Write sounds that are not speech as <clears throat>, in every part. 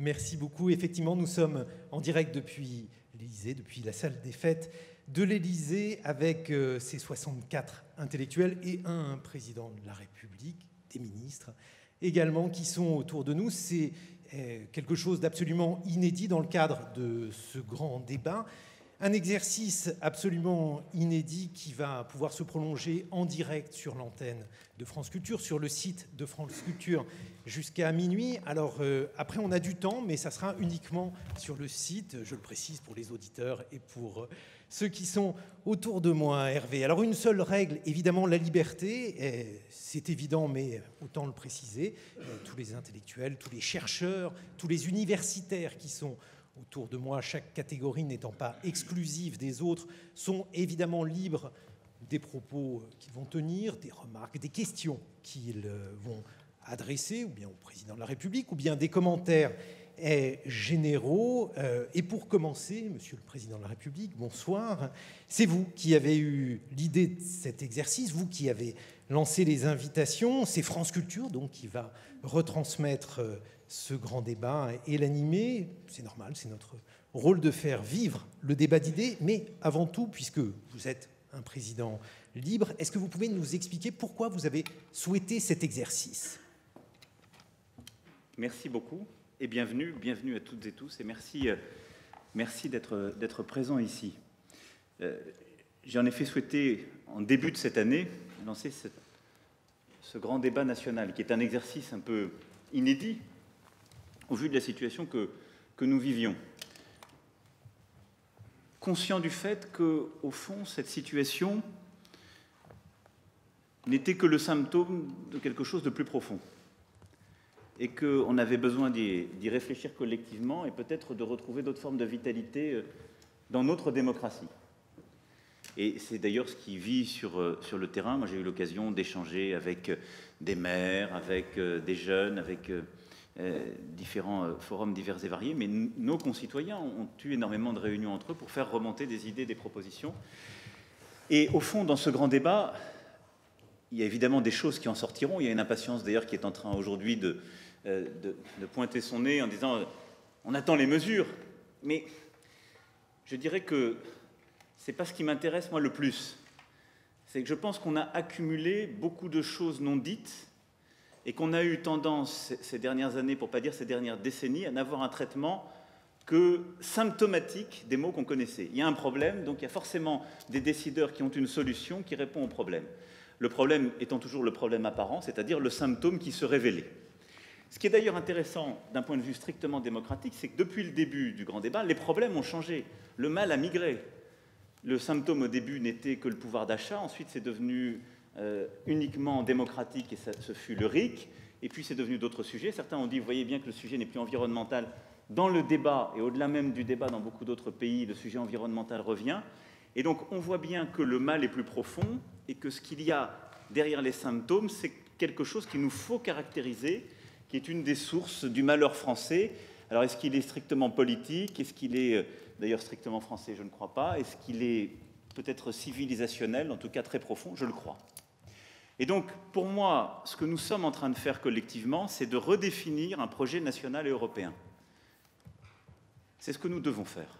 Merci beaucoup. Effectivement, nous sommes en direct depuis l'Élysée, depuis la salle des fêtes de l'Élysée, avec euh, ses 64 intellectuels et un président de la République, des ministres également qui sont autour de nous. C'est euh, quelque chose d'absolument inédit dans le cadre de ce grand débat. Un exercice absolument inédit qui va pouvoir se prolonger en direct sur l'antenne de France Culture, sur le site de France Culture jusqu'à minuit. Alors euh, après, on a du temps, mais ça sera uniquement sur le site, je le précise pour les auditeurs et pour euh, ceux qui sont autour de moi, Hervé. Alors une seule règle, évidemment, la liberté, c'est évident, mais autant le préciser, euh, tous les intellectuels, tous les chercheurs, tous les universitaires qui sont autour de moi, chaque catégorie n'étant pas exclusive des autres, sont évidemment libres des propos qu'ils vont tenir, des remarques, des questions qu'ils euh, vont adresser, ou bien au président de la République, ou bien des commentaires eh, généraux. Euh, et pour commencer, Monsieur le Président de la République, bonsoir. C'est vous qui avez eu l'idée de cet exercice, vous qui avez lancé les invitations. C'est France Culture donc qui va retransmettre euh, ce grand débat et l'animer. C'est normal, c'est notre rôle de faire vivre le débat d'idées, mais avant tout, puisque vous êtes un président libre, est-ce que vous pouvez nous expliquer pourquoi vous avez souhaité cet exercice? Merci beaucoup et bienvenue, bienvenue à toutes et tous et merci, euh, merci d'être présent ici. Euh, j'ai en effet souhaité, en début de cette année, lancer ce, ce grand débat national, qui est un exercice un peu inédit au vu de la situation que, nous vivions. Conscient du fait que, au fond, cette situation n'était que le symptôme de quelque chose de plus profond et qu'on avait besoin d'y réfléchir collectivement et peut-être de retrouver d'autres formes de vitalité euh, dans notre démocratie. Et c'est d'ailleurs ce qui vit sur, euh, le terrain. Moi, j'ai eu l'occasion d'échanger avec euh, des maires, avec des jeunes, avec différents euh, forums divers et variés, mais nos concitoyens ont eu énormément de réunions entre eux pour faire remonter des idées, des propositions. Et au fond, dans ce grand débat, il y a évidemment des choses qui en sortiront. Il y a une impatience d'ailleurs qui est en train aujourd'hui de, euh, de, pointer son nez en disant on attend les mesures. Mais je dirais que c'est pas ce qui m'intéresse moi le plus. C'est que je pense qu'on a accumulé beaucoup de choses non dites et qu'on a eu tendance ces dernières années, pour pas dire ces dernières décennies, à n'avoir un traitement que symptomatique des mots qu'on connaissait. Il y a un problème, donc il y a forcément des décideurs qui ont une solution qui répond au problème. Le problème étant toujours le problème apparent, c'est-à-dire le symptôme qui se révélait. Ce qui est d'ailleurs intéressant d'un point de vue strictement démocratique, c'est que depuis le début du grand débat, les problèmes ont changé. Le mal a migré. Le symptôme au début n'était que le pouvoir d'achat, ensuite c'est devenu euh, uniquement démocratique, et ce fut le RIC, et puis c'est devenu d'autres sujets. Certains ont dit, vous voyez bien que le sujet n'est plus environnemental. Dans le débat, et au-delà même du débat dans beaucoup d'autres pays, le sujet environnemental revient. Et donc on voit bien que le mal est plus profond, et que ce qu'il y a derrière les symptômes, c'est quelque chose qu'il nous faut caractériser, qui est une des sources du malheur français. Alors est-ce qu'il est strictement politique? Est-ce qu'il est, euh, d'ailleurs strictement français? Je ne crois pas. Est-ce qu'il est peut-être civilisationnel, en tout cas très profond Je le crois. Et donc, pour moi, ce que nous sommes en train de faire collectivement, c'est de redéfinir un projet national et européen. C'est ce que nous devons faire.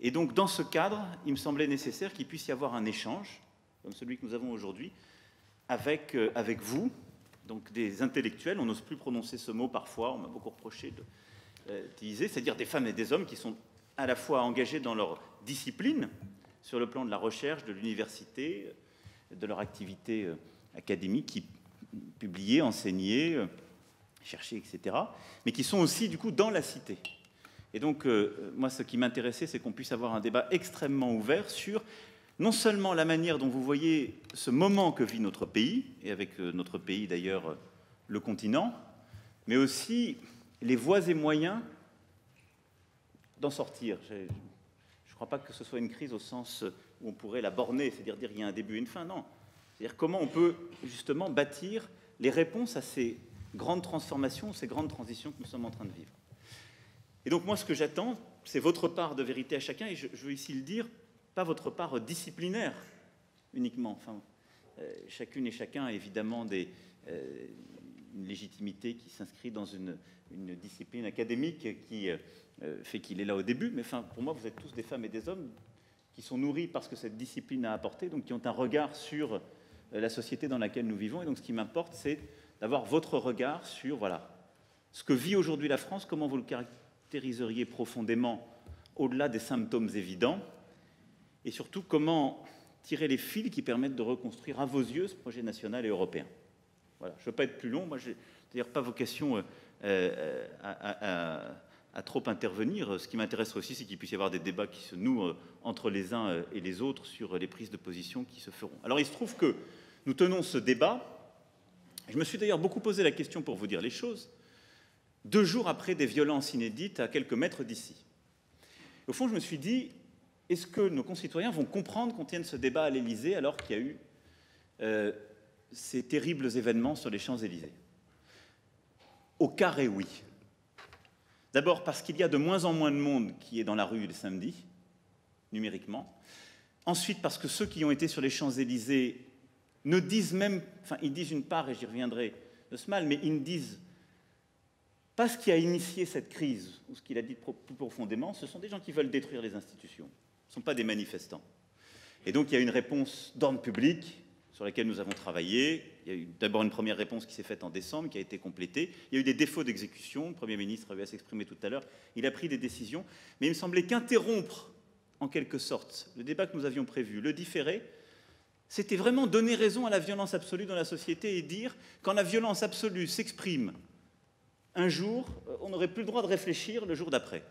Et donc, dans ce cadre, il me semblait nécessaire qu'il puisse y avoir un échange, comme celui que nous avons aujourd'hui, avec, euh, vous, donc des intellectuels. On n'ose plus prononcer ce mot parfois, on m'a beaucoup reproché d'utiliser, c'est-à-dire des femmes et des hommes qui sont à la fois engagés dans leur discipline, sur le plan de la recherche, de l'université, de leur activité euh, académique, qui publiaient, enseignaient, euh, cherchaient, etc., mais qui sont aussi, du coup, dans la cité. Et donc, euh, moi, ce qui m'intéressait, c'est qu'on puisse avoir un débat extrêmement ouvert sur non seulement la manière dont vous voyez ce moment que vit notre pays, et avec notre pays d'ailleurs le continent, mais aussi les voies et moyens d'en sortir. Je ne crois pas que ce soit une crise au sens où on pourrait la borner, c'est-à-dire dire qu'il y a un début et une fin. Non. C'est-à-dire comment on peut justement bâtir les réponses à ces grandes transformations, ces grandes transitions que nous sommes en train de vivre. Et donc moi, ce que j'attends, c'est votre part de vérité à chacun, et je, veux ici le dire, pas votre part disciplinaire uniquement. Euh, chacune et chacun a évidemment euh, une légitimité qui s'inscrit dans une, discipline académique qui fait qu'il est là au début. Mais pour moi, vous êtes tous des femmes et des hommes qui sont nourris parce que cette discipline a apporté, donc qui ont un regard sur la société dans laquelle nous vivons. Et donc, ce qui m'importe, c'est d'avoir votre regard sur voilà, ce que vit aujourd'hui la France, comment vous le caractériseriez profondément au-delà des symptômes évidents, et surtout comment tirer les fils qui permettent de reconstruire à vos yeux ce projet national et européen. Voilà, je ne veux pas être plus long, moi je n'ai d'ailleurs pas vocation euh, euh, à, trop intervenir. Ce qui m'intéresse aussi, c'est qu'il puisse y avoir des débats qui se nouent euh, entre les uns et les autres sur les prises de position qui se feront. Alors il se trouve que nous tenons ce débat, je me suis d'ailleurs beaucoup posé la question pour vous dire les choses, deux jours après des violences inédites à quelques mètres d'ici. Au fond, je me suis dit, est-ce que nos concitoyens vont comprendre qu'on tienne ce débat à l'Élysée alors qu'il y a eu euh, ces terribles événements sur les Champs-Élysées? Au carré, oui. D'abord parce qu'il y a de moins en moins de monde qui est dans la rue le samedi, numériquement. Ensuite parce que ceux qui ont été sur les Champs-Élysées ne disent même, enfin ils disent une part, et j'y reviendrai de ce mal, mais ils ne disent pas ce qui a initié cette crise, ou ce qu'il a dit plus profondément, ce sont des gens qui veulent détruire les institutions, ce ne sont pas des manifestants. Et donc il y a une réponse d'ordre public sur laquelle nous avons travaillé. Il y a eu d'abord une première réponse qui s'est faite en décembre, qui a été complétée. Il y a eu des défauts d'exécution, le Premier ministre avait à s'exprimer tout à l'heure, il a pris des décisions, mais il me semblait qu'interrompre en quelque sorte le débat que nous avions prévu, le différer, c'était vraiment donner raison à la violence absolue dans la société et dire quand la violence absolue s'exprime un jour, euh, on n'aurait plus le droit de réfléchir le jour d'après.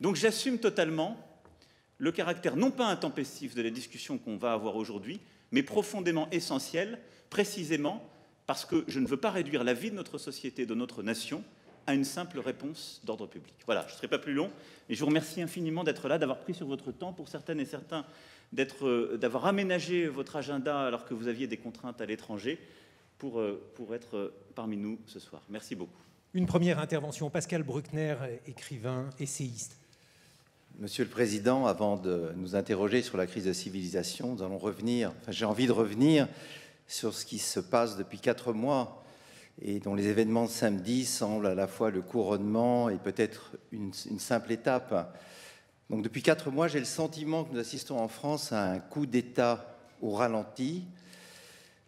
Donc j'assume totalement le caractère non pas intempestif de la discussion qu'on va avoir aujourd'hui, mais profondément essentiel, précisément parce que je ne veux pas réduire la vie de notre société, de notre nation, à une simple réponse d'ordre public. Voilà, je ne serai pas plus long, mais je vous remercie infiniment d'être là, d'avoir pris sur votre temps, pour certaines et certains, euh, d'avoir aménagé votre agenda alors que vous aviez des contraintes à l'étranger pour, euh, pour être euh, parmi nous ce soir. Merci beaucoup. Une première intervention, Pascal Bruckner, écrivain, essayiste. Monsieur le Président, avant de nous interroger sur la crise de civilisation, nous allons revenir, j'ai envie de revenir sur ce qui se passe depuis quatre mois et dont les événements de samedi semblent à la fois le couronnement et peut-être une, simple étape. Donc depuis quatre mois, j'ai le sentiment que nous assistons en France à un coup d'État au ralenti,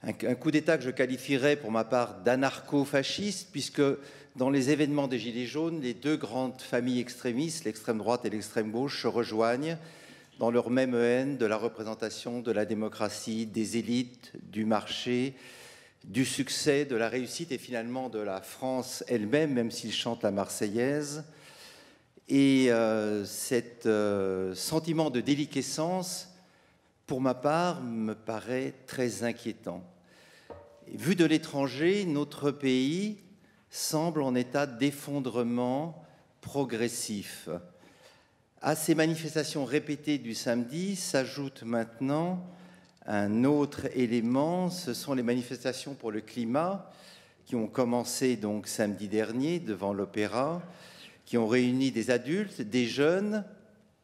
un, coup d'État que je qualifierais pour ma part d'anarcho-fasciste, puisque dans les événements des Gilets jaunes, les deux grandes familles extrémistes, l'extrême droite et l'extrême gauche, se rejoignent dans leur même haine de la représentation de la démocratie, des élites, du marché, du succès, de la réussite et finalement de la France elle-même, même s'il chante la Marseillaise. Et euh, cet euh, sentiment de déliquescence, pour ma part, me paraît très inquiétant. vu de l'étranger, notre pays semble en état d'effondrement progressif. À ces manifestations répétées du samedi s'ajoute maintenant un autre élément, ce sont les manifestations pour le climat qui ont commencé donc samedi dernier devant l'Opéra, qui ont réuni des adultes, des jeunes,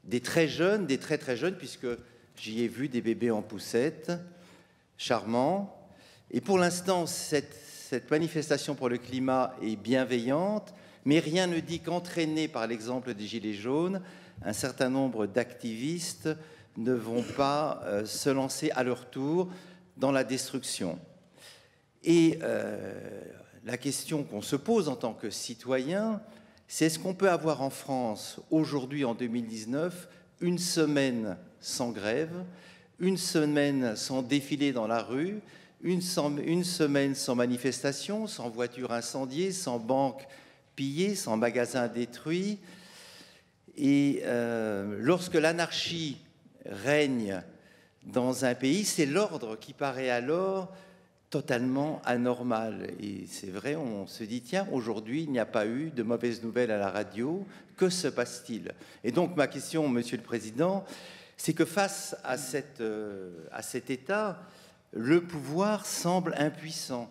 des très jeunes, des très très jeunes, puisque j'y ai vu des bébés en poussette, charmants. Et pour l'instant, cette, cette manifestation pour le climat est bienveillante, mais rien ne dit qu'entraîné par l'exemple des Gilets jaunes, un certain nombre d'activistes ne vont pas euh, se lancer à leur tour dans la destruction. Et euh, la question qu'on se pose en tant que citoyen, c'est est-ce qu'on peut avoir en France, aujourd'hui en 2019, une semaine sans grève, une semaine sans défilé dans la rue, une, semaine sans manifestation, sans voiture incendiée, sans banque pillée, sans magasin détruit. Et euh, lorsque l'anarchie règne dans un pays, c'est l'ordre qui paraît alors totalement anormal. Et c'est vrai, on se dit, tiens, aujourd'hui, il n'y a pas eu de mauvaises nouvelles à la radio, que se passe-t-il? Et donc ma question, Monsieur le Président, c'est que face à, euh, à cet état, le pouvoir semble impuissant.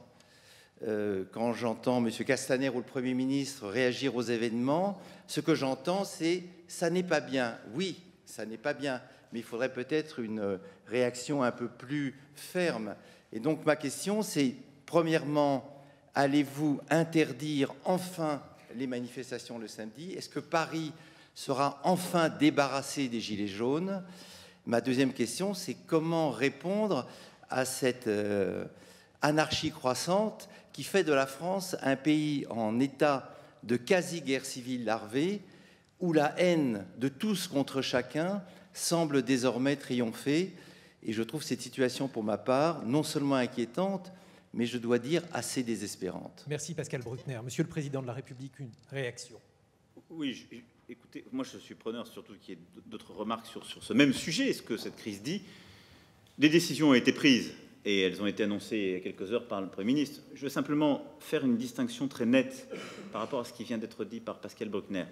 Euh, quand j'entends M. Castaner ou le Premier ministre réagir aux événements, ce que j'entends, c'est ça n'est pas bien. Oui, ça n'est pas bien, mais il faudrait peut-être une réaction un peu plus ferme. Et donc ma question, c'est premièrement, allez-vous interdire enfin les manifestations le samedi? Est-ce que Paris sera enfin débarrassé des Gilets jaunes? Ma deuxième question, c'est comment répondre à cette euh, anarchie croissante qui fait de la France un pays en état de quasi-guerre civile larvée, où la haine de tous contre chacun semble désormais triompher. Et je trouve cette situation, pour ma part, non seulement inquiétante, mais je dois dire assez désespérante. Merci Pascal Bruckner. Monsieur le Président de la République, une réaction. Oui, écoutez, moi je suis preneur surtout qu'il y ait d'autres remarques sur, sur ce même sujet, ce que cette crise dit. Des décisions ont été prises et elles ont été annoncées il y a quelques heures par le Premier ministre. Je veux simplement faire une distinction très nette par rapport à ce qui vient d'être dit par Pascal Bruckner.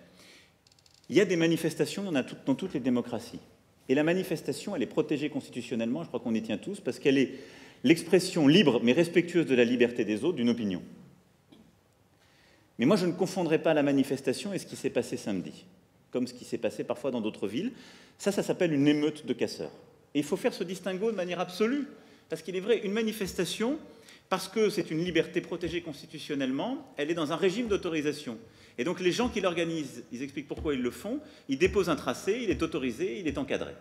Il y a des manifestations dans, dans toutes les démocraties. Et la manifestation, elle est protégée constitutionnellement, je crois qu'on y tient tous, parce qu'elle est l'expression libre mais respectueuse de la liberté des autres d'une opinion. Mais moi, je ne confondrai pas la manifestation et ce qui s'est passé samedi, comme ce qui s'est passé parfois dans d'autres villes. Ça, ça s'appelle une émeute de casseurs. Et il faut faire ce distinguo de manière absolue, parce qu'il est vrai, une manifestation, parce que c'est une liberté protégée constitutionnellement, elle est dans un régime d'autorisation. Et donc les gens qui l'organisent, ils expliquent pourquoi ils le font, ils déposent un tracé, il est autorisé, il est encadré.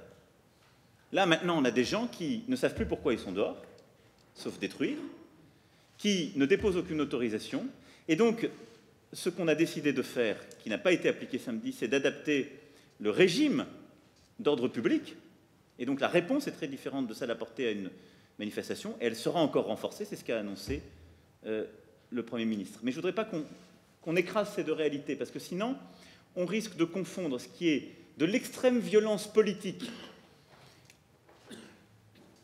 Là, maintenant, on a des gens qui ne savent plus pourquoi ils sont dehors, sauf détruire, qui ne dépose aucune autorisation. Et donc, ce qu'on a décidé de faire, qui n'a pas été appliqué samedi, c'est d'adapter le régime d'ordre public. Et donc la réponse est très différente de celle apportée à une manifestation, et elle sera encore renforcée, c'est ce qu'a annoncé euh, le Premier ministre. Mais je ne voudrais pas qu'on écrase ces deux réalités, parce que sinon, on risque de confondre ce qui est de l'extrême violence politique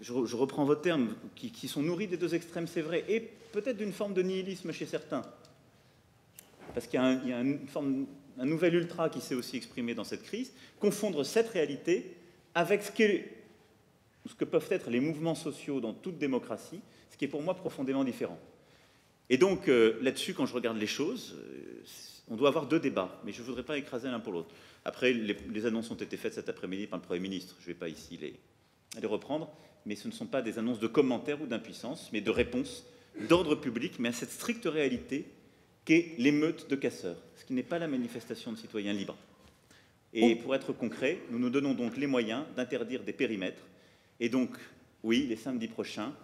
je, reprends vos termes, qui, sont nourris des deux extrêmes, c'est vrai, et peut-être d'une forme de nihilisme chez certains. Parce qu'il y a, un, nouvel ultra qui s'est aussi exprimé dans cette crise, confondre cette réalité avec ce, ce que peuvent être les mouvements sociaux dans toute démocratie, ce qui est pour moi profondément différent. Et donc, euh, là-dessus, quand je regarde les choses, euh, on doit avoir deux débats, mais je ne voudrais pas écraser l'un pour l'autre. Après, les, annonces ont été faites cet après-midi par le Premier ministre, je ne vais pas ici les, les reprendre, mais ce ne sont pas des annonces de commentaires ou d'impuissance, mais de réponses d'ordre public, mais à cette stricte réalité qu'est l'émeute de casseurs, ce qui n'est pas la manifestation de citoyens libres. Et pour être concret, nous nous donnons donc les moyens d'interdire des périmètres. Et donc, oui, les samedis prochains,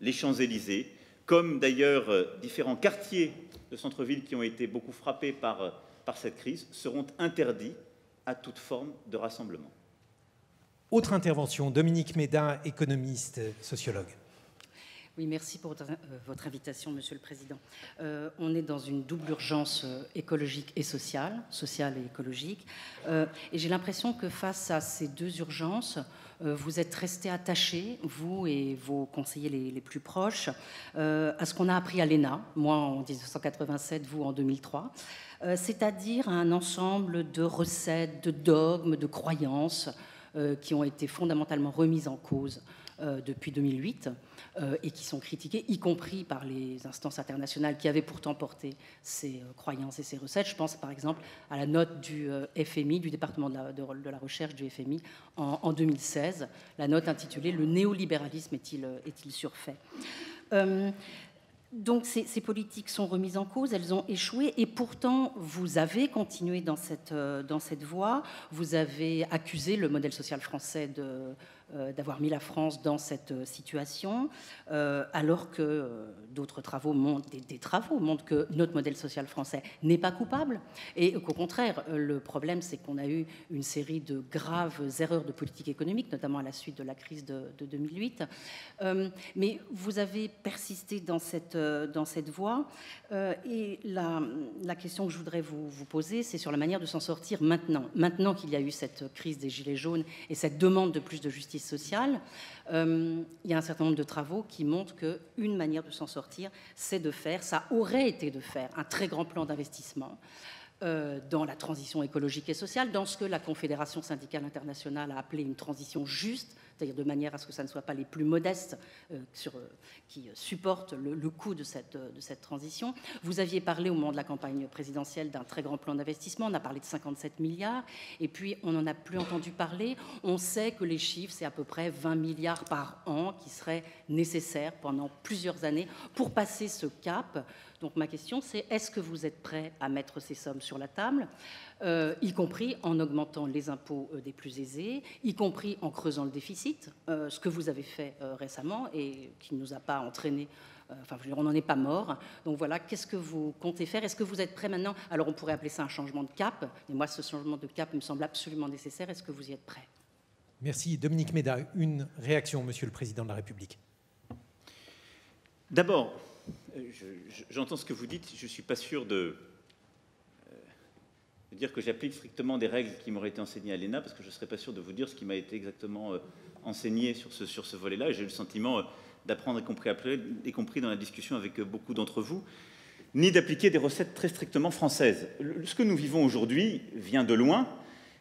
les Champs-Élysées, comme d'ailleurs euh, différents quartiers de centre-ville qui ont été beaucoup frappés par, euh, par cette crise, seront interdits à toute forme de rassemblement. Autre intervention, Dominique Médin, économiste, sociologue. Oui, merci pour votre euh, invitation, Monsieur le Président. Euh, on est dans une double urgence euh, écologique et sociale, sociale et écologique. et j'ai l'impression que face à ces deux urgences, vous êtes restés attachés, vous et vos conseillers les, les plus proches, à ce qu'on a appris à l'ENA, moi en 1987, vous en 2003, c'est-à-dire un ensemble de recettes, de dogmes, de croyances qui ont été fondamentalement remises en cause depuis 2008 euh, et qui sont critiquées, y compris par les instances internationales qui avaient pourtant porté ces croyances et ces recettes. Je pense par exemple à la note du FMI, du département de la, recherche du FMI en, 2016, la note intitulée Le néolibéralisme est-il est surfait? Donc ces, politiques sont remises en cause, elles ont échoué, et pourtant vous avez continué dans cette, voie, vous avez accusé le modèle social français de, euh, d'avoir mis la France dans cette euh, situation, euh, alors que d'autres travaux montrent, des, travaux montrent que notre modèle social français n'est pas coupable, et qu'au contraire, le problème, c'est qu'on a eu une série de graves erreurs de politique économique, notamment à la suite de la crise de, 2008. mais vous avez persisté dans cette, dans cette voie, et la, question que je voudrais vous poser, c'est sur la manière de s'en sortir maintenant, maintenant qu'il y a eu cette crise des Gilets jaunes et cette demande de plus de justice sociale, euh, il y a un certain nombre de travaux qui montrent qu'une manière de s'en sortir, c'est de faire, ça aurait été de faire un très grand plan d'investissement euh, dans la transition écologique et sociale, dans ce que la Confédération syndicale internationale a appelé une transition juste, c'est-à-dire de manière à ce que ça ne soit pas les plus modestes sur, qui supportent le, coût de cette, de cette transition. Vous aviez parlé au moment de la campagne présidentielle d'un très grand plan d'investissement, on a parlé de 57 milliards, et puis on n'en a plus entendu parler. On sait que les chiffres, c'est à peu près 20 milliards par an qui seraient nécessaires pendant plusieurs années pour passer ce cap. Donc ma question, c'est est-ce que vous êtes prêt à mettre ces sommes sur la table, euh, y compris en augmentant les impôts euh, des plus aisés, y compris en creusant le déficit, euh, ce que vous avez fait récemment et qui ne nous a pas entraîné Enfin, on n'en est pas mort. Donc voilà, qu'est-ce que vous comptez faire? Est-ce que vous êtes prêt maintenant? Alors on pourrait appeler ça un changement de cap, mais moi ce changement de cap me semble absolument nécessaire. Est-ce que vous y êtes prêt? Merci. Dominique Méda, une réaction, Monsieur le Président de la République. D'abord, j'entends ce que vous dites, je ne suis pas sûr de, euh, dire que j'applique strictement des règles qui m'auraient été enseignées à l'ENA, parce que je ne serais pas sûr de vous dire ce qui m'a été exactement euh, enseigné sur ce, volet-là, et j'ai eu le sentiment euh, d'apprendre, y compris, y compris dans la discussion avec beaucoup d'entre vous, ni d'appliquer des recettes très strictement françaises. Ce que nous vivons aujourd'hui vient de loin,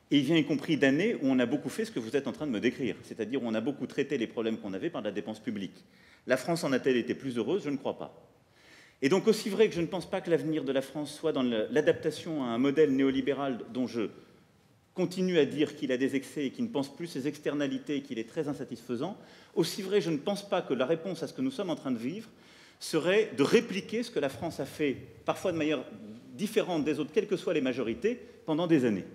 et il vient y compris d'années où on a beaucoup fait ce que vous êtes en train de me décrire, c'est-à-dire où on a beaucoup traité les problèmes qu'on avait par la dépense publique. La France en a-t-elle été plus heureuse? Je ne crois pas. Et donc aussi vrai que je ne pense pas que l'avenir de la France soit dans l'adaptation à un modèle néolibéral dont je continue à dire qu'il a des excès et qu'il ne pense plus ses externalités et qu'il est très insatisfaisant, aussi vrai je ne pense pas que la réponse à ce que nous sommes en train de vivre serait de répliquer ce que la France a fait, parfois de manière différente des autres, quelles que soient les majorités, pendant des années.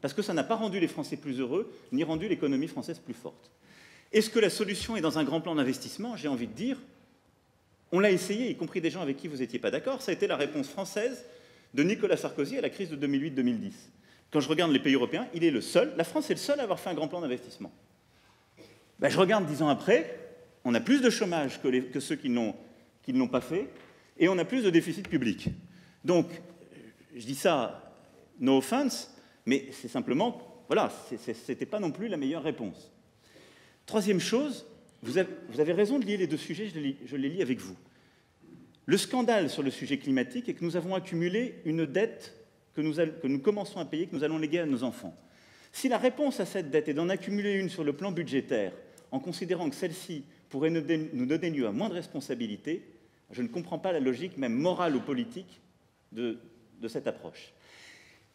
Parce que ça n'a pas rendu les Français plus heureux, ni rendu l'économie française plus forte. Est-ce que la solution est dans un grand plan d'investissement? J'ai envie de dire, on l'a essayé, y compris des gens avec qui vous n'étiez pas d'accord. Ça a été la réponse française de Nicolas Sarkozy à la crise de 2008-2010. Quand je regarde les pays européens, il est le seul, la France est le seul à avoir fait un grand plan d'investissement. Ben, je regarde dix ans après, on a plus de chômage que, ceux qui ne l'ont pas fait, et on a plus de déficit public. Donc, je dis ça, no offense, mais c'est simplement, voilà, ce n'était pas non plus la meilleure réponse. Troisième chose, vous avez, raison de lier les deux sujets, je les, lis avec vous. Le scandale sur le sujet climatique est que nous avons accumulé une dette que nous, que nous commençons à payer, que nous allons léguer à nos enfants. Si la réponse à cette dette est d'en accumuler une sur le plan budgétaire, en considérant que celle-ci pourrait nous donner lieu à moins de responsabilités, je ne comprends pas la logique, même morale ou politique, de cette approche.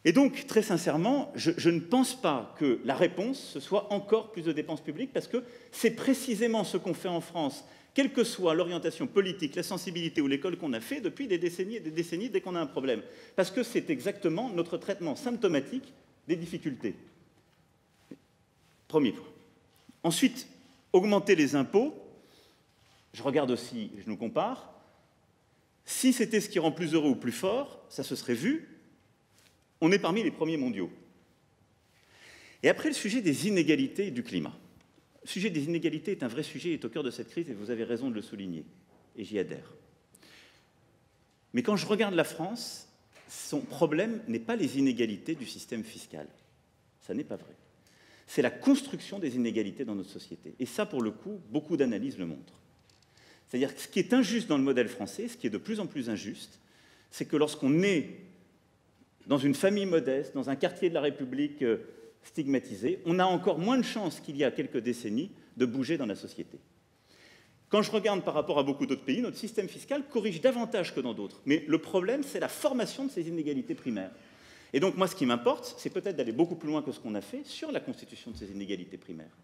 Et donc, très sincèrement, je, ne pense pas que la réponse, ce soit encore plus de dépenses publiques, parce que c'est précisément ce qu'on fait en France, quelle que soit l'orientation politique, la sensibilité ou l'école qu'on a fait depuis des décennies et des décennies dès qu'on a un problème. Parce que c'est exactement notre traitement symptomatique des difficultés. Premier point. Ensuite, augmenter les impôts. Je regarde aussi, je nous compare. Si c'était ce qui rend plus heureux ou plus fort, ça se serait vu, on est parmi les premiers mondiaux. Et après, le sujet des inégalités du climat. Le sujet des inégalités est un vrai sujet, est au cœur de cette crise, et vous avez raison de le souligner, et j'y adhère. Mais quand je regarde la France, son problème n'est pas les inégalités du système fiscal. Ça n'est pas vrai. C'est la construction des inégalités dans notre société. Et ça, pour le coup, beaucoup d'analyses le montrent. C'est-à-dire que ce qui est injuste dans le modèle français, ce qui est de plus en plus injuste, c'est que lorsqu'on est dans une famille modeste, dans un quartier de la République euh, stigmatisé, on a encore moins de chances qu'il y a quelques décennies de bouger dans la société. Quand je regarde par rapport à beaucoup d'autres pays, notre système fiscal corrige davantage que dans d'autres. Mais le problème, c'est la formation de ces inégalités primaires. Et donc moi, ce qui m'importe, c'est peut-être d'aller beaucoup plus loin que ce qu'on a fait sur la constitution de ces inégalités primaires.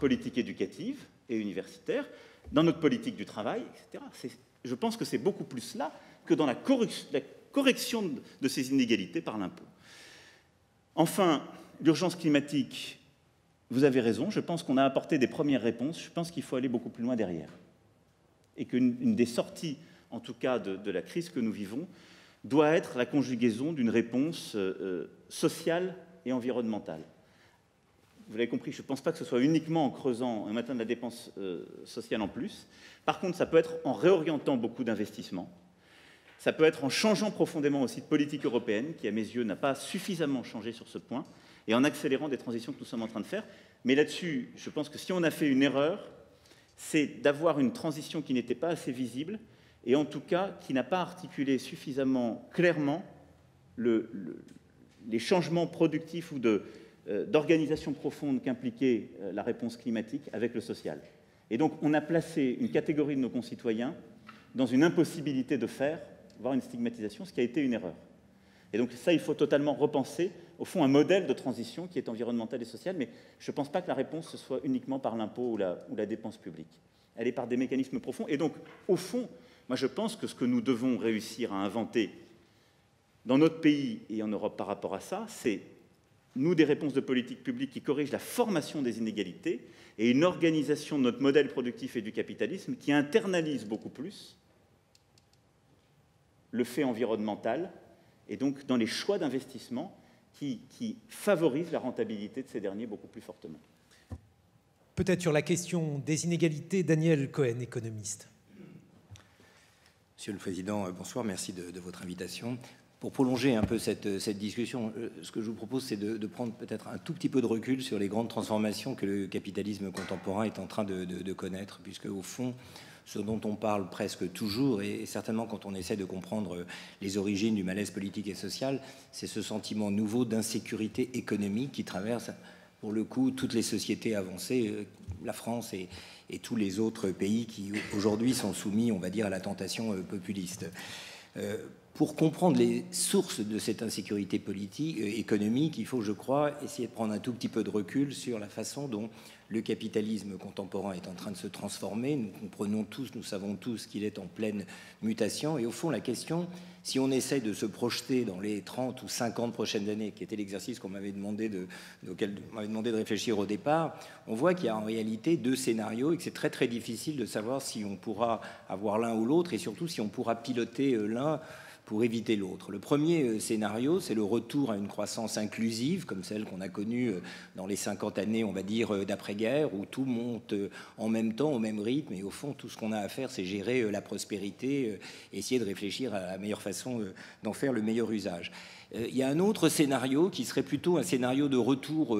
Politique éducative et universitaire, dans notre politique du travail, etc. Je pense que c'est beaucoup plus là que dans la, corruption correction de ces inégalités par l'impôt. Enfin, l'urgence climatique, vous avez raison, je pense qu'on a apporté des premières réponses, je pense qu'il faut aller beaucoup plus loin derrière. Et qu'une des sorties, en tout cas, de, la crise que nous vivons, doit être la conjugaison d'une réponse euh, euh, sociale et environnementale. Vous l'avez compris, je ne pense pas que ce soit uniquement en creusant un matin de la dépense euh, sociale en plus. Par contre, ça peut être en réorientant beaucoup d'investissements, ça peut être en changeant profondément aussi de politique européenne, qui à mes yeux n'a pas suffisamment changé sur ce point, et en accélérant des transitions que nous sommes en train de faire. Mais là-dessus, je pense que si on a fait une erreur, c'est d'avoir une transition qui n'était pas assez visible, et en tout cas qui n'a pas articulé suffisamment clairement les changements productifs ou euh, d'organisation profonde qu'impliquait euh, la réponse climatique avec le social. Et donc on a placé une catégorie de nos concitoyens dans une impossibilité de faire, voire une stigmatisation, ce qui a été une erreur. Et donc ça, il faut totalement repenser, au fond, un modèle de transition qui est environnemental et social, mais je ne pense pas que la réponse soit uniquement par l'impôt ou la, ou la dépense publique. Elle est par des mécanismes profonds. Et donc, au fond, moi je pense que ce que nous devons réussir à inventer dans notre pays et en Europe par rapport à ça, c'est nous des réponses de politique publique qui corrigent la formation des inégalités et une organisation de notre modèle productif et du capitalisme qui internalise beaucoup plus le fait environnemental et donc dans les choix d'investissement qui, qui favorisent la rentabilité de ces derniers beaucoup plus fortement. Peut-être sur la question des inégalités, Daniel Cohen, économiste. Monsieur le Président, bonsoir, merci de, de votre invitation. Pour prolonger un peu cette, cette discussion, euh, ce que je vous propose, c'est de, prendre peut-être un tout petit peu de recul sur les grandes transformations que le capitalisme contemporain est en train de, connaître, puisque au fond, ce dont on parle presque toujours, et certainement quand on essaie de comprendre les origines du malaise politique et social, c'est ce sentiment nouveau d'insécurité économique qui traverse, pour le coup, toutes les sociétés avancées, euh, la France et, tous les autres pays qui aujourd'hui sont soumis, on va dire, à la tentation euh, populiste. Euh, pour comprendre les sources de cette insécurité politique, euh, économique, il faut, je crois, essayer de prendre un tout petit peu de recul sur la façon dont le capitalisme contemporain est en train de se transformer. Nous comprenons tous, nous savons tous qu'il est en pleine mutation. Et au fond, la question, si on essaie de se projeter dans les 30 ou 50 prochaines années, qui était l'exercice qu'on m'avait demandé de, auquel on m'avait demandé de réfléchir au départ, on voit qu'il y a en réalité deux scénarios et que c'est très très difficile de savoir si on pourra avoir l'un ou l'autre et surtout si on pourra piloter euh, l'un pour éviter l'autre. Le premier euh, scénario, c'est le retour à une croissance inclusive, comme celle qu'on a connue euh, dans les 50 années, on va dire, euh, d'après-guerre, où tout monte en même temps, au même rythme, et au fond, tout ce qu'on a à faire, c'est gérer la prospérité, essayer de réfléchir à la meilleure façon d'en faire le meilleur usage. Il y a un autre scénario qui serait plutôt un scénario de retour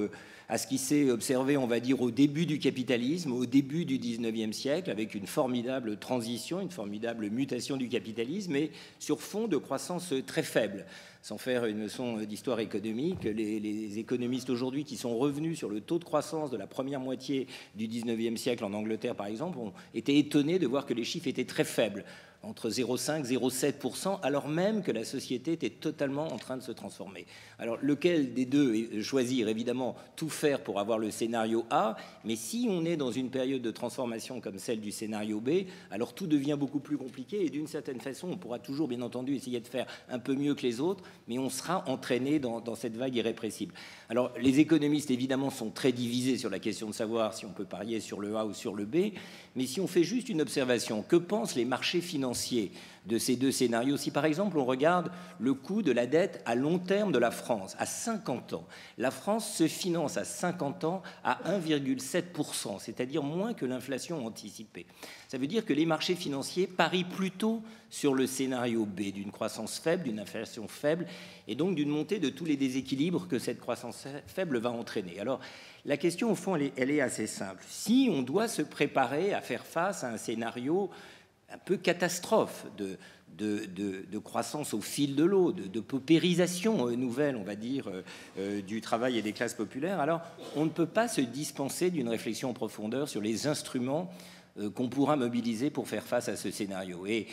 à ce qui s'est observé, on va dire, au début du capitalisme, au début du 19e siècle, avec une formidable transition, une formidable mutation du capitalisme, mais sur fond de croissance très faible. Sans faire une leçon d'histoire économique, les, les économistes aujourd'hui qui sont revenus sur le taux de croissance de la première moitié du 19e siècle en Angleterre, par exemple, ont été étonnés de voir que les chiffres étaient très faibles entre 0,5 et 0,7%, alors même que la société était totalement en train de se transformer. Alors lequel des deux choisir? Évidemment, tout faire pour avoir le scénario A, mais si on est dans une période de transformation comme celle du scénario B, alors tout devient beaucoup plus compliqué et d'une certaine façon, on pourra toujours, bien entendu, essayer de faire un peu mieux que les autres, mais on sera entraîné dans, dans cette vague irrépressible. Alors les économistes, évidemment, sont très divisés sur la question de savoir si on peut parier sur le A ou sur le B, mais si on fait juste une observation, que pensent les marchés financiers de ces deux scénarios Si par exemple on regarde le coût de la dette à long terme de la France, à 50 ans, la France se finance à 50 ans à 1,7%, c'est-à-dire moins que l'inflation anticipée. Ça veut dire que les marchés financiers parient plutôt sur le scénario B, d'une croissance faible, d'une inflation faible, et donc d'une montée de tous les déséquilibres que cette croissance faible va entraîner. Alors, la question, au fond, elle est, assez simple. Si on doit se préparer à faire face à un scénario un peu catastrophe de, de, de, de, croissance au fil de l'eau, de, paupérisation euh, nouvelle, on va dire, euh, euh, du travail et des classes populaires, alors on ne peut pas se dispenser d'une réflexion en profondeur sur les instruments qu'on pourra mobiliser pour faire face à ce scénario. Et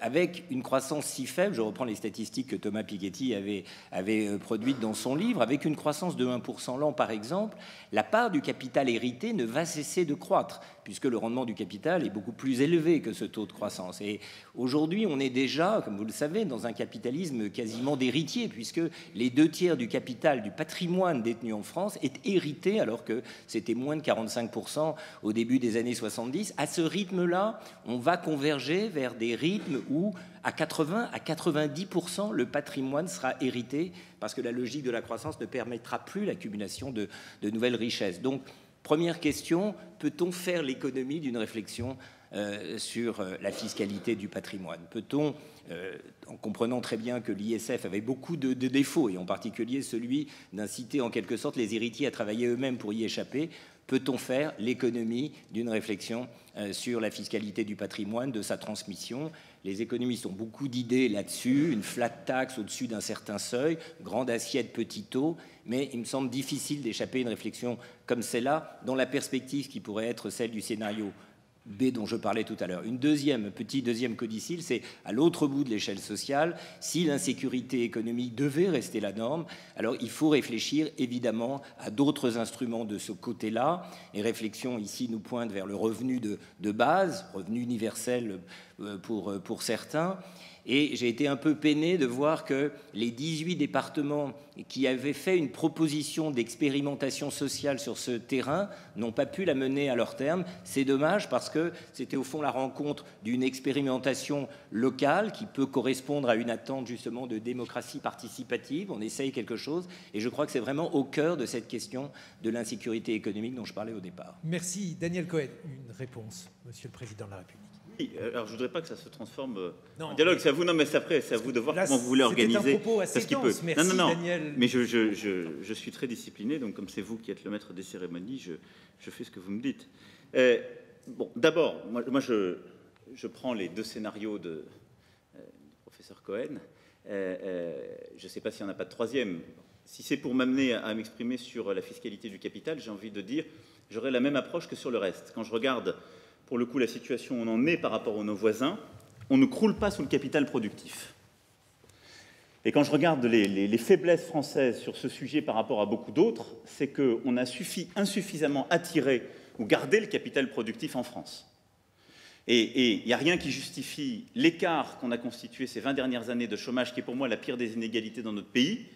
avec une croissance si faible, je reprends les statistiques que Thomas Piketty avait, avait euh, produites dans son livre, avec une croissance de 1% l'an par exemple, la part du capital hérité ne va cesser de croître, puisque le rendement du capital est beaucoup plus élevé que ce taux de croissance. Et aujourd'hui, on est déjà, comme vous le savez, dans un capitalisme quasiment d'héritier, puisque les deux tiers du capital, du patrimoine détenu en France est hérité, alors que c'était moins de 45% au début des années 70 à ce rythme-là, on va converger vers des rythmes où, à 80 à 90% le patrimoine sera hérité, parce que la logique de la croissance ne permettra plus l'accumulation de, de, nouvelles richesses. Donc, première question, peut-on faire l'économie d'une réflexion euh, sur euh, la fiscalité du patrimoine? Peut-on, euh, en comprenant très bien que l'ISF avait beaucoup de, défauts, et en particulier celui d'inciter en quelque sorte les héritiers à travailler eux-mêmes pour y échapper, Peut-on faire l'économie d'une réflexion sur la fiscalité du patrimoine, de sa transmission Les économistes ont beaucoup d'idées là-dessus, une flat tax au-dessus d'un certain seuil, grande assiette, petit taux, mais il me semble difficile d'échapper à une réflexion comme celle-là, dans la perspective qui pourrait être celle du scénario B dont je parlais tout à l'heure. Une deuxième, petit deuxième codicile, c'est à l'autre bout de l'échelle sociale, si l'insécurité économique devait rester la norme, alors il faut réfléchir évidemment à d'autres instruments de ce côté-là. Les réflexions ici nous pointent vers le revenu de, de base, revenu universel euh, pour, pour certains, et j'ai été un peu peiné de voir que les 18 départements qui avaient fait une proposition d'expérimentation sociale sur ce terrain n'ont pas pu la mener à leur terme. C'est dommage parce que c'était au fond la rencontre d'une expérimentation locale qui peut correspondre à une attente justement de démocratie participative. On essaye quelque chose et je crois que c'est vraiment au cœur de cette question de l'insécurité économique dont je parlais au départ. Merci. Daniel Cohen, une réponse, Monsieur le Président de la République. Alors je voudrais pas que ça se transforme euh, en dialogue. C'est à vous, non, mais c'est après, c'est à vous de voir comment vous voulez organiser. Un propos assez parce dense. peut. Merci, non, non, non. Daniel. Mais je, je, je, je, suis très discipliné, donc comme c'est vous qui êtes le maître des cérémonies, je, fais ce que vous me dites. Euh, bon, d'abord, moi, moi je, prends les deux scénarios de, euh, du professeur Cohen. Euh, je ne sais pas s'il n'y en a pas de troisième. Si c'est pour m'amener à, à m'exprimer sur la fiscalité du capital, j'ai envie de dire, j'aurai la même approche que sur le reste. Quand je regarde pour le coup, la situation on en est par rapport à nos voisins, on ne croule pas sous le capital productif. Et quand je regarde les, les, les faiblesses françaises sur ce sujet par rapport à beaucoup d'autres, c'est qu'on a suffi, insuffisamment attiré ou gardé le capital productif en France. Et il n'y a rien qui justifie l'écart qu'on a constitué ces 20 dernières années de chômage, qui est pour moi la pire des inégalités dans notre pays,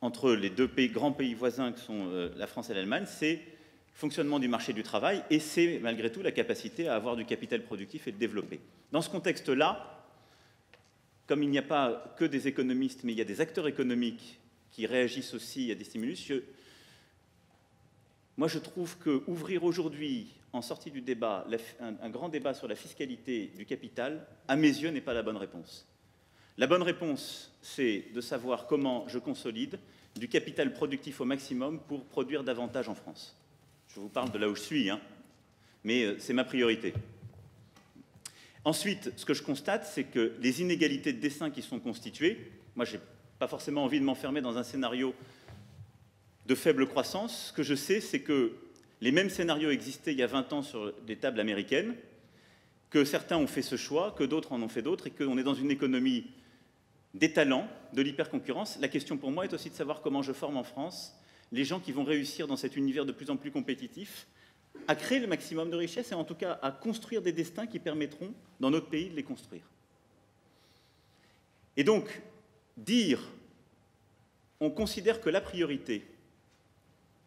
entre les deux grands pays voisins que sont euh, la France et l'Allemagne, c'est fonctionnement du marché du travail, et c'est malgré tout la capacité à avoir du capital productif et de développer. Dans ce contexte-là, comme il n'y a pas que des économistes, mais il y a des acteurs économiques qui réagissent aussi à des stimulus, moi je trouve que ouvrir aujourd'hui, en sortie du débat, un grand débat sur la fiscalité du capital, à mes yeux, n'est pas la bonne réponse. La bonne réponse, c'est de savoir comment je consolide du capital productif au maximum pour produire davantage en France. Je vous parle de là où je suis, hein. mais euh, c'est ma priorité. Ensuite, ce que je constate, c'est que les inégalités de dessin qui sont constituées, moi, je n'ai pas forcément envie de m'enfermer dans un scénario de faible croissance. Ce que je sais, c'est que les mêmes scénarios existaient il y a 20 ans sur des tables américaines, que certains ont fait ce choix, que d'autres en ont fait d'autres, et qu'on est dans une économie des talents, de l'hyperconcurrence. La question pour moi est aussi de savoir comment je forme en France les gens qui vont réussir dans cet univers de plus en plus compétitif à créer le maximum de richesses et en tout cas à construire des destins qui permettront dans notre pays de les construire. Et donc, dire on considère que la priorité,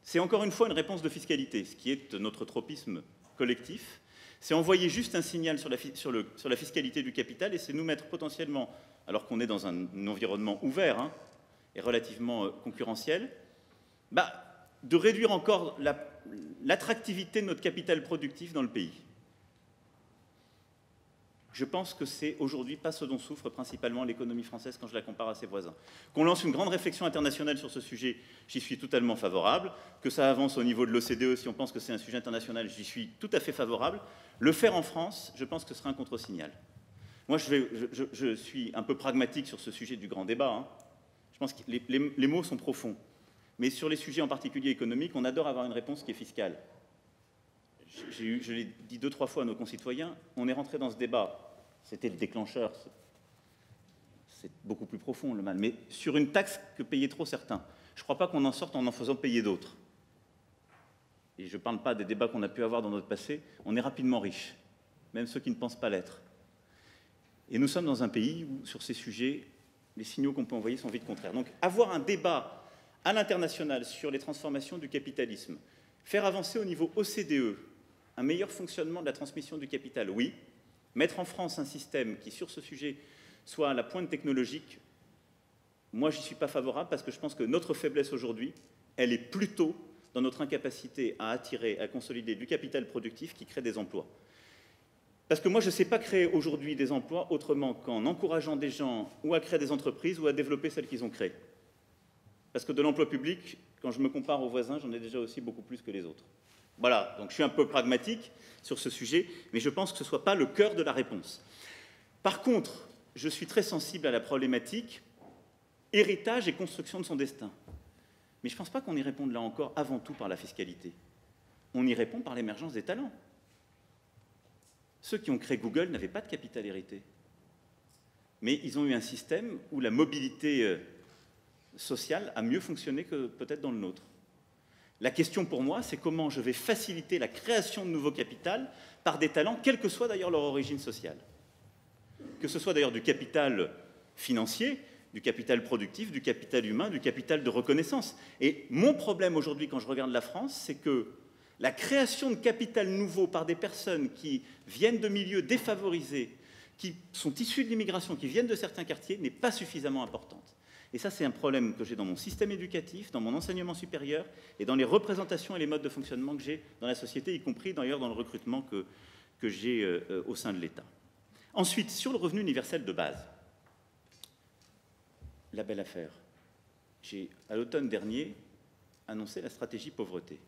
c'est encore une fois une réponse de fiscalité, ce qui est notre tropisme collectif, c'est envoyer juste un signal sur la, fiscalité du capital et c'est nous mettre potentiellement, alors qu'on est dans un, un environnement ouvert hein, et relativement euh, concurrentiel, bah, de réduire encore l'attractivité la, de notre capital productif dans le pays. Je pense que c'est aujourd'hui pas ce dont souffre principalement l'économie française quand je la compare à ses voisins. Qu'on lance une grande réflexion internationale sur ce sujet, j'y suis totalement favorable. Que ça avance au niveau de l'OCDE, si on pense que c'est un sujet international, j'y suis tout à fait favorable. Le faire en France, je pense que ce sera un contre-signal. Moi, je, suis un peu pragmatique sur ce sujet du grand débat. Hein. Je pense que les mots sont profonds. Mais sur les sujets en particulier économiques, on adore avoir une réponse qui est fiscale. Je l'ai dit deux, trois fois à nos concitoyens, on est rentré dans ce débat, c'était le déclencheur, c'est beaucoup plus profond le mal, mais sur une taxe que payaient trop certains. Je ne crois pas qu'on en sorte en en faisant payer d'autres. Et je ne parle pas des débats qu'on a pu avoir dans notre passé, on est rapidement riche, même ceux qui ne pensent pas l'être. Et nous sommes dans un pays où, sur ces sujets, les signaux qu'on peut envoyer sont vite contraires. Donc, avoir un débat à l'international sur les transformations du capitalisme, faire avancer au niveau OCDE un meilleur fonctionnement de la transmission du capital, oui. Mettre en France un système qui, sur ce sujet, soit à la pointe technologique, moi, j'y suis pas favorable parce que je pense que notre faiblesse aujourd'hui, elle est plutôt dans notre incapacité à attirer, à consolider du capital productif qui crée des emplois. Parce que moi, je ne sais pas créer aujourd'hui des emplois autrement qu'en encourageant des gens ou à créer des entreprises ou à développer celles qu'ils ont créées. Parce que de l'emploi public, quand je me compare aux voisins, j'en ai déjà aussi beaucoup plus que les autres. Voilà, donc je suis un peu pragmatique sur ce sujet, mais je pense que ce ne soit pas le cœur de la réponse. Par contre, je suis très sensible à la problématique héritage et construction de son destin. Mais je ne pense pas qu'on y réponde là encore avant tout par la fiscalité. On y répond par l'émergence des talents. Ceux qui ont créé Google n'avaient pas de capital hérité. Mais ils ont eu un système où la mobilité sociale a mieux fonctionné que peut-être dans le nôtre. La question pour moi, c'est comment je vais faciliter la création de nouveaux capital par des talents, quelle que soit d'ailleurs leur origine sociale. Que ce soit d'ailleurs du capital financier, du capital productif, du capital humain, du capital de reconnaissance. Et mon problème aujourd'hui quand je regarde la France, c'est que la création de capital nouveau par des personnes qui viennent de milieux défavorisés, qui sont issus de l'immigration, qui viennent de certains quartiers, n'est pas suffisamment importante. Et ça, c'est un problème que j'ai dans mon système éducatif, dans mon enseignement supérieur et dans les représentations et les modes de fonctionnement que j'ai dans la société, y compris d'ailleurs dans le recrutement que, que j'ai euh, euh, au sein de l'État. Ensuite, sur le revenu universel de base, la belle affaire. J'ai, à l'automne dernier, annoncé la stratégie pauvreté.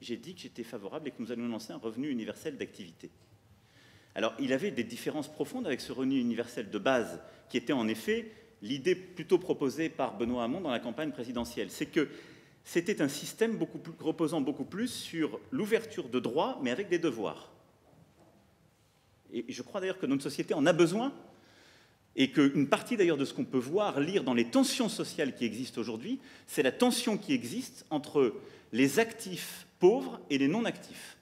J'ai dit que j'étais favorable et que nous allions lancer un revenu universel d'activité. Alors, il avait des différences profondes avec ce revenu universel de base, qui était en effet l'idée plutôt proposée par Benoît Hamon dans la campagne présidentielle. C'est que c'était un système reposant beaucoup plus sur l'ouverture de droits, mais avec des devoirs. Et je crois d'ailleurs que notre société en a besoin, et qu'une partie d'ailleurs de ce qu'on peut voir, lire dans les tensions sociales qui existent aujourd'hui, c'est la tension qui existe entre les actifs pauvres et les non-actifs.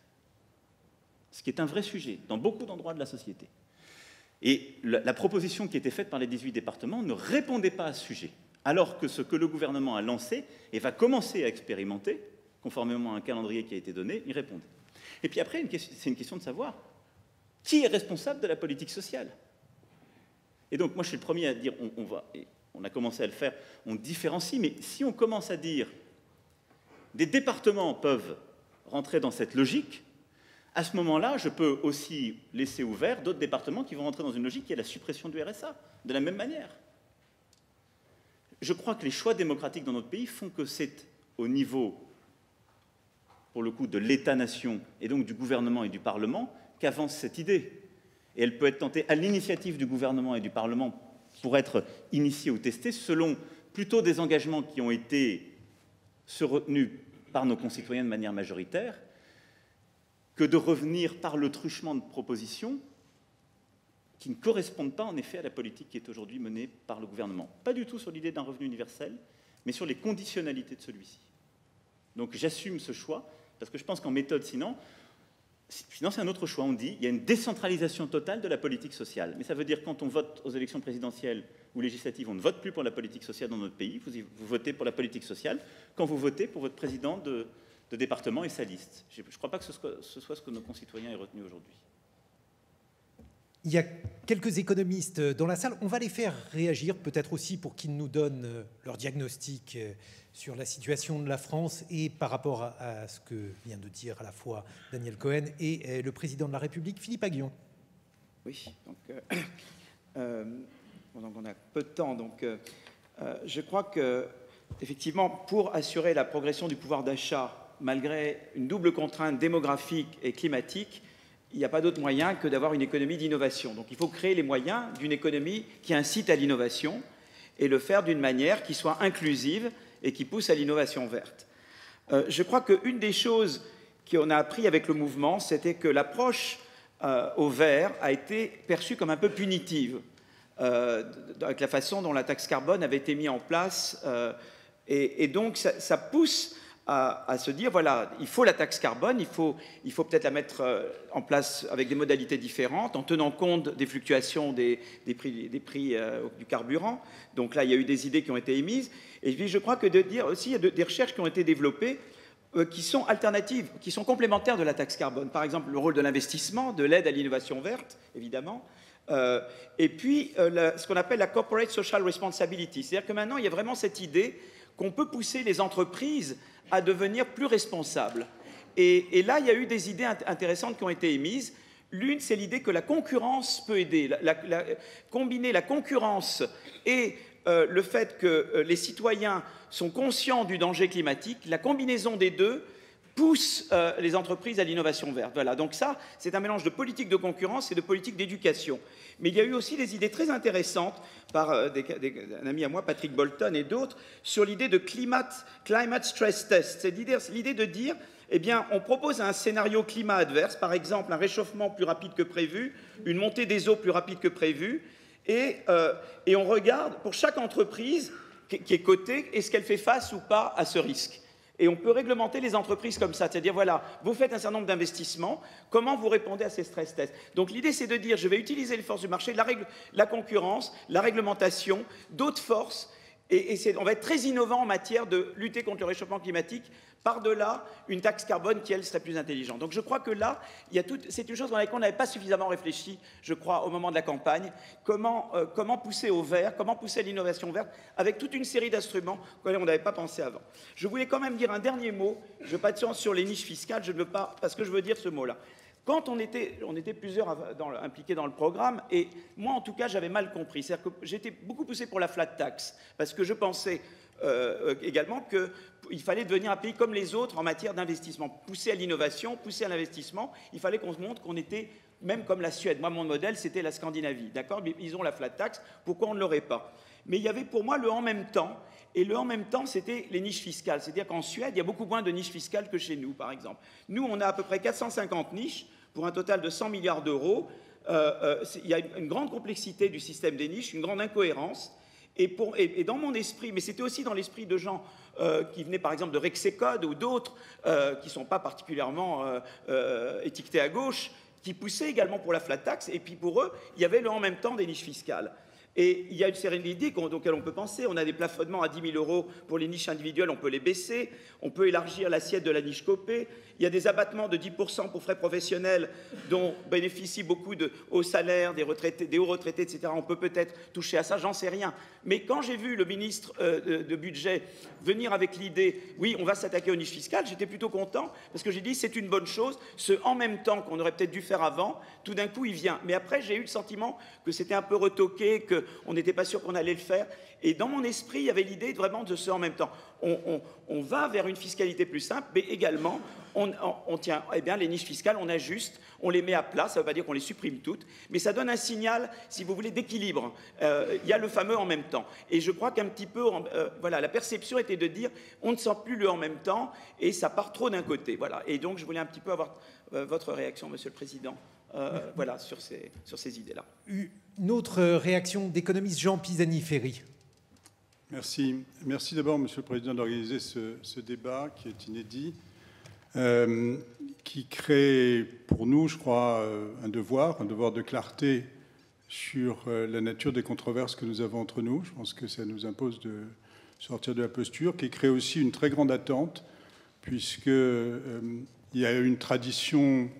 Ce qui est un vrai sujet dans beaucoup d'endroits de la société. Et la, proposition qui était faite par les 18 départements ne répondait pas à ce sujet, alors que ce que le gouvernement a lancé et va commencer à expérimenter, conformément à un calendrier qui a été donné, y répondait. Et puis après, c'est une question de savoir qui est responsable de la politique sociale. Et donc, moi, je suis le premier à dire, on, va, on a commencé à le faire, on différencie, mais si on commence à dire, des départements peuvent rentrer dans cette logique, à ce moment-là, je peux aussi laisser ouvert d'autres départements qui vont rentrer dans une logique qui est la suppression du RSA, de la même manière. Je crois que les choix démocratiques dans notre pays font que c'est au niveau, pour le coup, de l'État-nation et donc du gouvernement et du Parlement qu'avance cette idée et elle peut être tentée à l'initiative du gouvernement et du Parlement pour être initiée ou testée selon plutôt des engagements qui ont été retenus par nos concitoyens de manière majoritaire que de revenir par le truchement de propositions qui ne correspondent pas en effet à la politique qui est aujourd'hui menée par le gouvernement. Pas du tout sur l'idée d'un revenu universel, mais sur les conditionnalités de celui-ci. Donc j'assume ce choix, parce que je pense qu'en méthode, sinon, Sinon, c'est un autre choix. On dit qu'il y a une décentralisation totale de la politique sociale. Mais ça veut dire quand on vote aux élections présidentielles ou législatives, on ne vote plus pour la politique sociale dans notre pays. Vous, votez pour la politique sociale quand vous votez pour votre président de, département et sa liste. Je ne crois pas que ce soit, ce soit ce que nos concitoyens aient retenu aujourd'hui. Il y a quelques économistes dans la salle. On va les faire réagir, peut-être aussi pour qu'ils nous donnent euh, leur diagnostic euh, sur la situation de la France et par rapport à, ce que vient de dire à la fois Daniel Cohen et euh, le président de la République, Philippe Aguillon. Oui, donc, <coughs> donc, on a peu de temps. Donc je crois que, effectivement, pour assurer la progression du pouvoir d'achat, malgré une double contrainte démographique et climatique, il n'y a pas d'autre moyen que d'avoir une économie d'innovation. Donc il faut créer les moyens d'une économie qui incite à l'innovation et le faire d'une manière qui soit inclusive et qui pousse à l'innovation verte. Euh, je crois qu'une des choses qu'on a appris avec le mouvement, c'était que l'approche euh, au vert a été perçue comme un peu punitive, euh, avec la façon dont la taxe carbone avait été mise en place. Et, donc ça pousse à, se dire, voilà, il faut la taxe carbone, il faut, il faut peut-être la mettre euh, en place avec des modalités différentes, en tenant compte des fluctuations des, des prix, des prix euh, du carburant. Donc là, il y a eu des idées qui ont été émises. Et puis, je crois que de dire aussi, il y a des recherches qui ont été développées euh, qui sont alternatives, qui sont complémentaires de la taxe carbone. Par exemple, le rôle de l'investissement, de l'aide à l'innovation verte, évidemment. et puis, ce qu'on appelle la corporate social responsibility. C'est-à-dire que maintenant, il y a vraiment cette idée qu'on peut pousser les entreprises à devenir plus responsables. Et, là, il y a eu des idées intéressantes qui ont été émises. L'une, c'est l'idée que la concurrence peut aider. combiner la concurrence et euh, le fait que euh, les citoyens sont conscients du danger climatique, la combinaison des deux pousse euh, les entreprises à l'innovation verte. Voilà, donc ça, c'est un mélange de politique de concurrence et de politique d'éducation. Mais il y a eu aussi des idées très intéressantes par euh, un ami à moi, Patrick Bolton et d'autres, sur l'idée de climate, stress test. C'est l'idée de dire, eh bien, on propose un scénario climat adverse, par exemple un réchauffement plus rapide que prévu, une montée des eaux plus rapide que prévu, et, euh, et on regarde pour chaque entreprise qui est cotée, est-ce qu'elle fait face ou pas à ce risque et on peut réglementer les entreprises comme ça, c'est-à-dire, voilà, vous faites un certain nombre d'investissements, comment vous répondez à ces stress tests? Donc l'idée, c'est de dire, je vais utiliser les forces du marché, la, la concurrence, la réglementation, d'autres forces, et, on va être très innovant en matière de lutter contre le réchauffement climatique par-delà une taxe carbone qui, elle, serait plus intelligente. Donc je crois que là, c'est une chose dans laquelle on n'avait pas suffisamment réfléchi, je crois, au moment de la campagne. Comment, euh, pousser au vert, comment pousser à l'innovation verte, avec toute une série d'instruments auxquels on n'avait pas pensé avant. Je voulais quand même dire un dernier mot, je pas de sur les niches fiscales, parce que je veux dire ce mot-là. Quand on était, plusieurs impliqués dans le programme, et moi en tout cas j'avais mal compris. C'est-à-dire que j'étais beaucoup poussé pour la flat tax, parce que je pensais euh, également qu'il fallait devenir un pays comme les autres en matière d'investissement. Pousser à l'innovation, pousser à l'investissement, il fallait qu'on se montre qu'on était même comme la Suède. Moi, mon modèle, c'était la Scandinavie. D'accord? Ils ont la flat tax, pourquoi on ne l'aurait pas? Mais il y avait pour moi le en même temps. Et le en même temps, c'était les niches fiscales. C'est-à-dire qu'en Suède, il y a beaucoup moins de niches fiscales que chez nous, par exemple. Nous, on a à peu près 450 niches pour un total de 100 milliards d'euros. Euh, euh, il y a une grande complexité du système des niches, une grande incohérence. Et, dans mon esprit, mais c'était aussi dans l'esprit de gens euh, qui venaient par exemple de Rexecode ou d'autres qui ne sont pas particulièrement étiquetés à gauche, qui poussaient également pour la flat tax. Et puis pour eux, il y avait le en même temps des niches fiscales. Et il y a une série d'idées auxquelles on peut penser. On a des plafonnements à 10 000 euros pour les niches individuelles, on peut les baisser. On peut élargir l'assiette de la niche copée. Il y a des abattements de 10% pour frais professionnels dont bénéficient beaucoup de hauts salaires, des, retraités, des hauts retraités, etc. On peut peut-être toucher à ça, j'en sais rien. Mais quand j'ai vu le ministre euh, de, budget venir avec l'idée, oui, on va s'attaquer aux niches fiscales, j'étais plutôt content parce que j'ai dit c'est une bonne chose. Ce en même temps qu'on aurait peut-être dû faire avant, tout d'un coup il vient. Mais après j'ai eu le sentiment que c'était un peu retoqué, qu'on n'était pas sûr qu'on allait le faire. Et dans mon esprit, il y avait l'idée vraiment de ce en même temps. On, va vers une fiscalité plus simple, mais également, on, tient eh bien, les niches fiscales, on ajuste, on les met à plat. Ça ne veut pas dire qu'on les supprime toutes, mais ça donne un signal, si vous voulez, d'équilibre. Euh, il y a le fameux en même temps. Et je crois qu'un petit peu, euh, voilà, la perception était de dire, on ne sent plus le en même temps, et ça part trop d'un côté. Voilà. Et donc, je voulais un petit peu avoir euh, votre réaction, Monsieur le Président. <laughs> voilà, sur ces, sur ces idées-là. Une autre réaction d'économiste Jean Pisani-Ferry. Merci. Merci d'abord, Monsieur le Président, d'organiser ce, débat qui est inédit, euh, qui crée pour nous, je crois, euh, un devoir, un devoir de clarté sur euh, la nature des controverses que nous avons entre nous. Je pense que ça nous impose de sortir de la posture, qui crée aussi une très grande attente, puisqu'il y a une tradition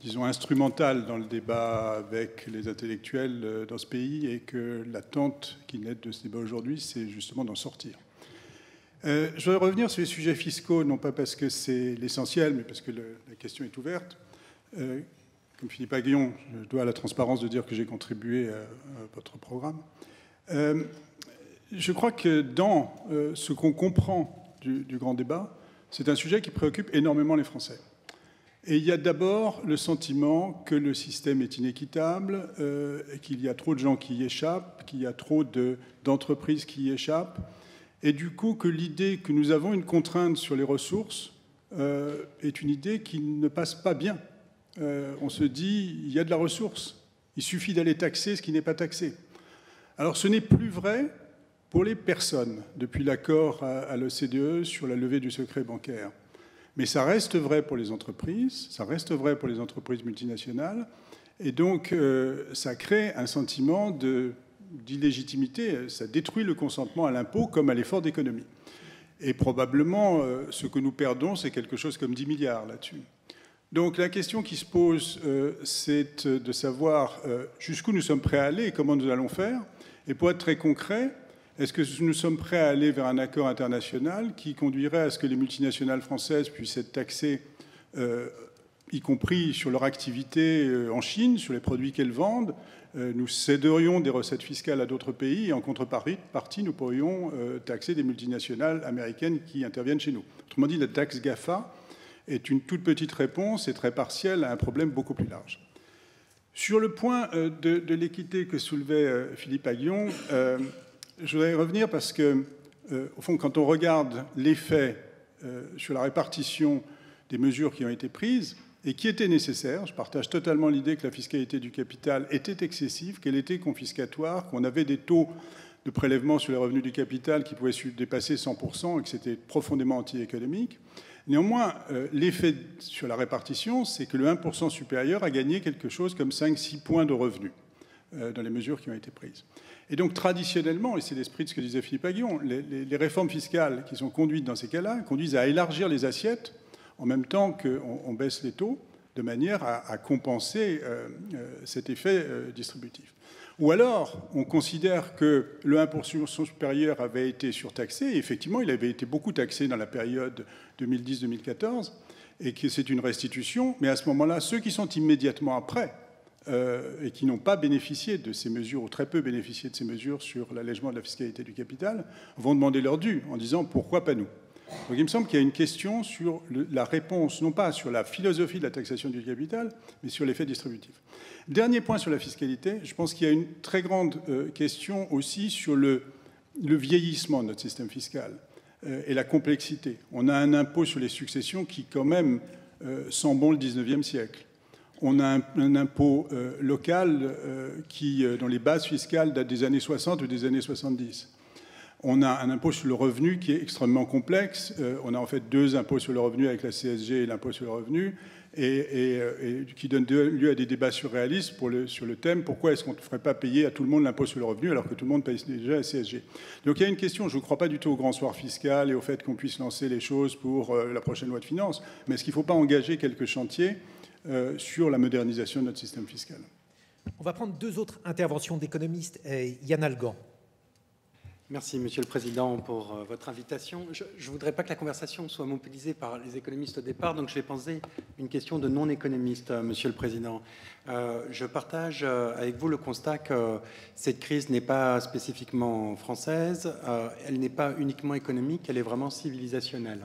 disons, instrumentale dans le débat avec les intellectuels euh, dans ce pays et que l'attente qui naît de ce débat aujourd'hui, c'est justement d'en sortir. Euh, je voudrais revenir sur les sujets fiscaux, non pas parce que c'est l'essentiel, mais parce que la question est ouverte. Euh, comme Philippe Aguillon, je dois à la transparence de dire que j'ai contribué à, votre programme. je crois que dans ce qu'on comprend du grand débat, c'est un sujet qui préoccupe énormément les Français. Et il y a d'abord le sentiment que le système est inéquitable, euh, qu'il y a trop de gens qui y échappent, qu'il y a trop d'entreprises qui y échappent, et du coup que l'idée que nous avons une contrainte sur les ressources euh, est une idée qui ne passe pas bien. Euh, on se dit, il y a de la ressource, il suffit d'aller taxer ce qui n'est pas taxé. Alors ce n'est plus vrai pour les personnes depuis l'accord à l'OCDE sur la levée du secret bancaire. Mais ça reste vrai pour les entreprises, ça reste vrai pour les entreprises multinationales. Et donc, euh, ça crée un sentiment d'illégitimité. Ça détruit le consentement à l'impôt comme à l'effort d'économie. Et probablement, euh, ce que nous perdons, c'est quelque chose comme 10 milliards là-dessus. Donc la question qui se pose, euh, c'est de savoir jusqu'où nous sommes prêts à aller et comment nous allons faire. Et pour être très concret, est-ce que nous sommes prêts à aller vers un accord international qui conduirait à ce que les multinationales françaises puissent être taxées, euh, y compris sur leur activité euh, en Chine, sur les produits qu'elles vendent? Euh, Nous céderions des recettes fiscales à d'autres pays et en contrepartie, nous pourrions taxer des multinationales américaines qui interviennent chez nous. Autrement dit, la taxe GAFA est une toute petite réponse et très partielle à un problème beaucoup plus large. Sur le point euh, de, l'équité que soulevait Philippe Aguillon, je voudrais revenir parce que, au fond, quand on regarde l'effet sur la répartition des mesures qui ont été prises et qui étaient nécessaires, je partage totalement l'idée que la fiscalité du capital était excessive, qu'elle était confiscatoire, qu'on avait des taux de prélèvement sur les revenus du capital qui pouvaient dépasser 100% et que c'était profondément anti-économique. Néanmoins, euh, l'effet sur la répartition, c'est que le 1% supérieur a gagné quelque chose comme 5-6 points de revenus euh, dans les mesures qui ont été prises. Et donc, traditionnellement, et c'est l'esprit de ce que disait Philippe Aguillon, les, réformes fiscales qui sont conduites dans ces cas-là conduisent à élargir les assiettes en même temps qu'on baisse les taux, de manière à, compenser euh, cet effet distributif. Ou alors, on considère que le 1% supérieur avait été surtaxé, et effectivement, il avait été beaucoup taxé dans la période 2010-2014, et que c'est une restitution, mais à ce moment-là, ceux qui sont immédiatement après, euh, et qui n'ont pas bénéficié de ces mesures, ou très peu bénéficié de ces mesures sur l'allègement de la fiscalité du capital, vont demander leur dû en disant pourquoi pas nous? Donc il me semble qu'il y a une question sur la réponse, non pas sur la philosophie de la taxation du capital, mais sur l'effet distributif. Dernier point sur la fiscalité, je pense qu'il y a une très grande euh, question aussi sur le, vieillissement de notre système fiscal euh, et la complexité. On a un impôt sur les successions qui quand même euh, sent bon le 19e siècle. On a un, impôt local qui, dont les bases fiscales datent des années 60 ou des années 70. On a un impôt sur le revenu qui est extrêmement complexe. Euh, on a en fait deux impôts sur le revenu avec la CSG et l'impôt sur le revenu, et, euh, qui donnent lieu à des débats surréalistes sur le thème pourquoi est-ce qu'on ne ferait pas payer à tout le monde l'impôt sur le revenu alors que tout le monde paye déjà la CSG. Donc il y a une question, je ne crois pas du tout au grand soir fiscal et au fait qu'on puisse lancer les choses pour euh, la prochaine loi de finances, mais est-ce qu'il ne faut pas engager quelques chantiers sur la modernisation de notre système fiscal On va prendre deux autres interventions d'économistes. Yann Algan. Merci, Monsieur le Président, pour euh, votre invitation. Je ne voudrais pas que la conversation soit mobilisée par les économistes au départ, donc je vais poser une question de non-économiste, euh, Monsieur le Président. Euh, je partage avec vous le constat que cette crise n'est pas spécifiquement française, elle n'est pas uniquement économique, elle est vraiment civilisationnelle.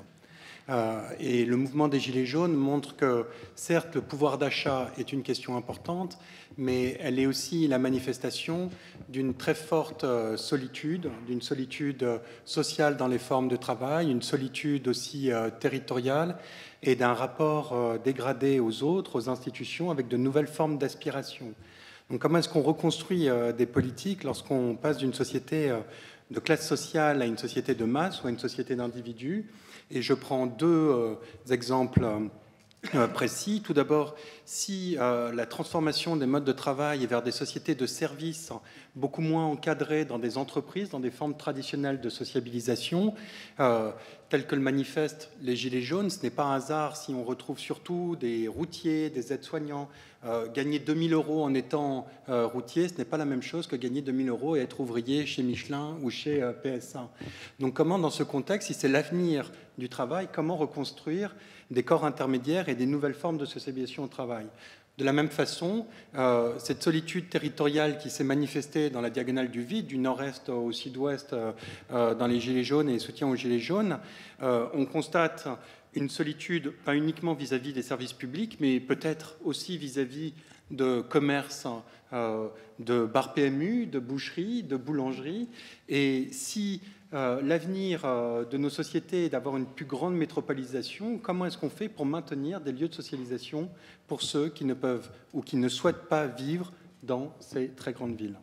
Et le mouvement des Gilets jaunes montre que, certes, le pouvoir d'achat est une question importante, mais elle est aussi la manifestation d'une très forte euh, solitude, d'une solitude euh, sociale dans les formes de travail, une solitude aussi euh, territoriale et d'un rapport dégradé aux autres, aux institutions, avec de nouvelles formes d'aspiration. Donc comment est-ce qu'on reconstruit des politiques lorsqu'on passe d'une société de classe sociale à une société de masse ou à une société d'individus Et je prends deux exemples euh, précis. Tout d'abord, si euh, la transformation des modes de travail vers des sociétés de services beaucoup moins encadrées dans des entreprises, dans des formes traditionnelles de sociabilisation, euh, telles que le manifeste les Gilets jaunes, ce n'est pas un hasard si on retrouve surtout des routiers, des aides-soignants. gagner 2000 euros en étant routier, ce n'est pas la même chose que gagner 2000 euros et être ouvrier chez Michelin ou chez PSA. Donc comment, dans ce contexte, si c'est l'avenir du travail, comment reconstruire des corps intermédiaires et des nouvelles formes de socialisation au travail. De la même façon, euh, cette solitude territoriale qui s'est manifestée dans la diagonale du vide, du nord-est au sud-ouest, euh, euh, dans les Gilets jaunes et soutien aux Gilets jaunes, on constate une solitude pas uniquement vis-à-vis des services publics, mais peut-être aussi vis-à-vis de commerces, de bars PMU, de boucheries, de boulangeries. Et si euh, l'avenir euh, de nos sociétés est d'avoir une plus grande métropolisation. Comment est-ce qu'on fait pour maintenir des lieux de socialisation pour ceux qui ne peuvent ou qui ne souhaitent pas vivre dans ces très grandes villes?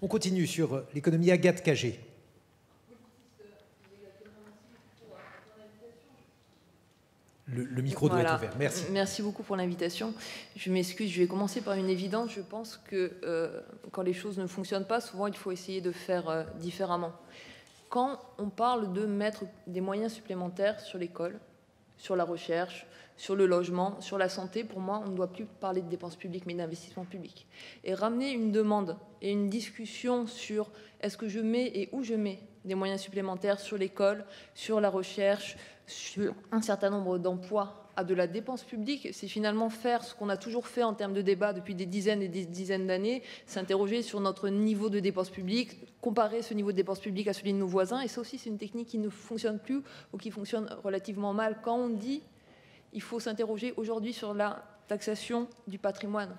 On continue sur l'économie Agathe Cagé. Le, micro doit être ouvert. Merci. Merci beaucoup pour l'invitation. Je m'excuse, je vais commencer par une évidence. Je pense que euh, quand les choses ne fonctionnent pas, souvent il faut essayer de faire différemment quand on parle de mettre des moyens supplémentaires sur l'école, sur la recherche, sur le logement, sur la santé, pour moi, on ne doit plus parler de dépenses publiques, mais d'investissement public. Et ramener une demande et une discussion sur est-ce que je mets et où je mets des moyens supplémentaires sur l'école, sur la recherche, sur un certain nombre d'emplois à de la dépense publique, c'est finalement faire ce qu'on a toujours fait en termes de débat depuis des dizaines et des dizaines d'années, s'interroger sur notre niveau de dépense publique, comparer ce niveau de dépense publique à celui de nos voisins. Et ça aussi, c'est une technique qui ne fonctionne plus ou qui fonctionne relativement mal quand on dit il faut s'interroger aujourd'hui sur la taxation du patrimoine.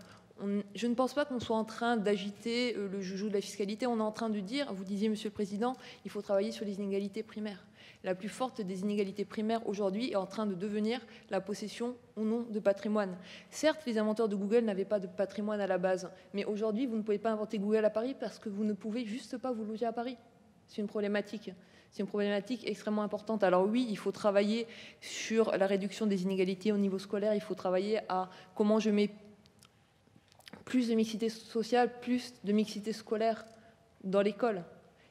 Je ne pense pas qu'on soit en train d'agiter euh, le joujou de la fiscalité. On est en train de dire, vous disiez, Monsieur le Président, il faut travailler sur les inégalités primaires. La plus forte des inégalités primaires aujourd'hui est en train de devenir la possession ou non de patrimoine. Certes, les inventeurs de Google n'avaient pas de patrimoine à la base, mais aujourd'hui, vous ne pouvez pas inventer Google à Paris parce que vous ne pouvez juste pas vous loger à Paris. C'est une problématique. C'est une problématique extrêmement importante. Alors oui, il faut travailler sur la réduction des inégalités au niveau scolaire, il faut travailler à comment je mets plus de mixité sociale, plus de mixité scolaire dans l'école.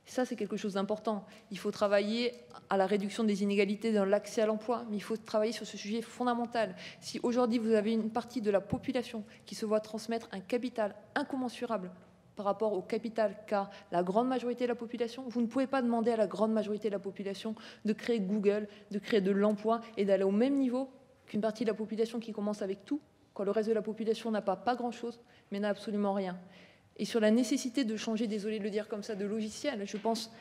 Ça, c'est quelque chose d'important. Il faut travailler à la réduction des inégalités dans l'accès à l'emploi, mais il faut travailler sur ce sujet fondamental. Si aujourd'hui vous avez une partie de la population qui se voit transmettre un capital incommensurable par rapport au capital qu'a la grande majorité de la population. Vous ne pouvez pas demander à la grande majorité de la population de créer Google, de créer de l'emploi et d'aller au même niveau qu'une partie de la population qui commence avec tout, quand le reste de la population n'a pas, pas grand-chose, mais n'a absolument rien. Et sur la nécessité de changer, désolé de le dire comme ça, de logiciel, je pense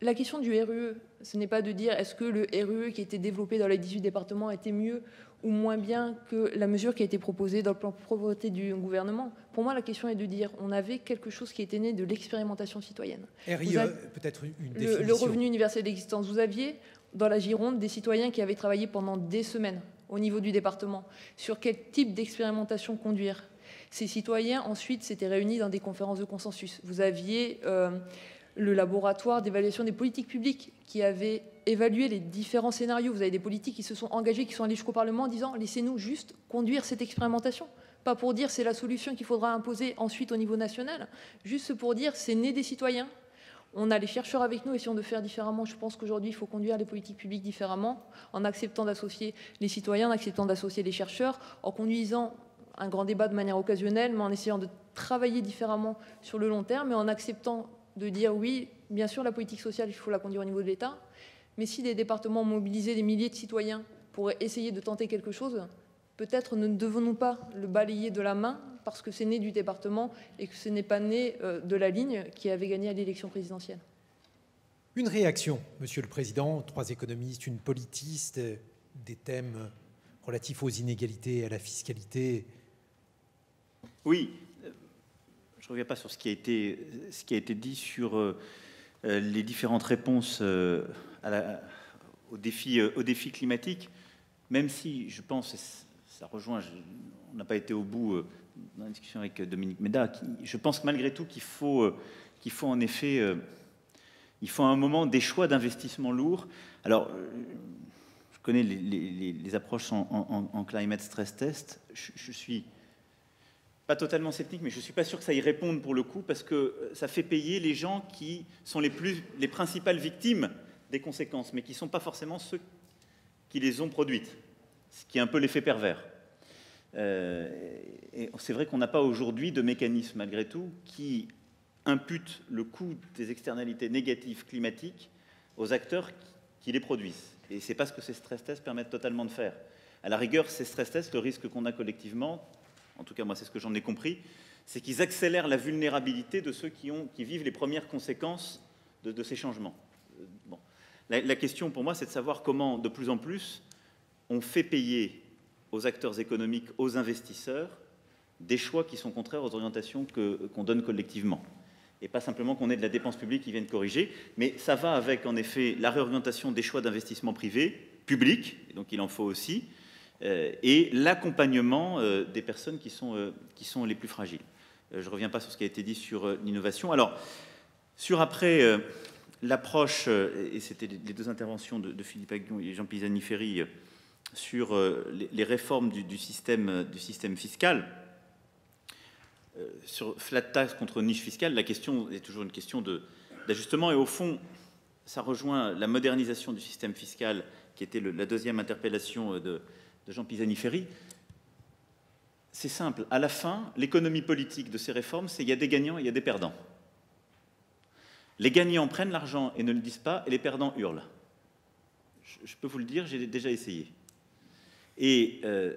la question du RUE, ce n'est pas de dire est-ce que le RUE qui a été développé dans les 18 départements était mieux ou moins bien que la mesure qui a été proposée dans le plan pauvreté du gouvernement. Pour moi, la question est de dire on avait quelque chose qui était né de l'expérimentation citoyenne. RIE, peut-être une définition. Le, le revenu universel d'existence. Vous aviez dans la Gironde des citoyens qui avaient travaillé pendant des semaines au niveau du département sur quel type d'expérimentation conduire. Ces citoyens ensuite s'étaient réunis dans des conférences de consensus. Vous aviez euh, le laboratoire d'évaluation des politiques publiques qui avait évalué les différents scénarios. Vous avez des politiques qui se sont engagés, qui sont allés jusqu'au Parlement en disant laissez-nous juste conduire cette expérimentation. Pas pour dire c'est la solution qu'il faudra imposer ensuite au niveau national, juste pour dire c'est né des citoyens. On a les chercheurs avec nous, essayons de faire différemment. Je pense qu'aujourd'hui, il faut conduire les politiques publiques différemment, en acceptant d'associer les citoyens, en acceptant d'associer les chercheurs, en conduisant un grand débat de manière occasionnelle, mais en essayant de travailler différemment sur le long terme et en acceptant de dire oui, bien sûr, la politique sociale, il faut la conduire au niveau de l'État, mais si des départements mobilisaient des milliers de citoyens pour essayer de tenter quelque chose, peut-être ne devons-nous pas le balayer de la main parce que c'est né du département et que ce n'est pas né euh, de la ligne qui avait gagné à l'élection présidentielle. Une réaction, Monsieur le Président, trois économistes, une politiste, des thèmes relatifs aux inégalités et à la fiscalité. Oui, je ne reviens pas sur ce qui a été, ce qui a été dit sur euh, euh, les différentes réponses euh, à la, aux, défis, aux défis climatiques, même si je pense, et ça rejoint, on n'a pas été au bout dans la discussion avec Dominique Méda, je pense malgré tout qu'il faut, qu'il faut en effet, il faut un moment des choix d'investissement lourds. Alors, je connais les, approches en, climate stress test, je, je suis pas totalement sceptique, mais je suis pas sûr que ça y réponde pour le coup, parce que euh, ça fait payer les gens qui sont les, plus, les principales victimes des conséquences, mais qui ne sont pas forcément ceux qui les ont produites, ce qui est un peu l'effet pervers. Euh, et c'est vrai qu'on n'a pas aujourd'hui de mécanisme, malgré tout, qui impute le coût des externalités négatives climatiques aux acteurs qui les produisent. Et ce n'est pas ce que ces stress tests permettent totalement de faire. À la rigueur, ces stress tests, le risque qu'on a collectivement, en tout cas moi c'est ce que j'en ai compris, c'est qu'ils accélèrent la vulnérabilité de ceux qui, ont, qui vivent les premières conséquences de, ces changements. Euh, bon. La, question pour moi, c'est de savoir comment, de plus en plus, on fait payer aux acteurs économiques, aux investisseurs, des choix qui sont contraires aux orientations qu'on donne collectivement. Et pas simplement qu'on ait de la dépense publique qui vienne corriger, mais ça va avec, en effet, la réorientation des choix d'investissement privé, public, et donc il en faut aussi, euh, et l'accompagnement euh, des personnes qui sont, euh, qui sont les plus fragiles. je ne reviens pas sur ce qui a été dit sur l'innovation. Alors, sur après l'approche, et c'était les deux interventions de, Philippe Aguillon et Jean Pisani-Ferry sur les, réformes du, système, du système fiscal, sur flat tax contre niche fiscale, la question est toujours une question d'ajustement. Et au fond, ça rejoint la modernisation du système fiscal, qui était la deuxième interpellation de, Jean Pisani-Ferry, c'est simple. À la fin, l'économie politique de ces réformes, c'est qu'il y a des gagnants et il y a des perdants. Les gagnants prennent l'argent et ne le disent pas, et les perdants hurlent. Je, peux vous le dire, j'ai déjà essayé. Et euh,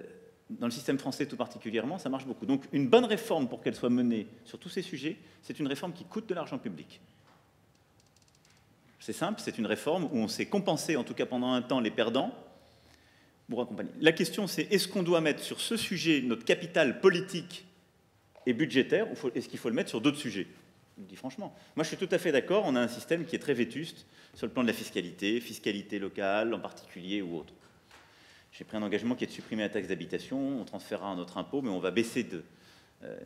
dans le système français tout particulièrement, ça marche beaucoup. Donc une bonne réforme pour qu'elle soit menée sur tous ces sujets, c'est une réforme qui coûte de l'argent public. C'est simple, c'est une réforme où on s'est compensé, en tout cas pendant un temps, les perdants, pour accompagner. La question, c'est est-ce qu'on doit mettre sur ce sujet notre capital politique et budgétaire, ou est-ce qu'il faut le mettre sur d'autres sujets? Je le dis franchement. Moi, je suis tout à fait d'accord, on a un système qui est très vétuste sur le plan de la fiscalité, fiscalité locale en particulier ou autre. J'ai pris un engagement qui est de supprimer la taxe d'habitation, on transférera un autre impôt, mais on va baisser de euh,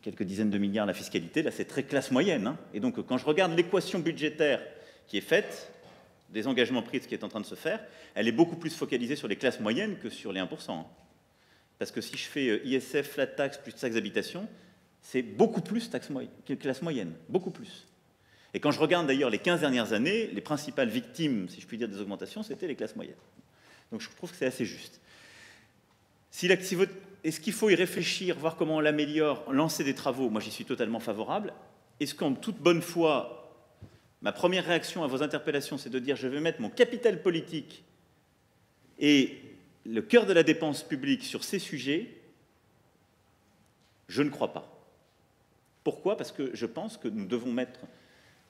quelques dizaines de milliards la fiscalité. Là, c'est très classe moyenne. Hein. Et donc, quand je regarde l'équation budgétaire qui est faite, des engagements pris de ce qui est en train de se faire, elle est beaucoup plus focalisée sur les classes moyennes que sur les 1%. Hein. Parce que si je fais euh, ISF, flat tax plus taxe d'habitation, c'est beaucoup plus classe moyenne, beaucoup plus. Et quand je regarde d'ailleurs les 15 dernières années, les principales victimes, si je puis dire, des augmentations, c'était les classes moyennes. Donc je trouve que c'est assez juste. Est-ce qu'il faut y réfléchir, voir comment on l'améliore, lancer des travaux? Moi, j'y suis totalement favorable. Est-ce qu'en toute bonne foi, Ma première réaction à vos interpellations, c'est de dire je vais mettre mon capital politique et le cœur de la dépense publique sur ces sujets? Je ne crois pas. Pourquoi? Parce que je pense que nous devons mettre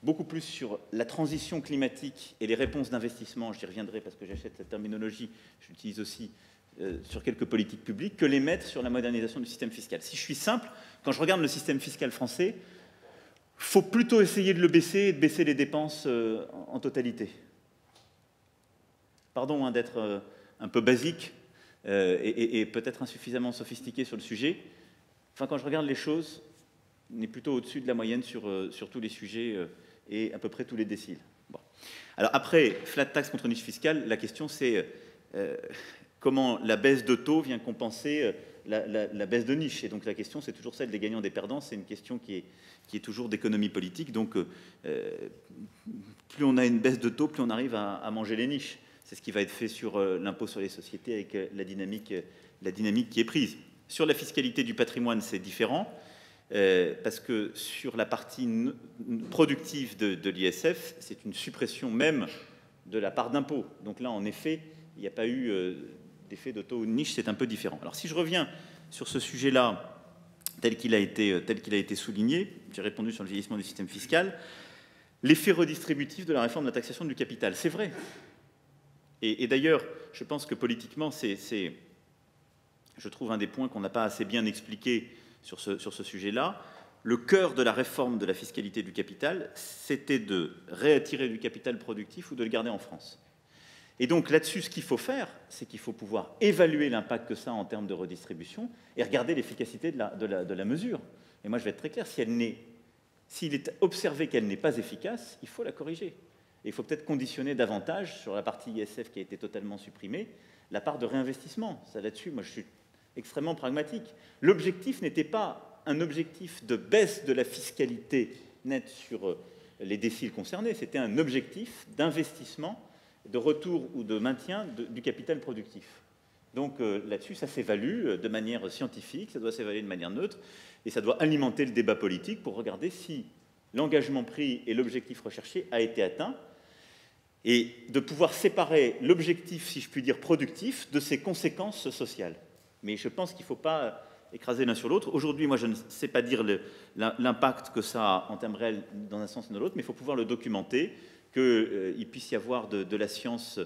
beaucoup plus sur la transition climatique et les réponses d'investissement, j'y reviendrai parce que j'achète cette terminologie, je l'utilise aussi euh, sur quelques politiques publiques, que les mettre sur la modernisation du système fiscal. Si je suis simple, quand je regarde le système fiscal français, faut plutôt essayer de le baisser et de baisser les dépenses euh, en totalité. Pardon hein, d'être euh, un peu basique et, peut-être insuffisamment sophistiqué sur le sujet. Enfin, quand je regarde les choses, on est plutôt au-dessus de la moyenne sur, sur, tous les sujets et à peu près tous les déciles. Bon. Alors après, flat tax contre niche fiscale, la question c'est comment la baisse de taux vient compenser la, baisse de niche. Et donc la question, c'est toujours celle des gagnants des perdants. C'est une question qui est, qui est toujours d'économie politique. Donc euh, plus on a une baisse de taux, plus on arrive à, manger les niches. C'est ce qui va être fait sur euh, l'impôt sur les sociétés avec euh, la dynamique, la dynamique qui est prise. Sur la fiscalité du patrimoine, c'est différent. Parce que sur la partie productive de, de l'ISF, c'est une suppression même de la part d'impôt. Donc là, en effet, il n'y a pas eu d'effet de taux niche, c'est un peu différent. Alors si je reviens sur ce sujet-là, tel qu'il a, été, tel qu'il a été souligné, j'ai répondu sur le vieillissement du système fiscal, l'effet redistributif de la réforme de la taxation du capital, c'est vrai. Et, d'ailleurs, je pense que politiquement, c'est, je trouve, un des points qu'on n'a pas assez bien expliqué sur ce, sujet-là. Le cœur de la réforme de la fiscalité du capital, c'était de réattirer du capital productif ou de le garder en France. Et donc là-dessus, ce qu'il faut faire, c'est qu'il faut pouvoir évaluer l'impact que ça a en termes de redistribution et regarder l'efficacité de la, mesure. Et moi, je vais être très clair, si elle s'il est observé qu'elle n'est pas efficace, il faut la corriger. Et il faut peut-être conditionner davantage, sur la partie ISF qui a été totalement supprimée, la part de réinvestissement. Ça là-dessus, moi, je suis extrêmement pragmatique. L'objectif n'était pas un objectif de baisse de la fiscalité nette sur euh, les déciles concernés, c'était un objectif d'investissement de retour ou de maintien du capital productif. Donc euh, là-dessus, ça s'évalue euh, de manière scientifique, ça doit s'évaluer de manière neutre, et ça doit alimenter le débat politique pour regarder si l'engagement pris et l'objectif recherché a été atteint, et de pouvoir séparer l'objectif, si je puis dire, productif de ses conséquences sociales. Mais je pense qu'il ne faut pas écraser l'un sur l'autre. Aujourd'hui, moi, je ne sais pas dire l'impact que ça a en termes réels dans un sens ou dans l'autre, mais il faut pouvoir le documenter qu'il euh, puisse y avoir de, la science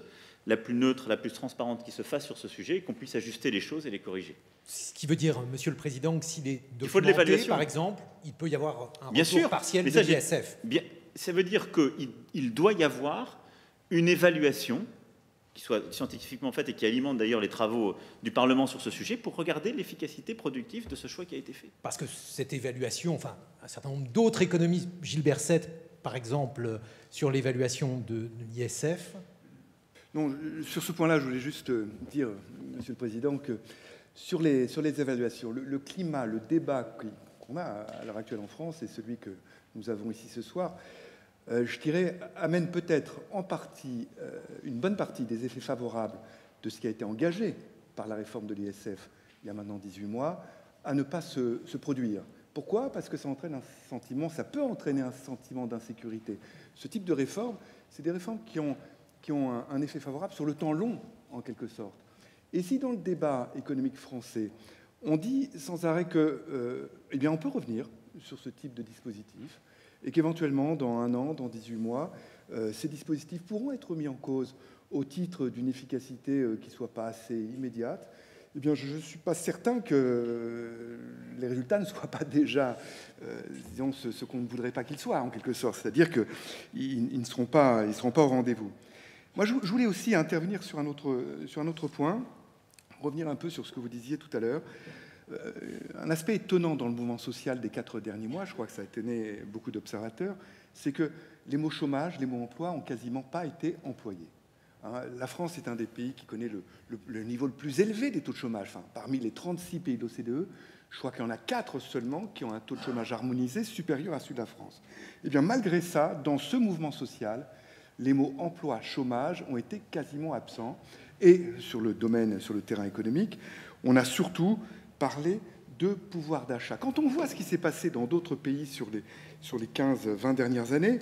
la plus neutre, la plus transparente qui se fasse sur ce sujet et qu'on puisse ajuster les choses et les corriger. Ce qui veut dire, Monsieur le Président, que s'il est documenté, par exemple, il peut y avoir un bien retour partiel de l'ISF. Bien, ça veut dire qu'il il doit y avoir une évaluation qui soit scientifiquement faite et qui alimente d'ailleurs les travaux du Parlement sur ce sujet pour regarder l'efficacité productive de ce choix qui a été fait. Parce que cette évaluation, enfin, un certain nombre d'autres économistes, Gilles Berset, par exemple, sur l'évaluation de, l'ISF Non, sur ce point-là, je voulais juste dire, Monsieur le Président, que sur les, sur les évaluations, le, climat, le débat qu'on a à l'heure actuelle en France et celui que nous avons ici ce soir, euh, je dirais, amène peut-être en partie, euh, une bonne partie des effets favorables de ce qui a été engagé par la réforme de l'ISF il y a maintenant 18 mois, à ne pas se, produire. Pourquoi? Parce que ça entraîne un sentiment, ça peut entraîner un sentiment d'insécurité. Ce type de réformes, c'est des réformes qui ont, qui ont un, effet favorable sur le temps long, en quelque sorte. Et si dans le débat économique français, on dit sans arrêt que, euh, eh bien, on peut revenir sur ce type de dispositif, et qu'éventuellement, dans un an, dans 18 mois, euh, ces dispositifs pourront être mis en cause au titre d'une efficacité qui ne soit pas assez immédiate, eh bien, je ne suis pas certain que les résultats ne soient pas déjà, disons, ce, qu'on ne voudrait pas qu'ils soient, en quelque sorte. C'est-à-dire qu'ils ne seront pas, ils seront pas au rendez-vous. Moi, je, voulais aussi intervenir sur un autre point, revenir un peu sur ce que vous disiez tout à l'heure. Euh, un aspect étonnant dans le mouvement social des quatre derniers mois, je crois que ça a étonné beaucoup d'observateurs, c'est que les mots chômage, les mots emploi ont quasiment pas été employés. Hein, la France est un des pays qui connaît le, niveau le plus élevé des taux de chômage. Parmi les 36 pays de l'OCDE, je crois qu'il y en a quatre seulement qui ont un taux de chômage harmonisé supérieur à celui de la France. Et eh bien, malgré ça, dans ce mouvement social, les mots emploi, chômage ont été quasiment absents. Et sur le domaine, sur le terrain économique, on a surtout parlé de pouvoir d'achat. Quand on voit ce qui s'est passé dans d'autres pays sur les, sur les 15-20 dernières années,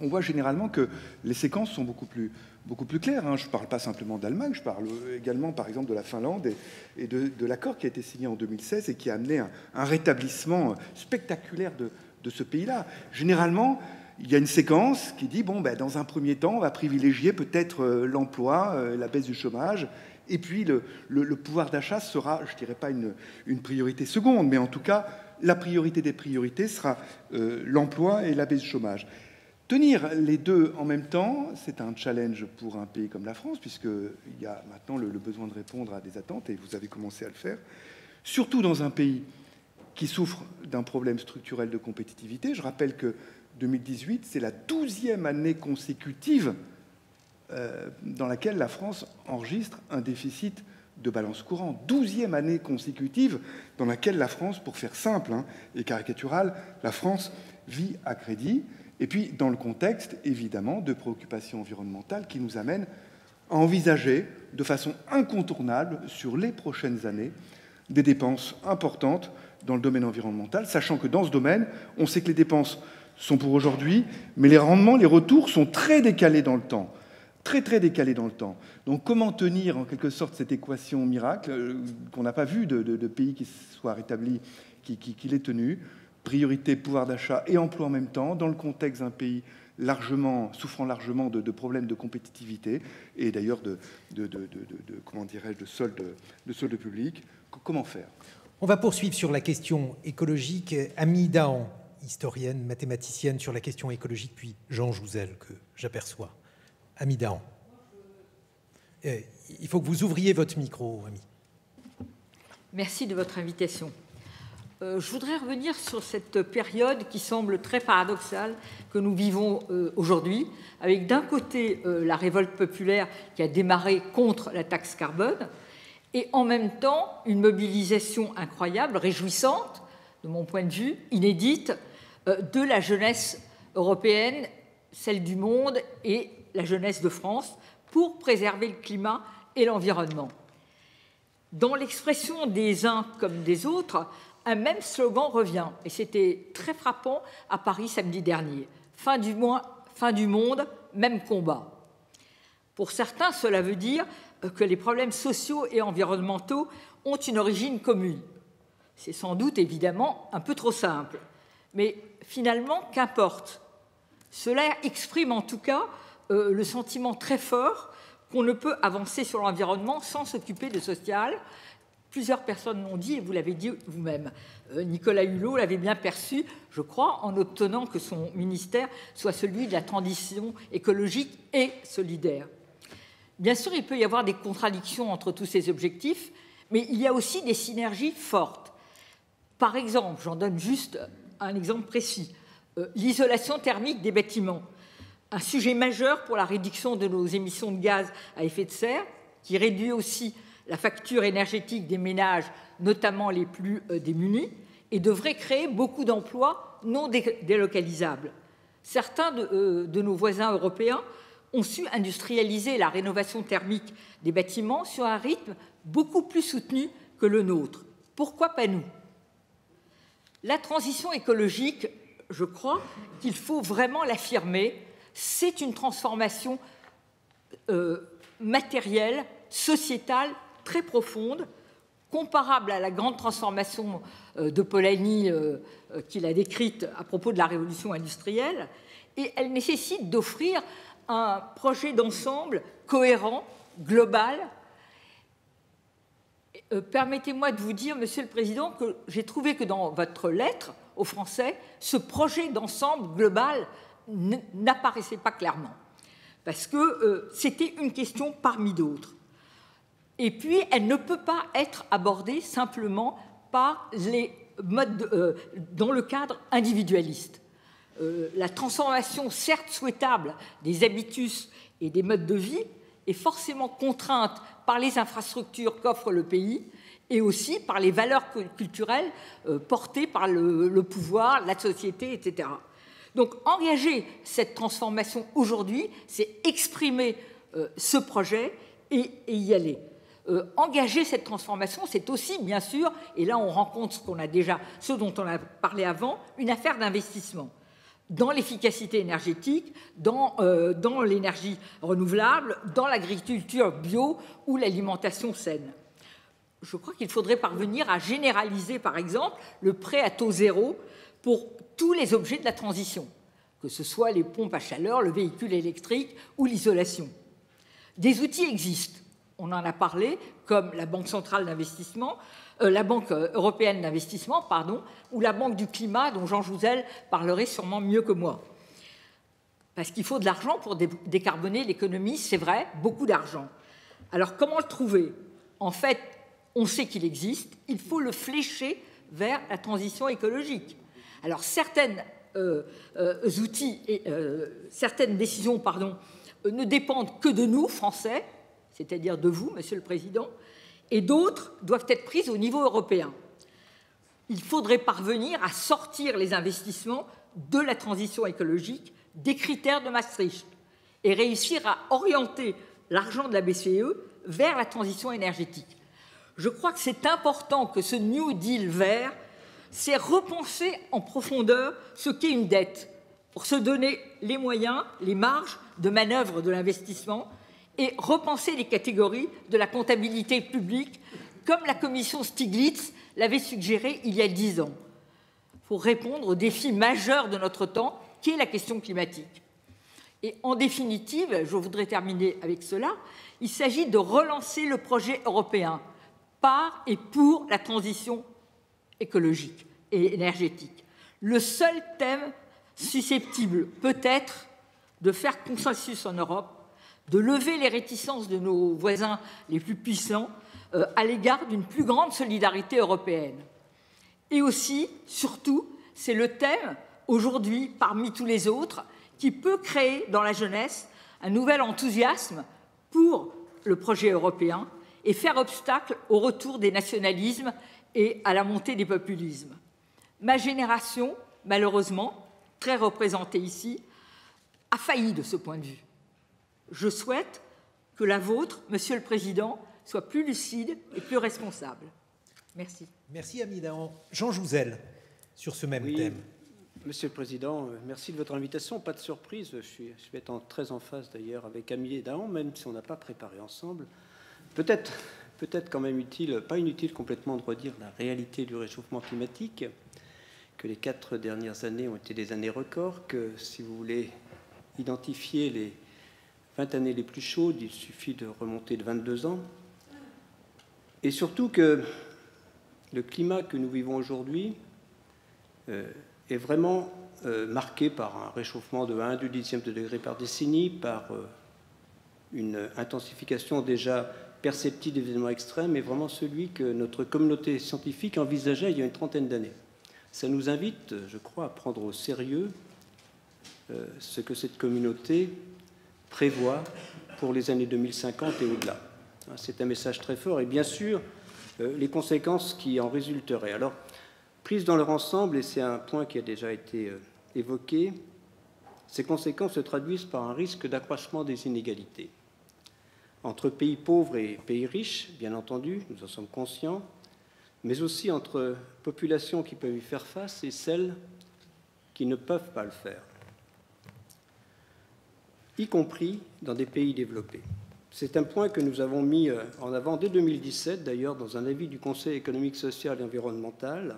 on voit généralement que les séquences sont beaucoup plus, beaucoup plus claires. Hein. Je ne parle pas simplement d'Allemagne, je parle également par exemple de la Finlande et, de, l'accord qui a été signé en 2016 et qui a amené un, rétablissement spectaculaire de, de ce pays-là. Généralement, il y a une séquence qui dit, bon, ben, dans un premier temps, on va privilégier peut-être euh, l'emploi, euh, la baisse du chômage, et puis le, pouvoir d'achat sera, je ne dirais pas une, priorité seconde, mais en tout cas, la priorité des priorités sera euh, l'emploi et la baisse du chômage. Tenir les deux en même temps, c'est un challenge pour un pays comme la France, puisqu'il y a maintenant le, besoin de répondre à des attentes, et vous avez commencé à le faire, surtout dans un pays qui souffre d'un problème structurel de compétitivité. Je rappelle que 2018, c'est la douzième année consécutive dans laquelle la France enregistre un déficit de balance courante. Douzième année consécutive dans laquelle la France, pour faire simple hein, et caricatural, la France vit à crédit. Et puis dans le contexte, évidemment, de préoccupations environnementales qui nous amènent à envisager de façon incontournable sur les prochaines années des dépenses importantes dans le domaine environnemental, sachant que dans ce domaine, on sait que les dépenses sont pour aujourd'hui, mais les rendements, les retours sont très décalés dans le temps. Très très décalés dans le temps. Donc comment tenir en quelque sorte cette équation miracle euh, qu'on n'a pas vu de, pays qui soit rétabli, qui, qui, l'ait tenu? Priorité, pouvoir d'achat et emploi en même temps, dans le contexte d'un pays largement, souffrant largement de, problèmes de compétitivité et d'ailleurs de, comment dirais-je, de solde, de solde public. Comment faire? On va poursuivre sur la question écologique. Ami Dahan, historienne, mathématicienne sur la question écologique, puis Jean Jouzel, que j'aperçois. Ami Dahan. Eh, il faut que vous ouvriez votre micro, ami. Merci de votre invitation. Euh, je voudrais revenir sur cette période qui semble très paradoxale que nous vivons euh, aujourd'hui, avec d'un côté euh, la révolte populaire qui a démarré contre la taxe carbone, et en même temps une mobilisation incroyable, réjouissante, de mon point de vue, inédite, de la jeunesse européenne, celle du monde et la jeunesse de France, pour préserver le climat et l'environnement. Dans l'expression des uns comme des autres, un même slogan revient, et c'était très frappant à Paris samedi dernier. Fin du, mois, fin du monde, même combat. Pour certains, cela veut dire que les problèmes sociaux et environnementaux ont une origine commune. C'est sans doute évidemment un peu trop simple. Mais finalement, qu'importe. Cela exprime en tout cas euh, le sentiment très fort qu'on ne peut avancer sur l'environnement sans s'occuper de social. Plusieurs personnes l'ont dit et vous l'avez dit vous-même. Euh, Nicolas Hulot l'avait bien perçu, je crois, en obtenant que son ministère soit celui de la transition écologique et solidaire. Bien sûr, il peut y avoir des contradictions entre tous ces objectifs, mais il y a aussi des synergies fortes. Par exemple, j'en donne juste un exemple précis. Euh, l'isolation thermique des bâtiments, un sujet majeur pour la réduction de nos émissions de gaz à effet de serre, qui réduit aussi la facture énergétique des ménages, notamment les plus euh, démunis, et devrait créer beaucoup d'emplois non délocalisables. Certains euh, de, nos voisins européens ont su industrialiser la rénovation thermique des bâtiments sur un rythme beaucoup plus soutenu que le nôtre. Pourquoi pas nous? La transition écologique, je crois qu'il faut vraiment l'affirmer, c'est une transformation euh, matérielle, sociétale, très profonde, comparable à la grande transformation euh, de Polanyi euh, qu'il a décrite à propos de la révolution industrielle, et elle nécessite d'offrir un projet d'ensemble cohérent, global. Permettez-moi de vous dire, Monsieur le Président, que j'ai trouvé que dans votre lettre aux Français, ce projet d'ensemble global n'apparaissait pas clairement, parce que euh, c'était une question parmi d'autres. Et puis, elle ne peut pas être abordée simplement par les modes euh, dans le cadre individualiste. Euh, la transformation, certes souhaitable, des habitus et des modes de vie est forcément contrainte par les infrastructures qu'offre le pays et aussi par les valeurs culturelles portées par le, pouvoir, la société, etc. Donc engager cette transformation aujourd'hui, c'est exprimer ce projet et y aller. Euh, engager cette transformation, c'est aussi, bien sûr, et là on rencontre ce qu'on a déjà, ce dont on a parlé avant, une affaire d'investissement dans l'efficacité énergétique, dans, euh, dans l'énergie renouvelable, dans l'agriculture bio ou l'alimentation saine. Je crois qu'il faudrait parvenir à généraliser, par exemple, le prêt à taux zéro pour tous les objets de la transition, que ce soit les pompes à chaleur, le véhicule électrique ou l'isolation. Des outils existent on en a parlé, comme la Banque centrale d'investissement, euh, la Banque européenne d'investissement, pardon, ou la Banque du climat, dont Jean Jouzel parlerait sûrement mieux que moi. Parce qu'il faut de l'argent pour décarboner l'économie, c'est vrai, beaucoup d'argent. Alors comment le trouver? En fait, on sait qu'il existe, il faut le flécher vers la transition écologique. Alors certaines euh, euh, certaines décisions, ne dépendent que de nous, Français, c'est-à-dire de vous, Monsieur le Président, et d'autres doivent être prises au niveau européen. Il faudrait parvenir à sortir les investissements de la transition écologique des critères de Maastricht et réussir à orienter l'argent de la BCE vers la transition énergétique. Je crois que c'est important que ce New Deal vert, c'est repenser en profondeur ce qu'est une dette pour se donner les moyens, les marges de manœuvre de l'investissement et repenser les catégories de la comptabilité publique, comme la commission Stiglitz l'avait suggéré il y a dix ans, pour répondre au défi majeur de notre temps, qui est la question climatique. Et en définitive, je voudrais terminer avec cela, il s'agit de relancer le projet européen par et pour la transition écologique et énergétique. Le seul thème susceptible peut-être de faire consensus en Europe, de lever les réticences de nos voisins les plus puissants euh, à l'égard d'une plus grande solidarité européenne. Et aussi, surtout, c'est le thème, aujourd'hui, parmi tous les autres, qui peut créer dans la jeunesse un nouvel enthousiasme pour le projet européen et faire obstacle au retour des nationalismes et à la montée des populismes. Ma génération, malheureusement, très représentée ici, a failli de ce point de vue je souhaite que la vôtre, Monsieur le Président, soit plus lucide et plus responsable. Merci. Merci, Ami Jean Jouzel, sur ce même thème. Monsieur le Président, euh, merci de votre invitation. Pas de surprise, je suis, je vais être très en phase d'ailleurs avec Ami Daon, même si on n'a pas préparé ensemble. Peut-être peut-être quand même utile, pas inutile complètement de redire la réalité du réchauffement climatique, que les quatre dernières années ont été des années records, que si vous voulez identifier les, 20 années les plus chaudes, il suffit de remonter de 22 ans. Et surtout que le climat que nous vivons aujourd'hui euh, est vraiment euh, marqué par un réchauffement de 1 du dixième de degré par décennie, par euh, une intensification déjà perceptible des événements extrêmes, et vraiment celui que notre communauté scientifique envisageait il y a une trentaine d'années. Ça nous invite, je crois, à prendre au sérieux ce que cette communauté prévoit pour les années 2050 et au-delà. Hein, c'est un message très fort et bien sûr euh, les conséquences qui en résulteraient. Alors, prises dans leur ensemble, et c'est un point qui a déjà été euh, évoqué, ces conséquences se traduisent par un risque d'accroissement des inégalités. Entre pays pauvres et pays riches, bien entendu, nous en sommes conscients, mais aussi entre populations qui peuvent y faire face et celles qui ne peuvent pas le faire y compris dans des pays développés. C'est un point que nous avons mis euh, en avant dès 2017, d'ailleurs, dans un avis du Conseil économique, social et environnemental,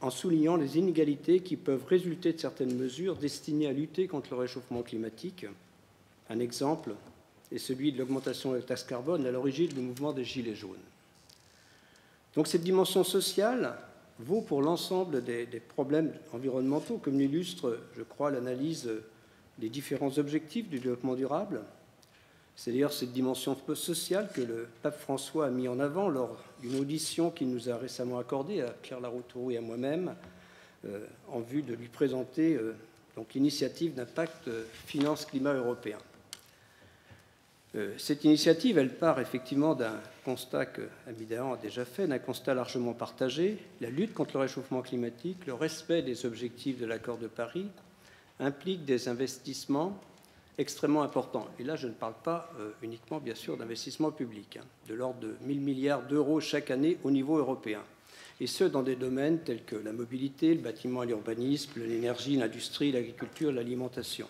en soulignant les inégalités qui peuvent résulter de certaines mesures destinées à lutter contre le réchauffement climatique, Un exemple est celui de l'augmentation de la taxe carbone à l'origine du mouvement des Gilets jaunes. Donc cette dimension sociale vaut pour l'ensemble des, problèmes environnementaux, comme l'illustre, je crois, l'analyse des différents objectifs du développement durable. C'est d'ailleurs cette dimension sociale que le pape François a mis en avant lors d'une audition qu'il nous a récemment accordée à Pierre Laroutourou et à moi-même, euh, en vue de lui présenter euh, l'initiative d'impact euh, finance-climat européen. Cette initiative, elle part effectivement d'un constat que Abidjan a déjà fait, d'un constat largement partagé. La lutte contre le réchauffement climatique, le respect des objectifs de l'accord de Paris implique des investissements extrêmement importants. Et là, je ne parle pas uniquement, bien sûr, d'investissements publics, hein, de l'ordre de 1000 milliards d'euros chaque année au niveau européen et ce, dans des domaines tels que la mobilité, le bâtiment et l'urbanisme, l'énergie, l'industrie, l'agriculture, l'alimentation,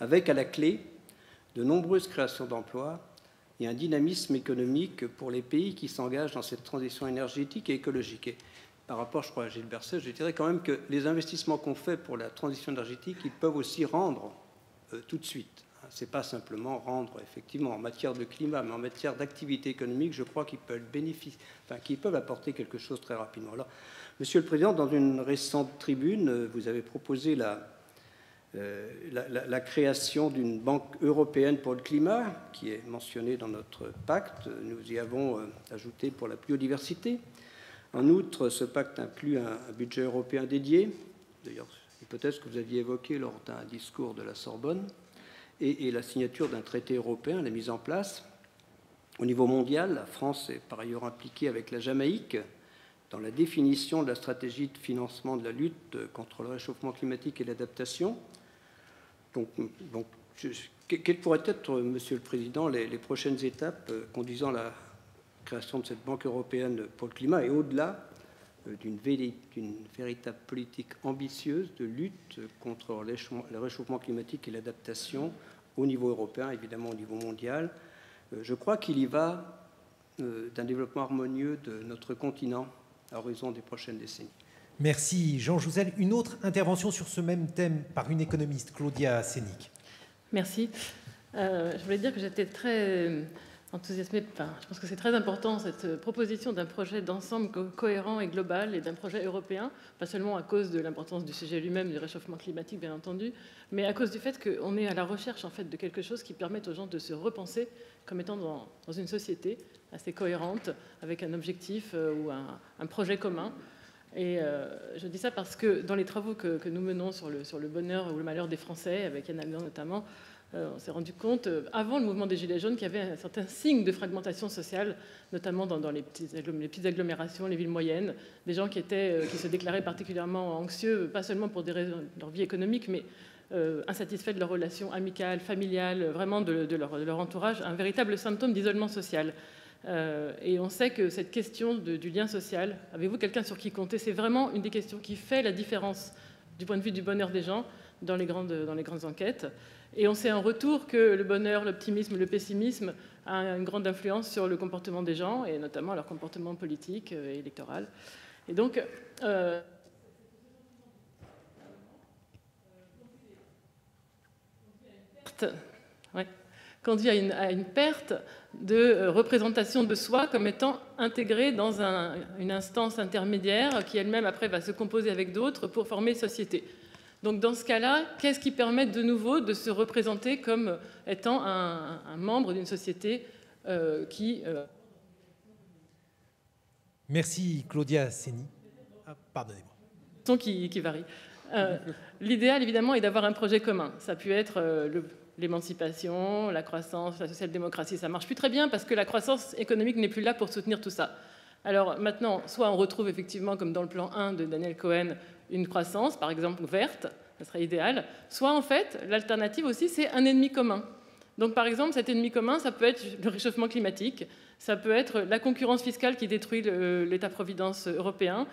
avec à la clé de nombreuses créations d'emplois et un dynamisme économique pour les pays qui s'engagent dans cette transition énergétique et écologique. Et par rapport, je crois, à Gilles Berset, je dirais quand même que les investissements qu'on fait pour la transition énergétique, ils peuvent aussi rendre euh, tout de suite c'est pas simplement rendre, effectivement, en matière de climat, mais en matière d'activité économique, je crois qu'ils peuvent bénéficier, enfin, qu'ils peuvent apporter quelque chose très rapidement. Alors, Monsieur le Président, dans une récente tribune, vous avez proposé la, euh, la, création d'une banque européenne pour le climat, qui est mentionnée dans notre pacte. Nous y avons euh, ajouté pour la biodiversité. En outre, ce pacte inclut un, budget européen dédié, d'ailleurs, hypothèse que vous aviez évoquée lors d'un discours de la Sorbonne et, la signature d'un traité européen, la mise en place. Au niveau mondial, la France est par ailleurs impliquée avec la Jamaïque dans la définition de la stratégie de financement de la lutte contre le réchauffement climatique et l'adaptation. Donc, quelles pourraient être, Monsieur le Président, les, prochaines étapes euh, conduisant à la création de cette Banque européenne pour le climat et au-delà euh, d'une véritable politique ambitieuse de lutte contre le réchauffement climatique et l'adaptation au niveau européen, évidemment au niveau mondial? Euh, je crois qu'il y va euh, d'un développement harmonieux de notre continent à l'horizon des prochaines décennies. Merci Jean Jouzel. Une autre intervention sur ce même thème par une économiste, Claudia Sénic. Merci. je voulais dire que j'étais très enthousiasmé. Enfin, je pense que c'est très important cette proposition d'un projet d'ensemble cohérent et global et d'un projet européen, pas seulement à cause de l'importance du sujet lui-même, du réchauffement climatique bien entendu, mais à cause du fait qu'on est à la recherche en fait de quelque chose qui permette aux gens de se repenser comme étant dans, une société assez cohérente avec un objectif euh, ou un, projet commun. Et euh, je dis ça parce que dans les travaux que, nous menons sur le, bonheur ou le malheur des Français, avec Yann notamment, euh, on s'est rendu compte, euh, avant le mouvement des Gilets jaunes, qu'il y avait un certain signe de fragmentation sociale, notamment dans, les, petites, agglomérations, les villes moyennes, des gens qui se déclaraient particulièrement anxieux, pas seulement pour des raisons de leur vie économique, mais insatisfaits de leurs relations amicales, familiales, vraiment de, leur, entourage, un véritable symptôme d'isolement social. Et on sait que cette question du lien social, avez-vous quelqu'un sur qui compter, c'est vraiment une des questions qui fait la différence du point de vue du bonheur des gens dans les grandes, dans les grandes enquêtes. Et on sait en retour que le bonheur, l'optimisme, le pessimisme a une grande influence sur le comportement des gens, et notamment leur comportement politique euh, et électoral. Et donc, euh, conduit à une, à une, perte de euh, représentation de soi comme étant intégrée dans une instance intermédiaire qui elle-même après va se composer avec d'autres pour former société. Donc dans ce cas-là, qu'est-ce qui permet de nouveau de se représenter comme étant un, membre d'une société euh, qui... Euh, Merci Claudia Seni. Ah, Pardonnez-moi. Qui, qui varie. Euh, l'idéal, évidemment, est d'avoir un projet commun. Ça peut être l'émancipation, la croissance, la social-démocratie. Ça marche plus très bien parce que la croissance économique n'est plus là pour soutenir tout ça. Alors maintenant, soit on retrouve effectivement, comme dans le plan 1 de Daniel Cohen, une croissance, par exemple verte, ça serait idéal, soit en fait, l'alternative aussi, c'est un ennemi commun. Donc par exemple, cet ennemi commun, ça peut être le réchauffement climatique, ça peut être la concurrence fiscale qui détruit l'État-providence européen,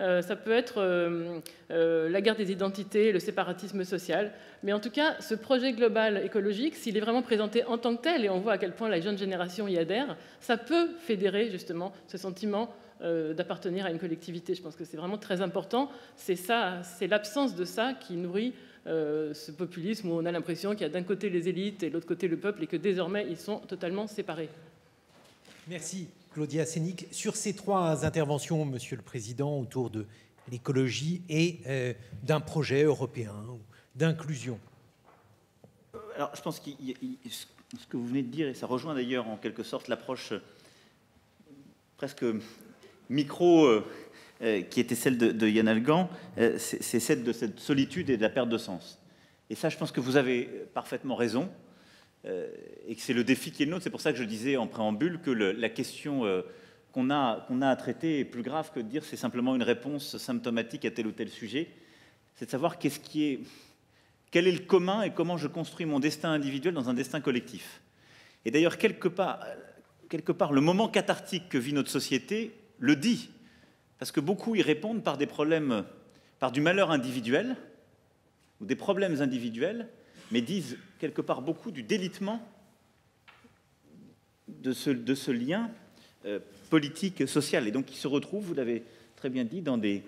euh, ça peut être euh, euh, la guerre des identités, le séparatisme social. Mais en tout cas, ce projet global écologique, s'il est vraiment présenté en tant que tel, et on voit à quel point la jeune génération y adhère, ça peut fédérer justement ce sentiment d'appartenir à une collectivité. Je pense que c'est vraiment très important. C'est ça, c'est l'absence de ça qui nourrit ce populisme où on a l'impression qu'il y a d'un côté les élites et de l'autre côté le peuple et que désormais ils sont totalement séparés. Merci Claudia Sénic. Sur ces trois interventions, Monsieur le Président, autour de l'écologie et d'un projet européen d'inclusion. Alors je pense que ce que vous venez de dire, et ça rejoint d'ailleurs en quelque sorte l'approche presque micro euh, euh, qui était celle de, Yann Algan, euh, c'est celle de cette solitude et de la perte de sens. Et ça, je pense que vous avez parfaitement raison, et que c'est le défi qui est le nôtre. C'est pour ça que je disais en préambule que la question qu'on a, qu'on a à traiter est plus grave que de dire c'est simplement une réponse symptomatique à tel ou tel sujet. C'est de savoir qu'est-ce qui est, quel est le commun et comment je construis mon destin individuel dans un destin collectif. Et d'ailleurs, quelque part, quelque part, le moment cathartique que vit notre société le dit, parce que beaucoup y répondent par des problèmes, par du malheur individuel ou des problèmes individuels, mais disent quelque part beaucoup du délitement de ce, de ce lien euh, politique, social. Et donc, ils se retrouvent, vous l'avez très bien dit, dans des,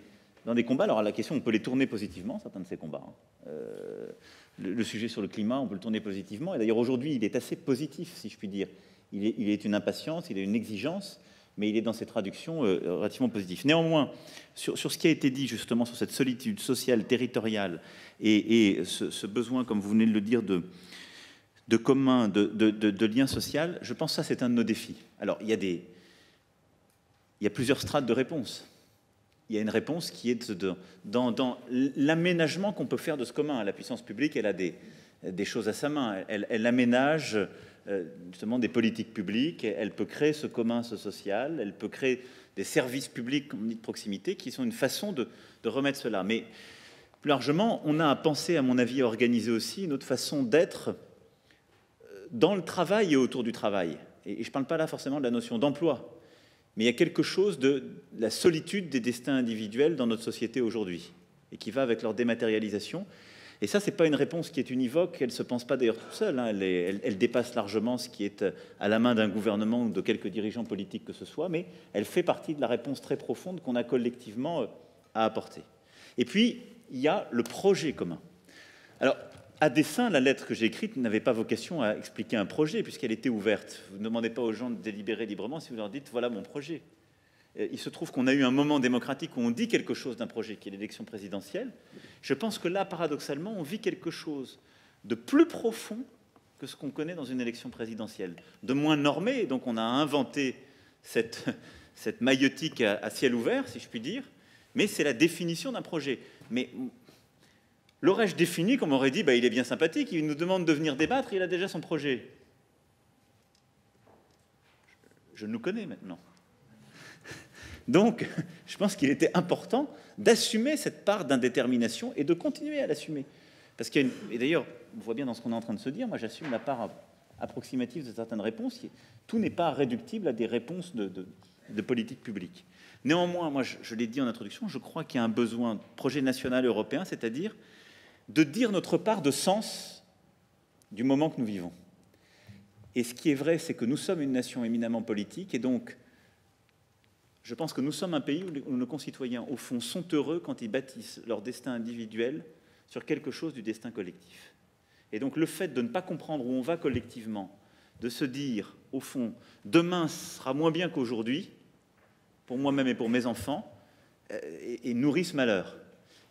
dans des combats. Alors, la question, on peut les tourner positivement, certains de ces combats. Hein. Euh, le, sujet sur le climat, on peut le tourner positivement. Et d'ailleurs, aujourd'hui, il est assez positif, si je puis dire. Il il est une impatience, il est une exigence, mais il est dans ses traductions euh, relativement positif. Néanmoins, sur, ce qui a été dit justement sur cette solitude sociale, territoriale, et, ce, besoin, comme vous venez de le dire, de, de commun, de, de, lien social, je pense que ça, c'est un de nos défis. Alors, il y a, des, il y a plusieurs strates de réponse. Il y a une réponse qui est dans, dans l'aménagement qu'on peut faire de ce commun. La puissance publique, elle a des, des choses à sa main. Elle, aménage justement des politiques publiques, elle peut créer ce commun social, elle peut créer des services publics comme de proximité qui sont une façon de, remettre cela. Mais plus largement, on a à penser, à mon avis, à organiser aussi une autre façon d'être euh, dans le travail et autour du travail. Et je ne parle pas là forcément de la notion d'emploi, mais il y a quelque chose de la solitude des destins individuels dans notre société aujourd'hui, et qui va avec leur dématérialisation. Et ça, ce n'est pas une réponse qui est univoque, elle ne se pense pas d'ailleurs tout seule, hein. elle, dépasse largement ce qui est à la main d'un gouvernement ou de quelques dirigeants politiques que ce soit, mais elle fait partie de la réponse très profonde qu'on a collectivement euh, à apporter. Et puis, il y a le projet commun. Alors, à dessein, la lettre que j'ai écrite n'avait pas vocation à expliquer un projet, puisqu'elle était ouverte. Vous ne demandez pas aux gens de délibérer librement si vous leur dites voilà mon projet. Euh, il se trouve qu'on a eu un moment démocratique où on dit quelque chose d'un projet qui est l'élection présidentielle. Je pense que là, paradoxalement, on vit quelque chose de plus profond que ce qu'on connaît dans une élection présidentielle, de moins normé. Donc on a inventé cette, <laughs> cette à, ciel ouvert, si je puis dire, mais c'est la définition d'un projet. Mais l'aurais-je défini comme on aurait dit, bah, il est bien sympathique, il nous demande de venir débattre, il a déjà son projet. Je, je nous connais maintenant. Donc, je pense qu'il était important d'assumer cette part d'indétermination et de continuer à l'assumer. Parce qu'il et d'ailleurs, on voit bien dans ce qu'on est en train de se dire, moi j'assume la part approximative de certaines réponses. Tout n'est pas réductible à des réponses de, politique publique. Néanmoins, moi je, je l'ai dit en introduction, je crois qu'il y a un besoin projet national européen, c'est-à-dire de dire notre part de sens du moment que nous vivons. Et ce qui est vrai, c'est que nous sommes une nation éminemment politique, et donc je pense que nous sommes un pays où nos concitoyens, au fond, sont heureux quand ils bâtissent leur destin individuel sur quelque chose du destin collectif. Et donc le fait de ne pas comprendre où on va collectivement, de se dire, au fond, demain sera moins bien qu'aujourd'hui, pour moi-même et pour mes enfants, euh, et, nourrit ce malheur.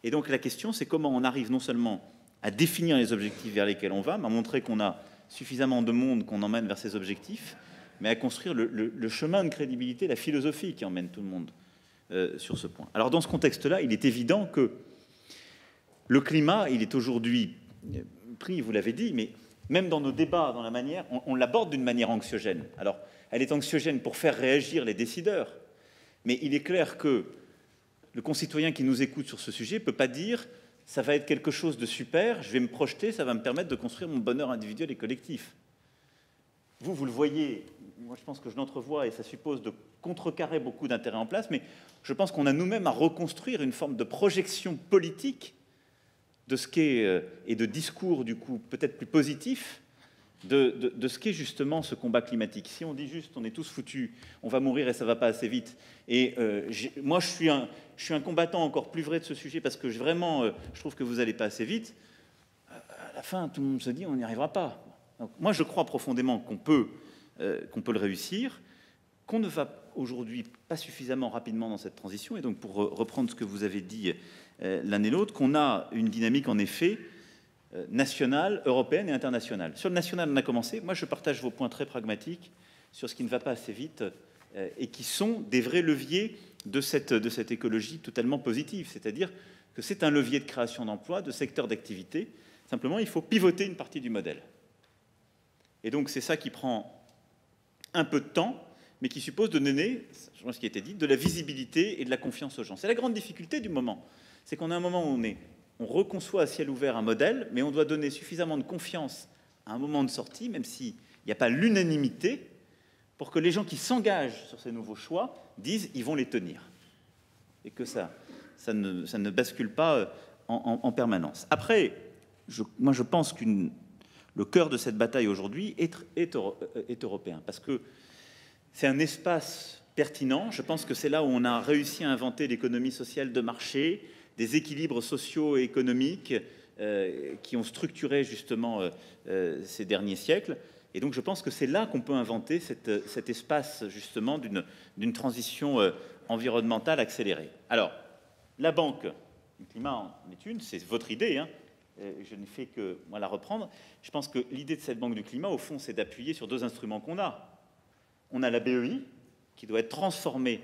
Et donc la question, c'est comment on arrive non seulement à définir les objectifs vers lesquels on va, mais à montrer qu'on a suffisamment de monde qu'on emmène vers ces objectifs, mais à construire le, chemin de crédibilité, la philosophie qui emmène tout le monde euh, sur ce point. Alors dans ce contexte-là, il est évident que le climat, il est aujourd'hui pris, vous l'avez dit, mais même dans nos débats, dans la manière, on, l'aborde d'une manière anxiogène. Alors, elle est anxiogène pour faire réagir les décideurs, mais il est clair que le concitoyen qui nous écoute sur ce sujet ne peut pas dire ça va être quelque chose de super, je vais me projeter, ça va me permettre de construire mon bonheur individuel et collectif. Vous, vous le voyez moi je pense que je l'entrevois et ça suppose de contrecarrer beaucoup d'intérêts en place, mais je pense qu'on a nous-mêmes à reconstruire une forme de projection politique de ce qu'est, euh, et de discours du coup peut-être plus positif, de, de, ce qu'est justement ce combat climatique. Si on dit juste on est tous foutus, on va mourir et ça va pas assez vite, et euh, moi je suis, un, combattant encore plus vrai de ce sujet parce que vraiment euh, je trouve que vous n'allez pas assez vite, la fin, tout le monde se dit on n'y arrivera pas. moi, je crois profondément qu'on peut, euh, qu'on peut le réussir, qu'on ne va aujourd'hui pas suffisamment rapidement dans cette transition. Et donc, pour reprendre ce que vous avez dit euh, l'un et l'autre, qu'on a une dynamique, en effet, euh, nationale, européenne et internationale. Sur le national, on a commencé. Moi, je partage vos points très pragmatiques sur ce qui ne va pas assez vite et qui sont des vrais leviers de cette, de cette écologie totalement positive. C'est-à-dire que c'est un levier de création d'emplois, de secteur d'activité, Simplement, il faut pivoter une partie du modèle. Et donc, c'est ça qui prend un peu de temps, mais qui suppose de donner, je pense ce qui a été dit, de la visibilité et de la confiance aux gens. C'est la grande difficulté du moment. C'est qu'on a un moment où on, est, on reconçoit à ciel ouvert un modèle, mais on doit donner suffisamment de confiance à un moment de sortie, même s'il n'y a pas l'unanimité, pour que les gens qui s'engagent sur ces nouveaux choix disent ils vont les tenir. Et que ça, ne, bascule pas euh, en, en permanence. Après, moi je pense que le cœur de cette bataille aujourd'hui est, euh, est, européen, parce que c'est un espace pertinent. Je pense que c'est là où on a réussi à inventer l'économie sociale de marché, des équilibres sociaux et économiques euh, qui ont structuré justement euh, ces derniers siècles. Et donc je pense que c'est là qu'on peut inventer cet espace justement d'une transition environnementale accélérée. Alors, la banque du climat en est une, c'est votre idée, hein, je ne fais que la reprendre. Je pense que l'idée de cette banque du climat, au fond, c'est d'appuyer sur deux instruments qu'on a. On a la BEI, qui doit être transformée,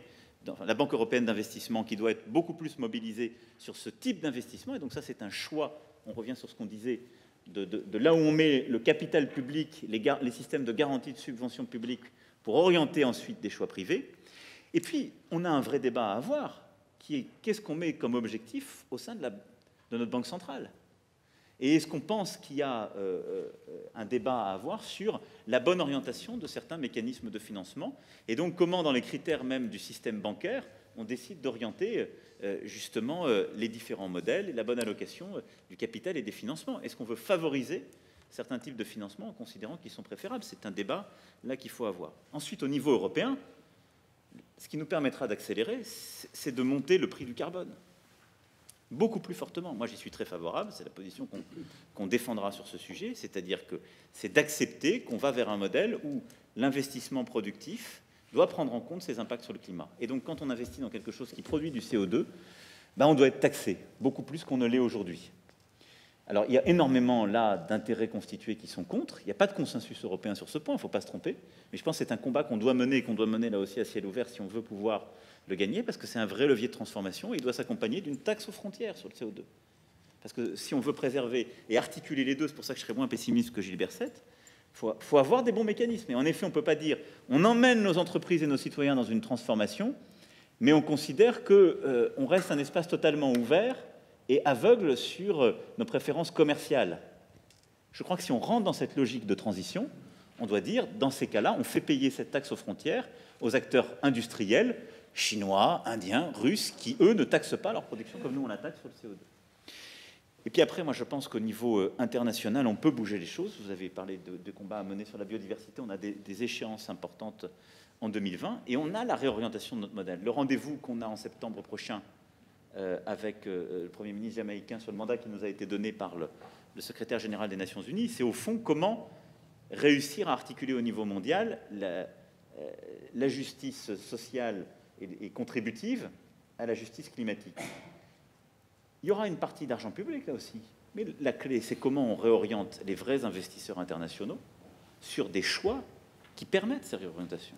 la Banque européenne d'investissement, qui doit être beaucoup plus mobilisée sur ce type d'investissement. Et donc ça, c'est un choix, on revient sur ce qu'on disait, de, là où on met le capital public, les, systèmes de garantie de subvention publique, pour orienter ensuite des choix privés. Et puis, on a un vrai débat à avoir, qui est qu'est-ce qu'on met comme objectif au sein de notre banque centrale? Et est-ce qu'on pense qu'il y a euh, euh, un débat à avoir sur la bonne orientation de certains mécanismes de financement Et donc comment, dans les critères même du système bancaire, on décide d'orienter euh, justement les différents modèles la bonne allocation du capital et des financements Est-ce qu'on veut favoriser certains types de financements en considérant qu'ils sont préférables C'est un débat là qu'il faut avoir. Ensuite, au niveau européen, ce qui nous permettra d'accélérer, c'est de monter le prix du carbone beaucoup plus fortement. Moi, j'y suis très favorable, c'est la position qu'on défendra sur ce sujet, c'est-à-dire que c'est d'accepter qu'on va vers un modèle où l'investissement productif doit prendre en compte ses impacts sur le climat. Et donc, quand on investit dans quelque chose qui produit du CO2, ben, on doit être taxé, beaucoup plus qu'on ne l'est aujourd'hui. Alors, il y a énormément là d'intérêts constitués qui sont contre. Il n'y a pas de consensus européen sur ce point, il ne faut pas se tromper. Mais je pense que c'est un combat qu'on doit mener et qu'on doit mener là aussi à ciel ouvert si on veut pouvoir le gagner, parce que c'est un vrai levier de transformation et il doit s'accompagner d'une taxe aux frontières sur le CO2. Parce que si on veut préserver et articuler les deux, c'est pour ça que je serais moins pessimiste que Gilbert Sett, il faut, avoir des bons mécanismes. Et en effet, on ne peut pas dire on emmène nos entreprises et nos citoyens dans une transformation, mais on considère qu'on euh, reste un espace totalement ouvert et aveugle sur euh, nos préférences commerciales. Je crois que si on rentre dans cette logique de transition, on doit dire, dans ces cas-là, on fait payer cette taxe aux frontières aux acteurs industriels chinois, indiens, russes, qui, eux, ne taxent pas leur production comme nous, on la taxe sur le CO2. Et puis après, moi, je pense qu'au niveau euh, international, on peut bouger les choses. Vous avez parlé de, combats à mener sur la biodiversité. On a des, échéances importantes en 2020 et on a la réorientation de notre modèle. Le rendez-vous qu'on a en septembre prochain euh, avec euh, le Premier ministre jamaïcain sur le mandat qui nous a été donné par le, secrétaire général des Nations Unies, c'est au fond comment réussir à articuler au niveau mondial la, la justice sociale et, contributive à la justice climatique. Il y aura une partie d'argent public là aussi, mais la clé, c'est comment on réoriente les vrais investisseurs internationaux sur des choix qui permettent ces réorientations.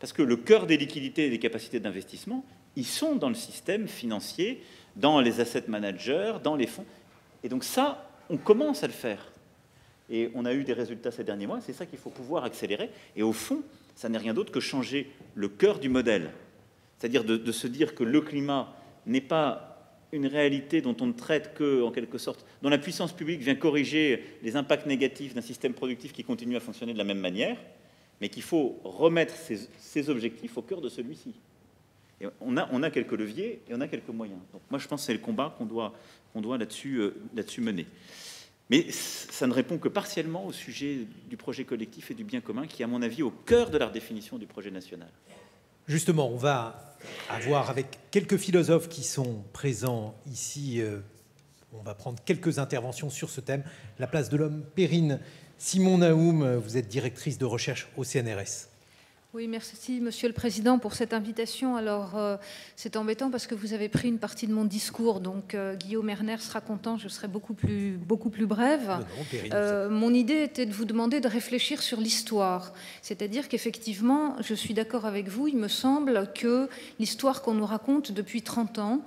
Parce que le cœur des liquidités et des capacités d'investissement, ils sont dans le système financier, dans les asset managers, dans les fonds. Et donc ça, on commence à le faire. Et on a eu des résultats ces derniers mois, c'est ça qu'il faut pouvoir accélérer. Et au fond, ça n'est rien d'autre que changer le cœur du modèle c'est-à-dire de, se dire que le climat n'est pas une réalité dont on ne traite que, en quelque sorte, dont la puissance publique vient corriger les impacts négatifs d'un système productif qui continue à fonctionner de la même manière, mais qu'il faut remettre ces, objectifs au cœur de celui-ci. On a, quelques leviers et on a quelques moyens. Donc moi, je pense que c'est le combat qu'on doit, euh, là-dessus mener. Mais ça ne répond que partiellement au sujet du projet collectif et du bien commun, qui à mon avis, au cœur de la définition du projet national. Justement, on va avoir avec quelques philosophes qui sont présents ici euh, On va prendre quelques interventions sur ce thème. La place de l'homme, Perrine Simon Naoum, vous êtes directrice de recherche au CNRS. Oui, merci Monsieur le Président pour cette invitation. Alors, euh, c'est embêtant parce que vous avez pris une partie de mon discours, donc euh, Guillaume Erner sera content, je serai beaucoup plus, beaucoup plus brève. Euh, mon idée était de vous demander de réfléchir sur l'histoire. C'est-à-dire qu'effectivement, je suis d'accord avec vous, il me semble que l'histoire qu'on nous raconte depuis 30 ans,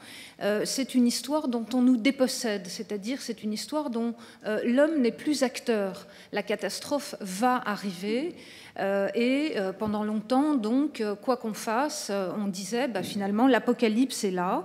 c'est une histoire dont on nous dépossède, c'est-à-dire c'est une histoire dont l'homme n'est plus acteur. La catastrophe va arriver. Euh, et euh, pendant longtemps, donc, euh, quoi qu'on fasse, on disait bah, finalement l'apocalypse est là.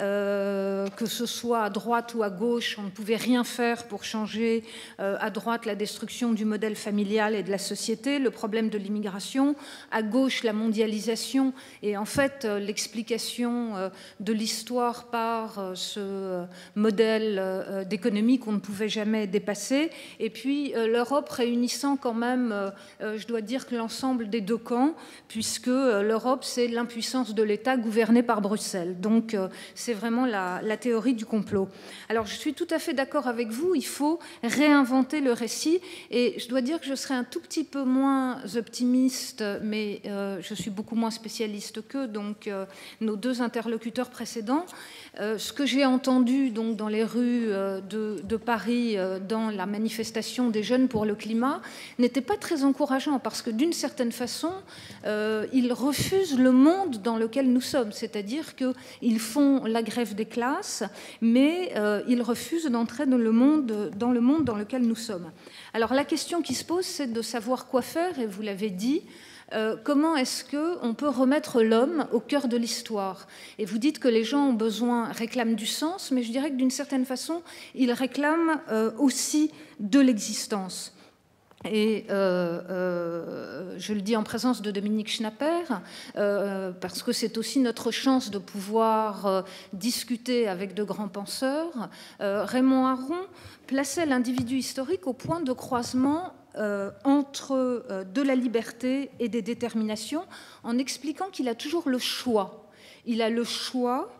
Euh, que ce soit à droite ou à gauche, on ne pouvait rien faire pour changer euh, à droite la destruction du modèle familial et de la société, le problème de l'immigration, à gauche la mondialisation et en fait euh, l'explication de l'histoire par ce modèle d'économie qu'on ne pouvait jamais dépasser, et puis l'Europe réunissant quand même, je dois dire que l'ensemble des deux camps, puisque l'Europe c'est l'impuissance de l'État gouverné par Bruxelles. Donc c'est vraiment la, théorie du complot. Alors je suis tout à fait d'accord avec vous, il faut réinventer le récit et je dois dire que je serais un tout petit peu moins optimiste, mais euh, je suis beaucoup moins spécialiste que donc euh, nos deux interlocuteurs précédents. Euh, ce que j'ai entendu donc dans les rues de, Paris dans la manifestation des jeunes pour le climat n'était pas très encourageant parce que d'une certaine façon, ils refusent le monde dans lequel nous sommes, c'est-à-dire qu'ils font la grève des classes, mais euh, ils refusent d'entrer dans le, monde, dans lequel nous sommes. Alors la question qui se pose, c'est de savoir quoi faire, et vous l'avez dit, euh, comment est-ce qu'on peut remettre l'homme au cœur de l'histoire? Et vous dites que les gens ont besoin, réclament du sens, mais je dirais que d'une certaine façon, ils réclament euh, aussi de l'existence. Et euh, euh, je le dis en présence de Dominique Schnapper, euh, parce que c'est aussi notre chance de pouvoir discuter avec de grands penseurs. Raymond Aron plaçait l'individu historique au point de croisement entre de la liberté et des déterminations, en expliquant qu'il a toujours le choix. Il a le choix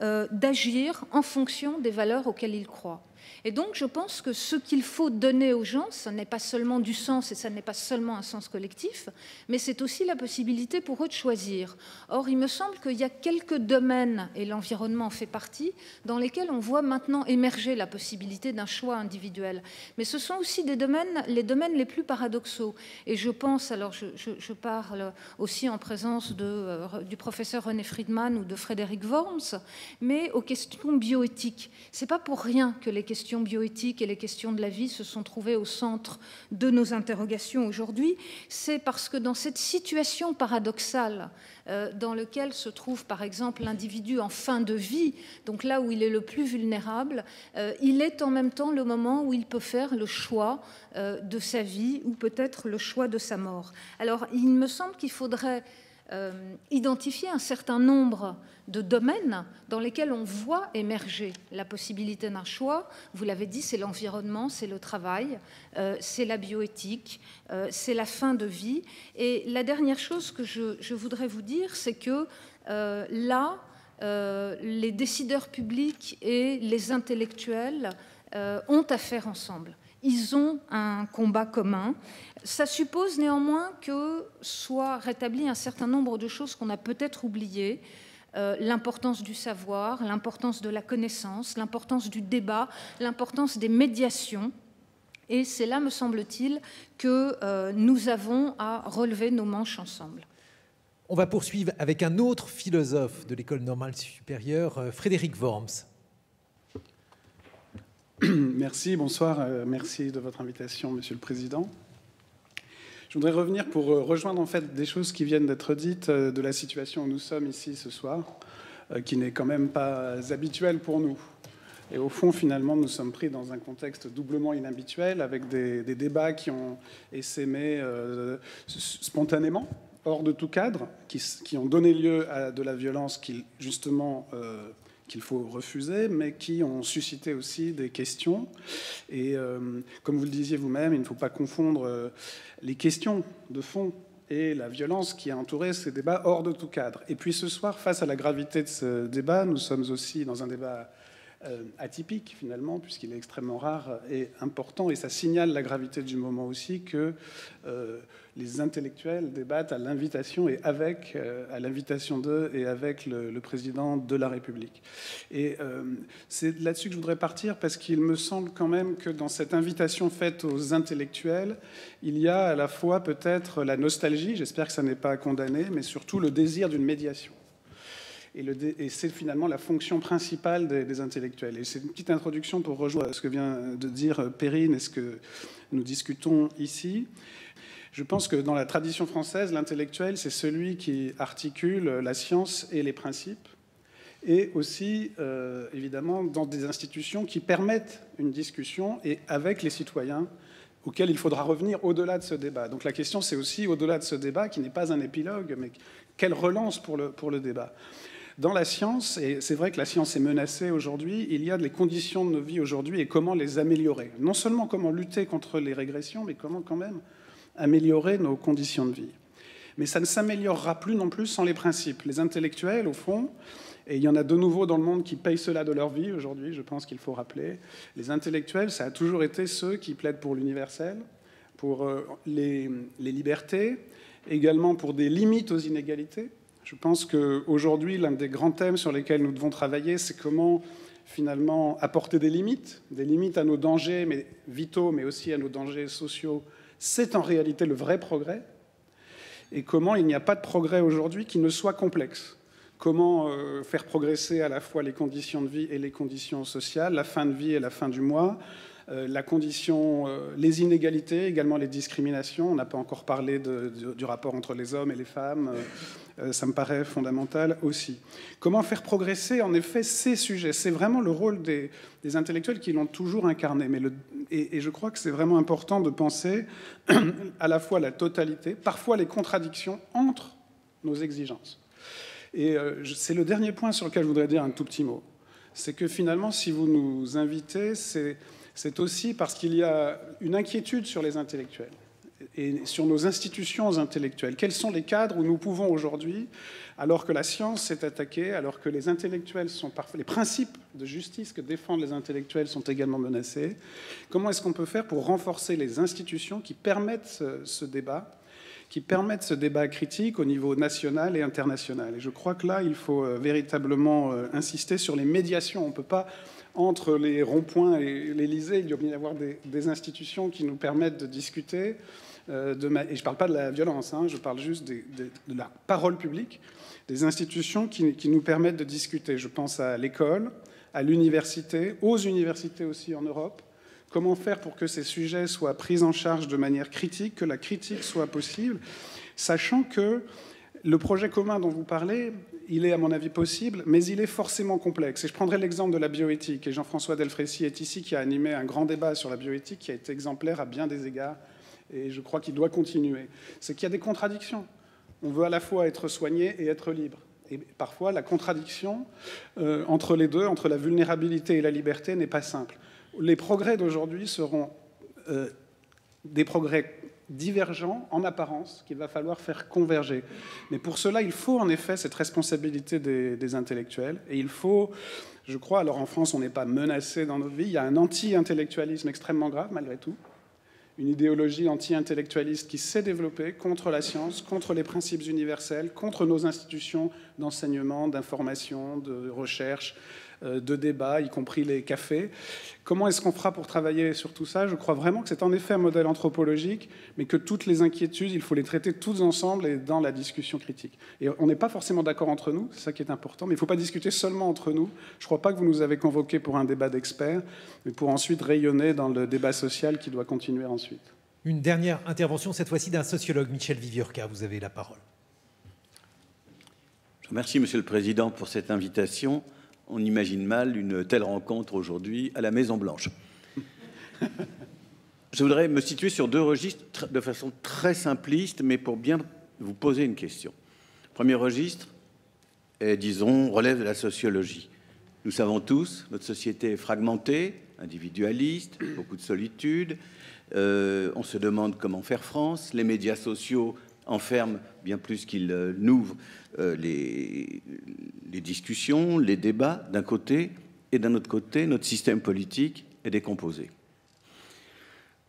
d'agir en fonction des valeurs auxquelles il croit. Et donc, je pense que ce qu'il faut donner aux gens, ce n'est pas seulement du sens et ce n'est pas seulement un sens collectif, mais c'est aussi la possibilité pour eux de choisir. Or, il me semble qu'il y a quelques domaines, et l'environnement en fait partie, dans lesquels on voit maintenant émerger la possibilité d'un choix individuel. Mais ce sont aussi les domaines les plus paradoxaux. Et je pense, alors je, parle aussi en présence euh, du professeur René Friedman ou de Frédéric Worms, mais aux questions bioéthiques. C'est pas pour rien que les questions bioéthiques et les questions de la vie se sont trouvées au centre de nos interrogations aujourd'hui, c'est parce que dans cette situation paradoxale euh, dans laquelle se trouve par exemple l'individu en fin de vie, donc là où il est le plus vulnérable, euh, il est en même temps le moment où il peut faire le choix euh, de sa vie ou peut-être le choix de sa mort. Alors il me semble qu'il faudrait identifier un certain nombre de domaines dans lesquels on voit émerger la possibilité d'un choix. Vous l'avez dit, c'est l'environnement, c'est le travail, euh, c'est la bioéthique, euh, c'est la fin de vie. Et la dernière chose que je, voudrais vous dire, c'est que euh, là, les décideurs publics et les intellectuels ont à faire ensemble. Ils ont un combat commun. Ça suppose néanmoins que soit rétabli un certain nombre de choses qu'on a peut-être oubliées. Euh, l'importance du savoir, l'importance de la connaissance, l'importance du débat, l'importance des médiations. Et c'est là, me semble-t-il, que euh, nous avons à relever nos manches ensemble. On va poursuivre avec un autre philosophe de l'école normale supérieure, euh, Frédéric Worms. <clears throat> Merci, bonsoir, merci de votre invitation, Monsieur le Président. Je voudrais revenir pour euh, rejoindre en fait des choses qui viennent d'être dites euh, de la situation où nous sommes ici ce soir, euh, qui n'est quand même pas habituelle pour nous. Et au fond, finalement, nous sommes pris dans un contexte doublement inhabituel, avec des, débats qui ont essaimé spontanément, hors de tout cadre, qui, ont donné lieu à de la violence qui, justement, qu'il faut refuser, mais qui ont suscité aussi des questions. Et comme vous le disiez vous-même, il ne faut pas confondre les questions de fond et la violence qui a entouré ces débats hors de tout cadre. Et puis ce soir, face à la gravité de ce débat, nous sommes aussi dans un débat euh, atypique finalement, puisqu'il est extrêmement rare et important, et ça signale la gravité du moment aussi que euh, les intellectuels débattent à l'invitation et avec, euh, à l'invitation d'eux et avec le, président de la République. Et c'est là-dessus que je voudrais partir parce qu'il me semble quand même que dans cette invitation faite aux intellectuels, il y a à la fois peut-être la nostalgie, j'espère que ça n'est pas condamné, mais surtout le désir d'une médiation. Et, c'est finalement la fonction principale des, intellectuels. Et c'est une petite introduction pour rejoindre ce que vient de dire Perrine et ce que nous discutons ici. Je pense que dans la tradition française, l'intellectuel, c'est celui qui articule la science et les principes, et aussi, euh, évidemment, dans des institutions qui permettent une discussion et avec les citoyens auxquels il faudra revenir au-delà de ce débat. Donc la question, c'est aussi au-delà de ce débat, qui n'est pas un épilogue, mais quelle relance pour le, pour le débat. Dans la science, et c'est vrai que la science est menacée aujourd'hui, il y a les conditions de nos vies aujourd'hui et comment les améliorer. Non seulement comment lutter contre les régressions, mais comment quand même améliorer nos conditions de vie. Mais ça ne s'améliorera plus non plus sans les principes. Les intellectuels, au fond, et il y en a de nouveaux dans le monde qui payent cela de leur vie aujourd'hui, je pense qu'il faut rappeler, les intellectuels, ça a toujours été ceux qui plaident pour l'universel, pour euh, les, les libertés, également pour des limites aux inégalités, je pense qu'aujourd'hui, l'un des grands thèmes sur lesquels nous devons travailler, c'est comment finalement apporter des limites, des limites à nos dangers vitaux, mais aussi à nos dangers sociaux. C'est en réalité le vrai progrès. Et comment il n'y a pas de progrès aujourd'hui qui ne soit complexe. Comment euh, faire progresser à la fois les conditions de vie et les conditions sociales, la fin de vie et la fin du mois, la condition, euh, les inégalités, également les discriminations. On n'a pas encore parlé du rapport entre les hommes et les femmes. Euh, ça me paraît fondamental aussi. Comment faire progresser, en effet, ces sujets? C'est vraiment le rôle des, intellectuels qui l'ont toujours incarné. Mais et, je crois que c'est vraiment important de penser <clears throat> à la fois la totalité, parfois les contradictions entre nos exigences. Et c'est le dernier point sur lequel je voudrais dire un tout petit mot. C'est que finalement, si vous nous invitez, c'est c'est aussi parce qu'il y a une inquiétude sur les intellectuels et sur nos institutions intellectuelles. Quels sont les cadres où nous pouvons aujourd'hui, alors que la science s'est attaquée, alors que les intellectuels sont parfois, les principes de justice que défendent les intellectuels sont également menacés, comment est-ce qu'on peut faire pour renforcer les institutions qui permettent ce, ce débat qui permettent ce débat critique au niveau national et international? Et je crois que là, il faut euh, véritablement euh, insister sur les médiations. On ne peut pas entre les ronds-points et l'Élysée, il doit bien y avoir des, institutions qui nous permettent de discuter. Euh, Et je ne parle pas de la violence, hein, je parle juste de la parole publique, des institutions qui, nous permettent de discuter. Je pense à l'école, à l'université, aux universités aussi en Europe. Comment faire pour que ces sujets soient pris en charge de manière critique, que la critique soit possible, sachant que le projet commun dont vous parlez, il est à mon avis possible, mais il est forcément complexe. Et je prendrai l'exemple de la bioéthique. Et Jean-François Delfrécy est ici, qui a animé un grand débat sur la bioéthique, qui a été exemplaire à bien des égards. Et je crois qu'il doit continuer. C'est qu'il y a des contradictions. On veut à la fois être soigné et être libre. Et parfois, la contradiction euh, entre les deux, entre la vulnérabilité et la liberté, n'est pas simple. Les progrès d'aujourd'hui seront euh, des progrès divergents en apparence qu'il va falloir faire converger. Mais pour cela, il faut en effet cette responsabilité des, intellectuels et il faut, je crois, alors en France, on n'est pas menacé dans notre vie, il y a un anti-intellectualisme extrêmement grave malgré tout, une idéologie anti-intellectualiste qui s'est développée contre la science, contre les principes universels, contre nos institutions d'enseignement, d'information, de recherche, de débats, y compris les cafés. Comment est-ce qu'on fera pour travailler sur tout ça? Je crois vraiment que c'est en effet un modèle anthropologique, mais que toutes les inquiétudes, il faut les traiter toutes ensemble et dans la discussion critique. Et on n'est pas forcément d'accord entre nous, c'est ça qui est important, mais il ne faut pas discuter seulement entre nous. Je ne crois pas que vous nous avez convoqués pour un débat d'experts, mais pour ensuite rayonner dans le débat social qui doit continuer ensuite. Une dernière intervention, cette fois-ci d'un sociologue, Michel Viviorca. Vous avez la parole. Je remercie, Monsieur le Président, pour cette invitation on imagine mal une telle rencontre aujourd'hui à la Maison-Blanche. <laughs> Je voudrais me situer sur deux registres de façon très simpliste, mais pour bien vous poser une question. premier registre est, disons, relève de la sociologie. Nous savons tous, notre société est fragmentée, individualiste, beaucoup de solitude. Euh, on se demande comment faire France. Les médias sociaux enferment bien plus n'ouvrent euh, les, les discussions, les débats d'un côté, et d'un autre côté, notre système politique est décomposé.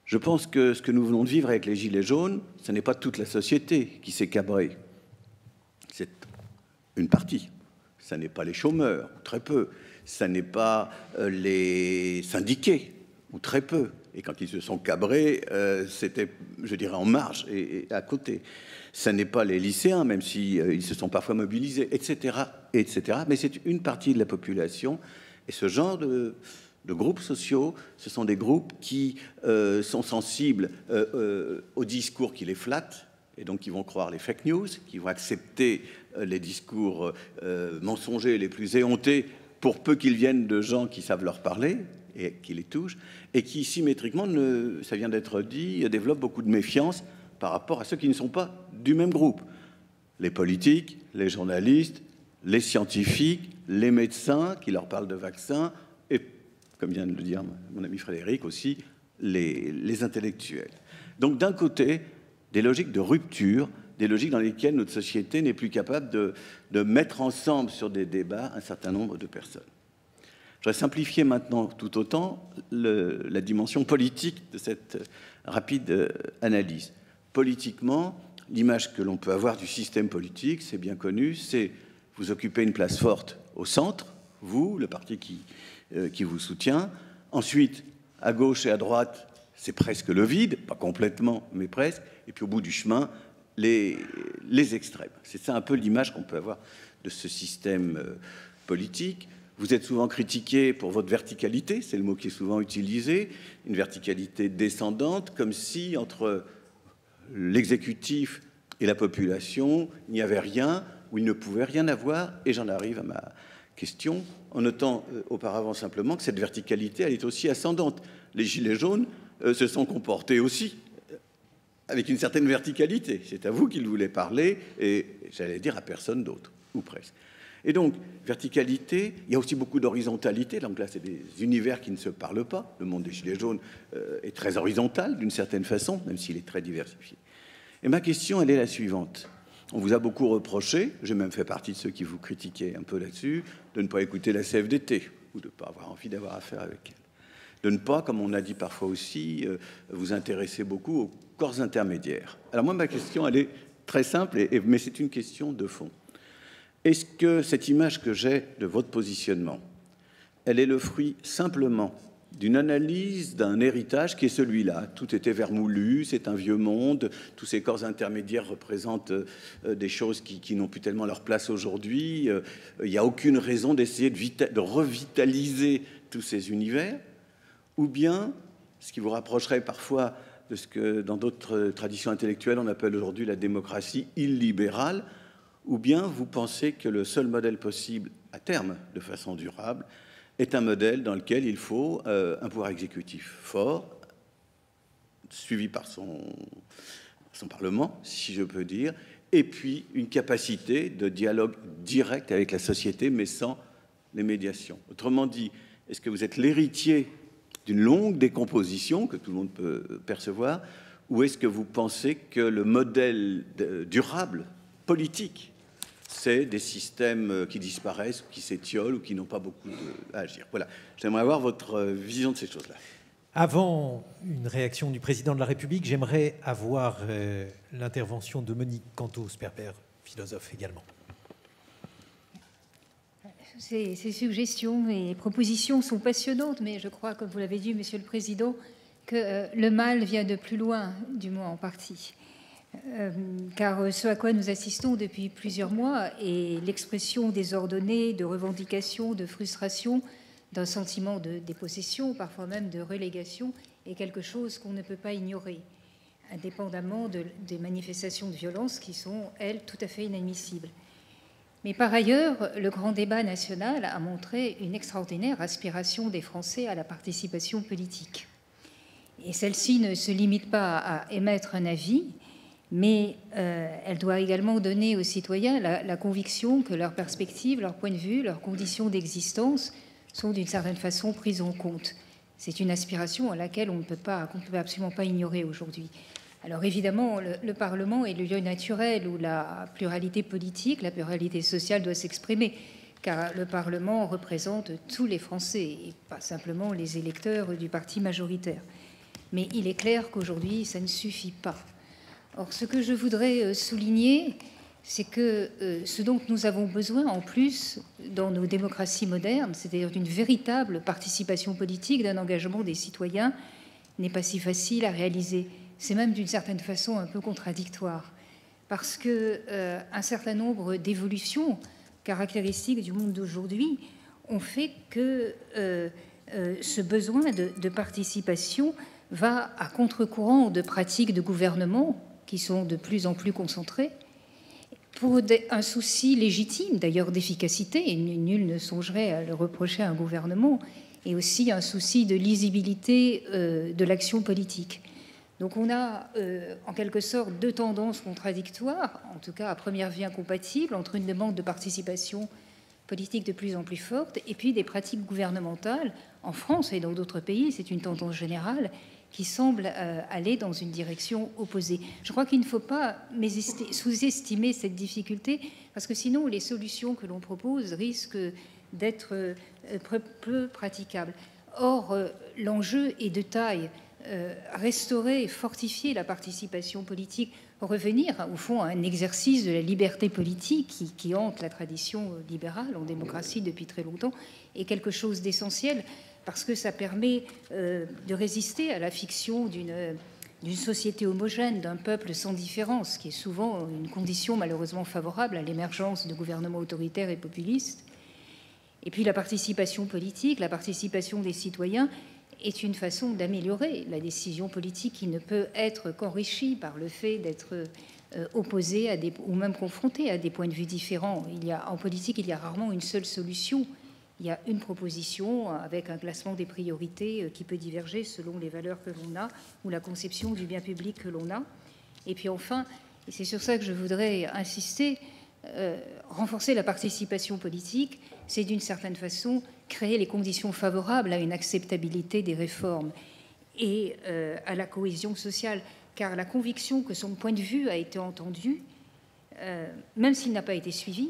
Je pense que ce que nous venons de vivre avec les Gilets jaunes, ce n'est pas toute la société qui s'est cabrée. C'est une partie. Ce n'est pas les chômeurs, très peu. Ce n'est pas euh, les syndiqués, ou très peu. Et quand ils se sont cabrés, euh, c'était, je dirais, en marge et, à côté. Ce n'est pas les lycéens, même s'ils si, euh, ils se sont parfois mobilisés, etc., etc. Mais c'est une partie de la population. Et ce genre de, groupes sociaux, ce sont des groupes qui euh, sont sensibles aux discours qui les flattent, et donc qui vont croire les fake news, qui vont accepter les discours mensongers les plus éhontés, pour peu qu'ils viennent de gens qui savent leur parler et qui les touchent, et qui symétriquement, ça vient d'être dit, développent beaucoup de méfiance par rapport à ceux qui ne sont pas du même groupe. Les politiques, les journalistes, les scientifiques, les médecins qui leur parlent de vaccins, comme vient de le dire mon ami Frédéric aussi, les, intellectuels. Donc d'un côté, des logiques de rupture, des logiques dans lesquelles notre société n'est plus capable de, mettre ensemble sur des débats un certain nombre de personnes. Je vais simplifier maintenant tout autant la dimension politique de cette rapide euh, analyse. Politiquement, l'image que l'on peut avoir du système politique, c'est bien connu, c'est vous occupez une place forte au centre, vous, le parti qui, euh, vous soutient. Ensuite, à gauche et à droite, c'est presque le vide, pas complètement, mais presque. Et puis au bout du chemin, les, les extrêmes. C'est ça un peu l'image qu'on peut avoir de ce système euh, politique. Vous êtes souvent critiqué pour votre verticalité, c'est le mot qui est souvent utilisé, une verticalité descendante, comme si entre l'exécutif et la population, il n'y avait rien, ou il ne pouvait rien avoir, et j'en arrive à ma question, en notant euh, auparavant simplement que cette verticalité, elle est aussi ascendante. Les Gilets jaunes euh, se sont comportés aussi euh, avec une certaine verticalité. C'est à vous qu'ils voulaient parler, et j'allais dire à personne d'autre, ou presque. Et donc, verticalité, il y a aussi beaucoup d'horizontalité. Donc là, c'est des univers qui ne se parlent pas. Le monde des Gilets jaunes est très horizontal d'une certaine façon, même s'il est très diversifié. Et ma question, elle est la suivante. On vous a beaucoup reproché, j'ai même fait partie de ceux qui vous critiquaient un peu là-dessus, de ne pas écouter la CFDT ou de ne pas avoir envie d'avoir affaire avec elle. De ne pas, comme on a dit parfois aussi, euh, vous intéresser beaucoup aux corps intermédiaires. Alors moi, ma question, elle est très simple, mais c'est une question de fond. Est-ce que cette image que j'ai de votre positionnement, elle est le fruit simplement d'une analyse d'un héritage qui est celui-là? Tout était vermoulu, c'est un vieux monde, tous ces corps intermédiaires représentent euh, des choses qui, n'ont plus tellement leur place aujourd'hui. Euh, il n'y a aucune raison d'essayer de, revitaliser tous ces univers. Ou bien, ce qui vous rapprocherait parfois de ce que dans d'autres traditions intellectuelles on appelle aujourd'hui la démocratie illibérale, ou bien vous pensez que le seul modèle possible à terme, de façon durable, est un modèle dans lequel il faut euh, un pouvoir exécutif fort, suivi par son, son Parlement, si je peux dire, et puis une capacité de dialogue direct avec la société, mais sans les médiations. Autrement dit, est-ce que vous êtes l'héritier d'une longue décomposition que tout le monde peut percevoir, ou est-ce que vous pensez que le modèle durable politique c'est des systèmes euh, qui disparaissent, qui s'étiolent ou qui n'ont pas beaucoup à agir. Voilà, j'aimerais avoir votre euh, vision de ces choses-là. Avant une réaction du président de la République, j'aimerais avoir euh, l'intervention de Monique Cantos-Perper, philosophe également. Ces, ces, suggestions et propositions sont passionnantes, mais je crois, comme vous l'avez dit, Monsieur le Président, que le mal vient de plus loin, du moins en partie. Euh, car ce à quoi nous assistons depuis plusieurs mois est l'expression désordonnée de revendications, de frustration, d'un sentiment de dépossession, parfois même de relégation, est quelque chose qu'on ne peut pas ignorer, indépendamment des manifestations de violence qui sont, elles, tout à fait inadmissibles. Mais par ailleurs, le grand débat national a montré une extraordinaire aspiration des Français à la participation politique. Et celle-ci ne se limite pas à émettre un avis, mais euh, elle doit également donner aux citoyens la, conviction que leurs perspectives, leurs points de vue, leurs conditions d'existence sont d'une certaine façon prises en compte. C'est une aspiration à laquelle on ne peut, pas, absolument pas ignorer aujourd'hui. Alors évidemment, le, Parlement est le lieu naturel où la pluralité politique, la pluralité sociale doit s'exprimer. car le Parlement représente tous les Français et pas simplement les électeurs du parti majoritaire. Mais il est clair qu'aujourd'hui, ça ne suffit pas. Or, ce que je voudrais euh, souligner, c'est que euh, ce dont nous avons besoin en plus dans nos démocraties modernes, c'est-à-dire d'une véritable participation politique, d'un engagement des citoyens, n'est pas si facile à réaliser. C'est même d'une certaine façon un peu contradictoire, parce que euh, certain nombre d'évolutions caractéristiques du monde d'aujourd'hui ont fait que ce besoin de, participation va à contre-courant de pratiques de gouvernement qui sont de plus en plus concentrées pour un souci légitime, d'ailleurs d'efficacité, et nul ne songerait à le reprocher à un gouvernement, et aussi un souci de lisibilité euh, de l'action politique. Donc on a euh, en quelque sorte deux tendances contradictoires, en tout cas à première vue incompatibles, entre une demande de participation politique de plus en plus forte et puis des pratiques gouvernementales. En France et dans d'autres pays, c'est une tendance générale qui semble euh, aller dans une direction opposée. Je crois qu'il ne faut pas sous-estimer cette difficulté, parce que sinon les solutions que l'on propose risquent d'être euh, peu praticables. Or, euh, l'enjeu est de taille. restaurer et fortifier la participation politique, revenir au fond à un exercice de la liberté politique qui, qui hante la tradition libérale en démocratie depuis très longtemps, est quelque chose d'essentiel parce que ça permet euh, de résister à la fiction d'une société homogène, d'un peuple sans différence, qui est souvent une condition malheureusement favorable à l'émergence de gouvernements autoritaires et populistes. Et puis la participation politique, la participation des citoyens est une façon d'améliorer la décision politique qui ne peut être qu'enrichie par le fait d'être euh, opposé à des, ou même confronté à des points de vue différents. Il y a, en politique, il y a rarement une seule solution il y a une proposition avec un classement des priorités euh, qui peut diverger selon les valeurs que l'on a ou la conception du bien public que l'on a. Et puis enfin, et c'est sur ça que je voudrais insister, euh, renforcer la participation politique, c'est d'une certaine façon créer les conditions favorables à une acceptabilité des réformes et euh, à la cohésion sociale, car la conviction que son point de vue a été entendu, même s'il n'a pas été suivi,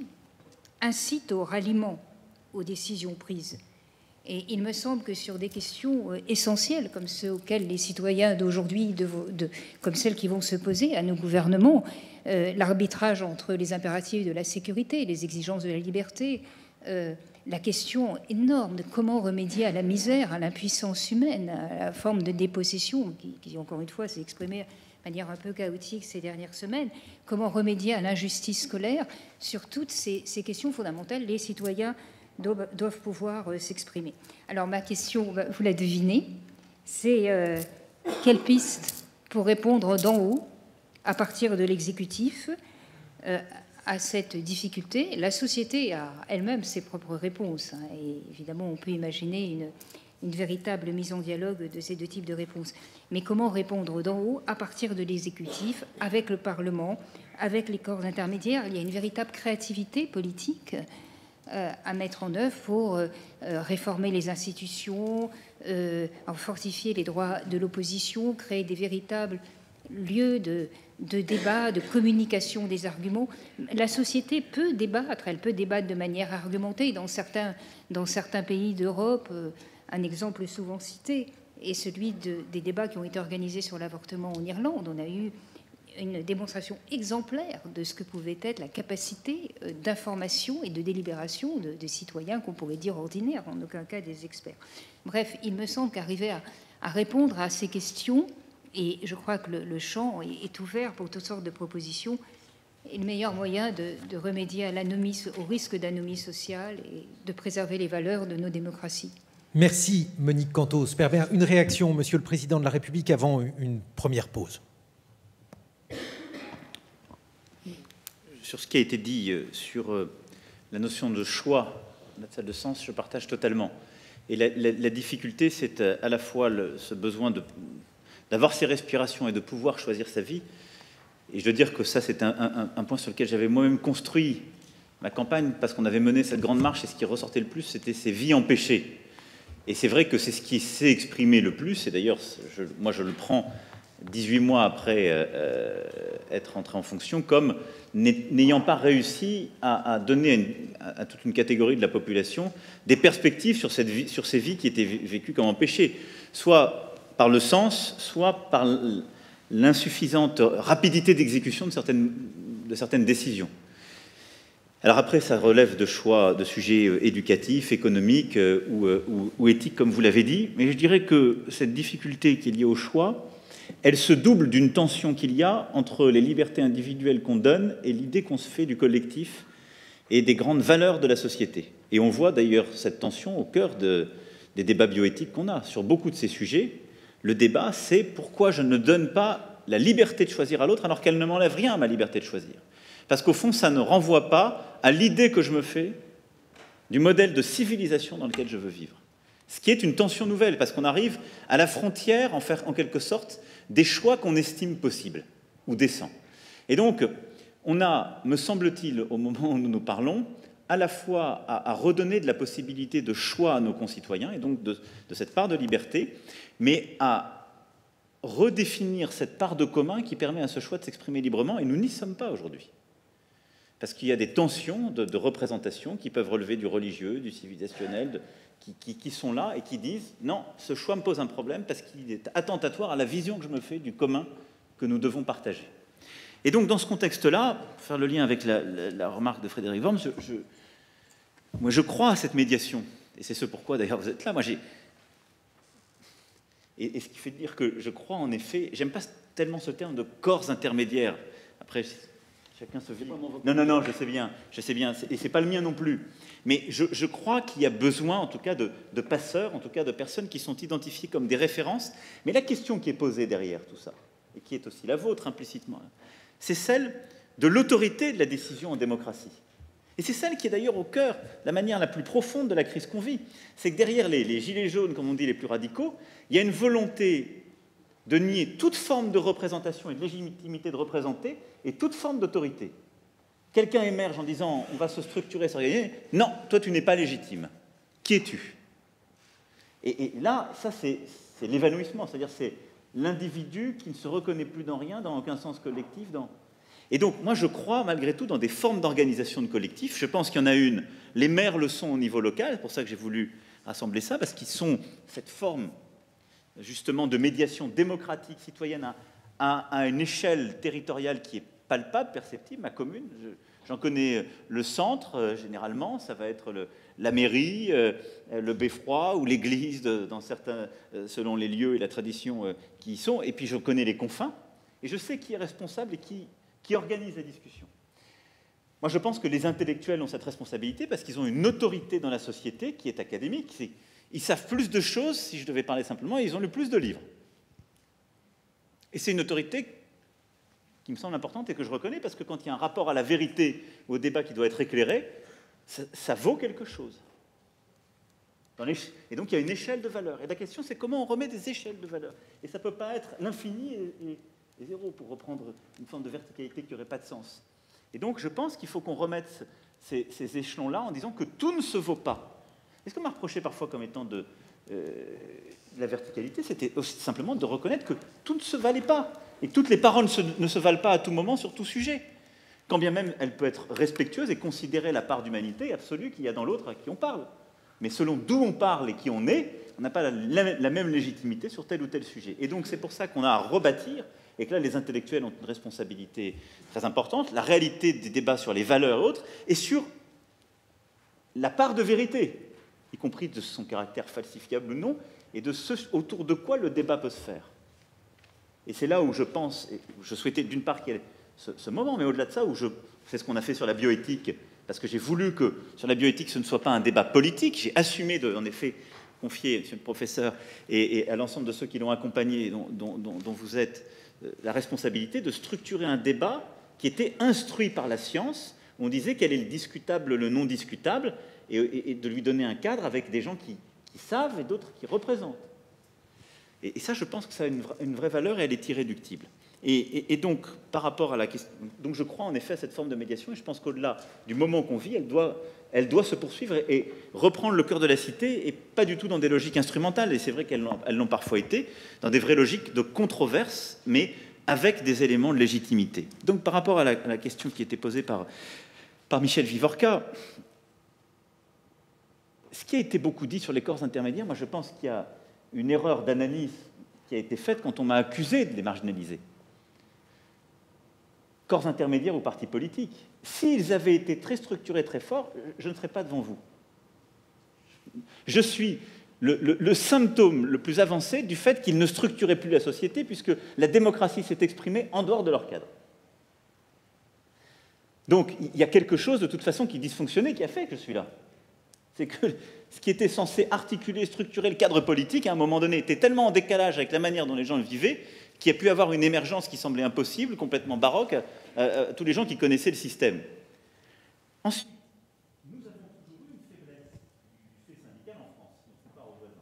incite au ralliement aux décisions prises. Et il me semble que sur des questions euh, essentielles comme ceux auxquelles les citoyens d'aujourd'hui, comme celles qui vont se poser à nos gouvernements, euh, l'arbitrage entre les impératifs de la sécurité, les exigences de la liberté, euh, la question énorme de comment remédier à la misère, à l'impuissance humaine, à la forme de dépossession, qui, encore une fois s'est exprimée de manière un peu chaotique ces dernières semaines, comment remédier à l'injustice scolaire, sur toutes ces questions fondamentales, les citoyens doivent, pouvoir euh, s'exprimer. Alors ma question, bah, vous la devinez, c'est euh, quelle piste pour répondre d'en haut, à partir de l'exécutif, euh, à cette difficulté? La société a elle-même ses propres réponses, hein, et évidemment on peut imaginer une, une véritable mise en dialogue de ces deux types de réponses. Mais comment répondre d'en haut à partir de l'exécutif, avec le Parlement, avec les corps intermédiaires? Il y a une véritable créativité politique à mettre en œuvre pour euh, euh, réformer les institutions, fortifier les droits de l'opposition, créer des véritables lieux de, débat, de communication des arguments. La société peut débattre, elle peut débattre de manière argumentée. Dans certains, dans certains pays d'Europe, un exemple souvent cité est celui des débats qui ont été organisés sur l'avortement en Irlande. On a eu une démonstration exemplaire de ce que pouvait être la capacité euh, d'information et de délibération de, citoyens qu'on pourrait dire ordinaires, en aucun cas des experts. Bref, il me semble qu'arriver à, répondre à ces questions, et je crois que le, champ est, ouvert pour toutes sortes de propositions, est le meilleur moyen de, remédier à au risque d'anomie sociale et de préserver les valeurs de nos démocraties. Merci Monique Cantos. Une réaction, Monsieur le Président de la République, avant une première pause. Sur ce qui a été dit euh, sur euh, la notion de choix, de sens, je partage totalement. Et la, difficulté, c'est euh, à la fois ce besoin d'avoir ses respirations et de pouvoir choisir sa vie. Et je dois dire que ça, c'est un, point sur lequel j'avais moi-même construit ma campagne, parce qu'on avait mené cette grande marche, et ce qui ressortait le plus, c'était ces vies empêchées. Et c'est vrai que c'est ce qui s'est exprimé le plus, et d'ailleurs, moi je le prends 18 mois après être entré en fonction, comme n'ayant pas réussi à, donner à, toute une catégorie de la population des perspectives sur, ces vies qui étaient vécues comme empêchées, soit par le sens, soit par l'insuffisante rapidité d'exécution de certaines, décisions. Alors après, ça relève de choix, de sujets euh, éducatifs, économiques euh, euh, ou éthiques, comme vous l'avez dit, mais je dirais que cette difficulté qui est liée au choix, elle se double d'une tension qu'il y a entre les libertés individuelles qu'on donne et l'idée qu'on se fait du collectif et des grandes valeurs de la société. Et on voit d'ailleurs cette tension au cœur des débats bioéthiques qu'on a. Sur beaucoup de ces sujets, le débat, c'est pourquoi je ne donne pas la liberté de choisir à l'autre alors qu'elle ne m'enlève rien à ma liberté de choisir. Parce qu'au fond, ça ne renvoie pas à l'idée que je me fais du modèle de civilisation dans lequel je veux vivre. Ce qui est une tension nouvelle, parce qu'on arrive à la frontière, en, en quelque sorte, des choix qu'on estime possibles ou décents. Et donc, on a, me semble-t-il, au moment où nous nous parlons, à la fois à, redonner de la possibilité de choix à nos concitoyens, et donc de, de cette part de liberté, mais à redéfinir cette part de commun qui permet à ce choix de s'exprimer librement, et nous n'y sommes pas aujourd'hui. Parce qu'il y a des tensions de, représentation qui peuvent relever du religieux, du civilisationnel, qui, sont là et qui disent non, ce choix me pose un problème parce qu'il est attentatoire à la vision que je me fais du commun que nous devons partager. Et donc, dans ce contexte-là, pour faire le lien avec la, remarque de Frédéric Worms, moi, je crois à cette médiation. Et c'est ce pourquoi, d'ailleurs, vous êtes là. Moi, j'ai. Et, ce qui fait dire que je crois, en effet, j'aime pas tellement ce terme de corps intermédiaires. Après, chacun se vit. Non, non, non, je sais bien, je sais bien, et c'est pas le mien non plus. Mais je, crois qu'il y a besoin, en tout cas, de, passeurs, en tout cas, de personnes qui sont identifiées comme des références. Mais la question qui est posée derrière tout ça, et qui est aussi la vôtre implicitement, c'est celle de l'autorité de la décision en démocratie. Et c'est celle qui est d'ailleurs au cœur, la manière la plus profonde de la crise qu'on vit. C'est que derrière les, les, gilets jaunes, comme on dit, les plus radicaux, il y a une volonté de nier toute forme de représentation et de légitimité de représenter et toute forme d'autorité quelqu'un émerge en disant on va se structurer, s'organiser, non, toi tu n'es pas légitime. Qui es-tu? Et, là, ça c'est l'évanouissement, c'est-à-dire c'est l'individu qui ne se reconnaît plus dans rien, dans aucun sens collectif. Et donc moi je crois malgré tout dans des formes d'organisation de collectif. Je pense qu'il y en a une, les maires le sont au niveau local, c'est pour ça que j'ai voulu rassembler ça, parce qu'ils sont cette forme justement de médiation démocratique, citoyenne, à une échelle territoriale qui est palpable, perceptible, ma commune. J'en connais le centre, euh, généralement, ça va être la mairie, euh, le beffroi ou l'église, euh, selon les lieux et la tradition qui y sont. Et puis je connais les confins, et je sais qui est responsable et qui organise la discussion. Moi, je pense que les intellectuels ont cette responsabilité parce qu'ils ont une autorité dans la société qui est académique. Ils savent plus de choses, si je devais parler simplement, ils ont le plus de livres. Et c'est une autorité qui me semble importante et que je reconnais parce que quand il y a un rapport à la vérité ou au débat qui doit être éclairé, ça, vaut quelque chose. et donc il y a une échelle de valeur. Et la question c'est comment on remet des échelles de valeur. Et ça ne peut pas être l'infini et, zéro pour reprendre une forme de verticalité qui n'aurait pas de sens. Et donc je pense qu'il faut qu'on remette ces, échelons-là en disant que tout ne se vaut pas. Ce qu'on m'a reproché parfois comme étant de euh, la verticalité, c'était simplement de reconnaître que tout ne se valait pas et que toutes les paroles ne se valent pas à tout moment sur tout sujet. Quand bien même elle peut être respectueuse et considérer la part d'humanité absolue qu'il y a dans l'autre à qui on parle. Mais selon d'où on parle et qui on est, on n'a pas la, même légitimité sur tel ou tel sujet. Et donc c'est pour ça qu'on a à rebâtir, et que là les intellectuels ont une responsabilité très importante, la réalité des débats sur les valeurs et autres, et sur la part de vérité, y compris de son caractère falsifiable ou non, et de ce autour de quoi le débat peut se faire. Et c'est là où je pense, et je souhaitais d'une part qu'il y ait ce, moment, mais au-delà de ça, où je c'est ce qu'on a fait sur la bioéthique, parce que j'ai voulu que sur la bioéthique, ce ne soit pas un débat politique. J'ai assumé, en effet, confier, monsieur le professeur, et, à l'ensemble de ceux qui l'ont accompagné, dont, dont, vous êtes, euh, la responsabilité de structurer un débat qui était instruit par la science. Où on disait quel est le discutable, le non discutable, et, de lui donner un cadre avec des gens qui, savent et d'autres qui représentent. Et, ça, je pense que ça a une, vraie valeur et elle est irréductible. Et, donc, par rapport à la question, donc je crois en effet à cette forme de médiation, et je pense qu'au-delà du moment qu'on vit, elle doit, se poursuivre et, reprendre le cœur de la cité, et pas du tout dans des logiques instrumentales, et c'est vrai qu'elles l'ont parfois été, dans des vraies logiques de controverse, mais avec des éléments de légitimité. Donc, par rapport à la, à la question qui était posée par, par Michel Vivorca, ce qui a été beaucoup dit sur les corps intermédiaires, moi je pense qu'il y a une erreur d'analyse qui a été faite quand on m'a accusé de les marginaliser corps intermédiaires ou partis politiques. S'ils avaient été très structurés, très forts, je ne serais pas devant vous. Je suis le, symptôme le plus avancé du fait qu'ils ne structuraient plus la société, puisque la démocratie s'est exprimée en dehors de leur cadre. Donc il y a quelque chose de toute façon qui dysfonctionnait, qui a fait que je suis là. C'est que ce qui était censé articuler, structurer le cadre politique, à un moment donné, était tellement en décalage avec la manière dont les gens le vivaient, qu'il y a pu avoir une émergence qui semblait impossible, complètement baroque, euh, euh, tous les gens qui connaissaient le système. Ensuite, nous avons toujours eu une faiblesse du fait syndical en France, pas aux voisins.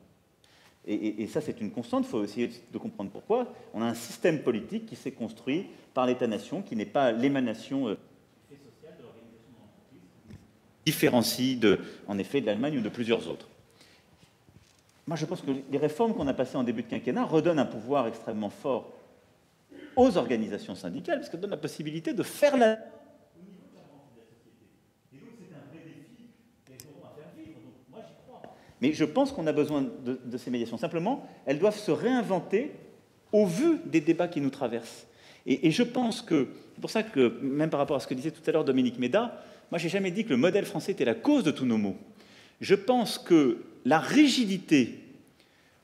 Et, et, ça, c'est une constante, il faut essayer de comprendre pourquoi. On a un système politique qui s'est construit par l'État-nation, qui n'est pas l'émanation euh, du fait social de l'organisation de l'entreprise, différencie de, en effet de l'Allemagne ou de plusieurs autres. Moi, je pense que les réformes qu'on a passées en début de quinquennat redonnent un pouvoir extrêmement fort aux organisations syndicales, parce qu'elles donnent la possibilité de faire la. Mais je pense qu'on a besoin de, ces médiations. Simplement, elles doivent se réinventer au vu des débats qui nous traversent. Et, je pense que, c'est pour ça que, même par rapport à ce que disait tout à l'heure Dominique Méda, moi, j'ai jamais dit que le modèle français était la cause de tous nos maux. Je pense que la rigidité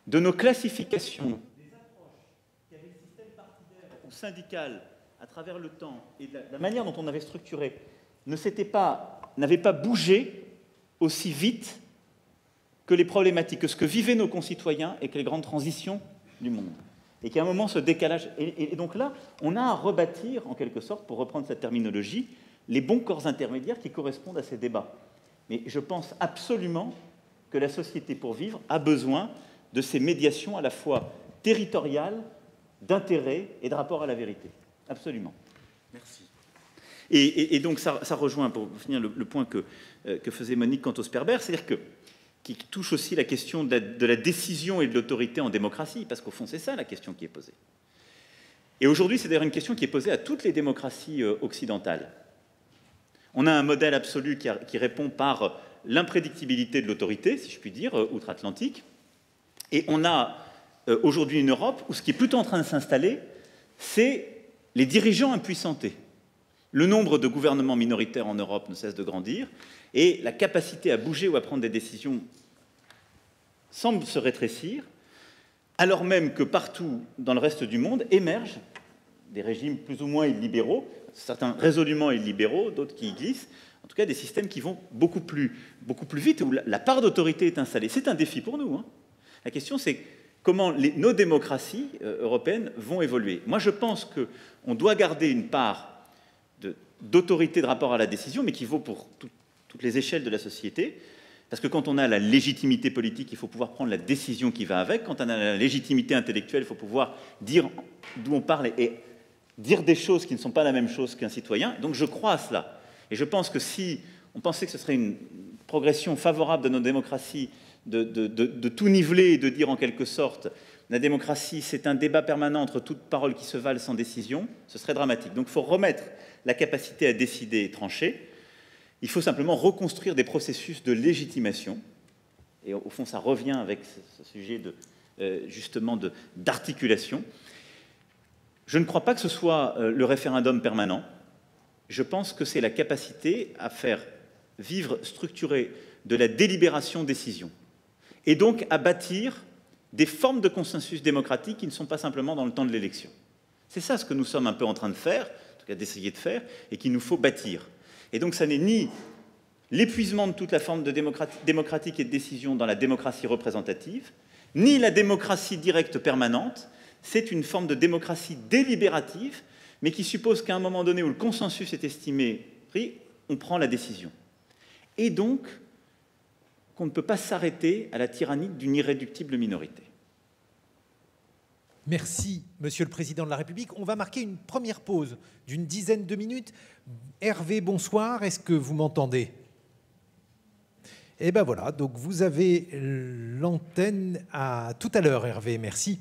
de nos classifications syndicale à travers le temps et la, manière dont on avait structuré n'avait pas bougé aussi vite que les problématiques, que ce que vivaient nos concitoyens et que les grandes transitions du monde. Et qu'à un moment, ce décalage. Et, donc là, on a à rebâtir, en quelque sorte, pour reprendre cette terminologie, les bons corps intermédiaires qui correspondent à ces débats. Mais je pense absolument que la société, pour vivre, a besoin de ces médiations à la fois territoriales d'intérêt et de rapport à la vérité. Absolument. Merci. Et, donc ça, rejoint, pour finir, le, point que, euh, que, faisait Monique quant au Sperber, c'est-à-dire que qui touche aussi la question de la, décision et de l'autorité en démocratie, parce qu'au fond, c'est ça la question qui est posée. Et aujourd'hui, c'est d'ailleurs une question qui est posée à toutes les démocraties euh, occidentales. On a un modèle absolu qui, répond par l'imprédictibilité de l'autorité, si je puis dire, euh, outre-Atlantique, et on a euh, aujourd'hui une Europe où ce qui est plutôt en train de s'installer, c'est les dirigeants impuissantés. Le nombre de gouvernements minoritaires en Europe ne cesse de grandir et la capacité à bouger ou à prendre des décisions semble se rétrécir, alors même que partout dans le reste du monde émergent des régimes plus ou moins illibéraux, certains résolument illibéraux, d'autres qui y glissent, en tout cas des systèmes qui vont beaucoup plus, beaucoup plus vite, où la part d'autorité est installée. C'est un défi pour nous. Hein. La question, c'est comment nos démocraties euh, européennes vont évoluer. Moi, je pense qu'on doit garder une part d'autorité de, rapport à la décision, mais qui vaut pour toutes les échelles de la société. Parce que quand on a la légitimité politique, il faut pouvoir prendre la décision qui va avec. Quand on a la légitimité intellectuelle, il faut pouvoir dire d'où on parle et dire des choses qui ne sont pas la même chose qu'un citoyen. Donc je crois à cela. Et je pense que si on pensait que ce serait une progression favorable de nos démocraties de, tout niveler et de dire en quelque sorte la démocratie, c'est un débat permanent entre toutes paroles qui se valent sans décision, ce serait dramatique. Donc il faut remettre la capacité à décider et trancher. Il faut simplement reconstruire des processus de légitimation. Et au fond, ça revient avec ce, sujet de, euh, justement d'articulation. Je ne crois pas que ce soit euh, le référendum permanent. Je pense que c'est la capacité à faire vivre, structurer de la délibération-décision et donc à bâtir des formes de consensus démocratique qui ne sont pas simplement dans le temps de l'élection. C'est ça ce que nous sommes un peu en train de faire, en tout cas d'essayer de faire, et qu'il nous faut bâtir. Et donc ça n'est ni l'épuisement de toute la forme de démocratique et de décision dans la démocratie représentative, ni la démocratie directe permanente, c'est une forme de démocratie délibérative, mais qui suppose qu'à un moment donné où le consensus est estimé on prend la décision. Et donc, qu'on ne peut pas s'arrêter à la tyrannie d'une irréductible minorité. Merci, Monsieur le Président de la République. On va marquer une première pause d'une dizaine de minutes. Hervé, bonsoir. Est-ce que vous m'entendez? Eh bien voilà, donc vous avez l'antenne à tout à l'heure, Hervé. Merci.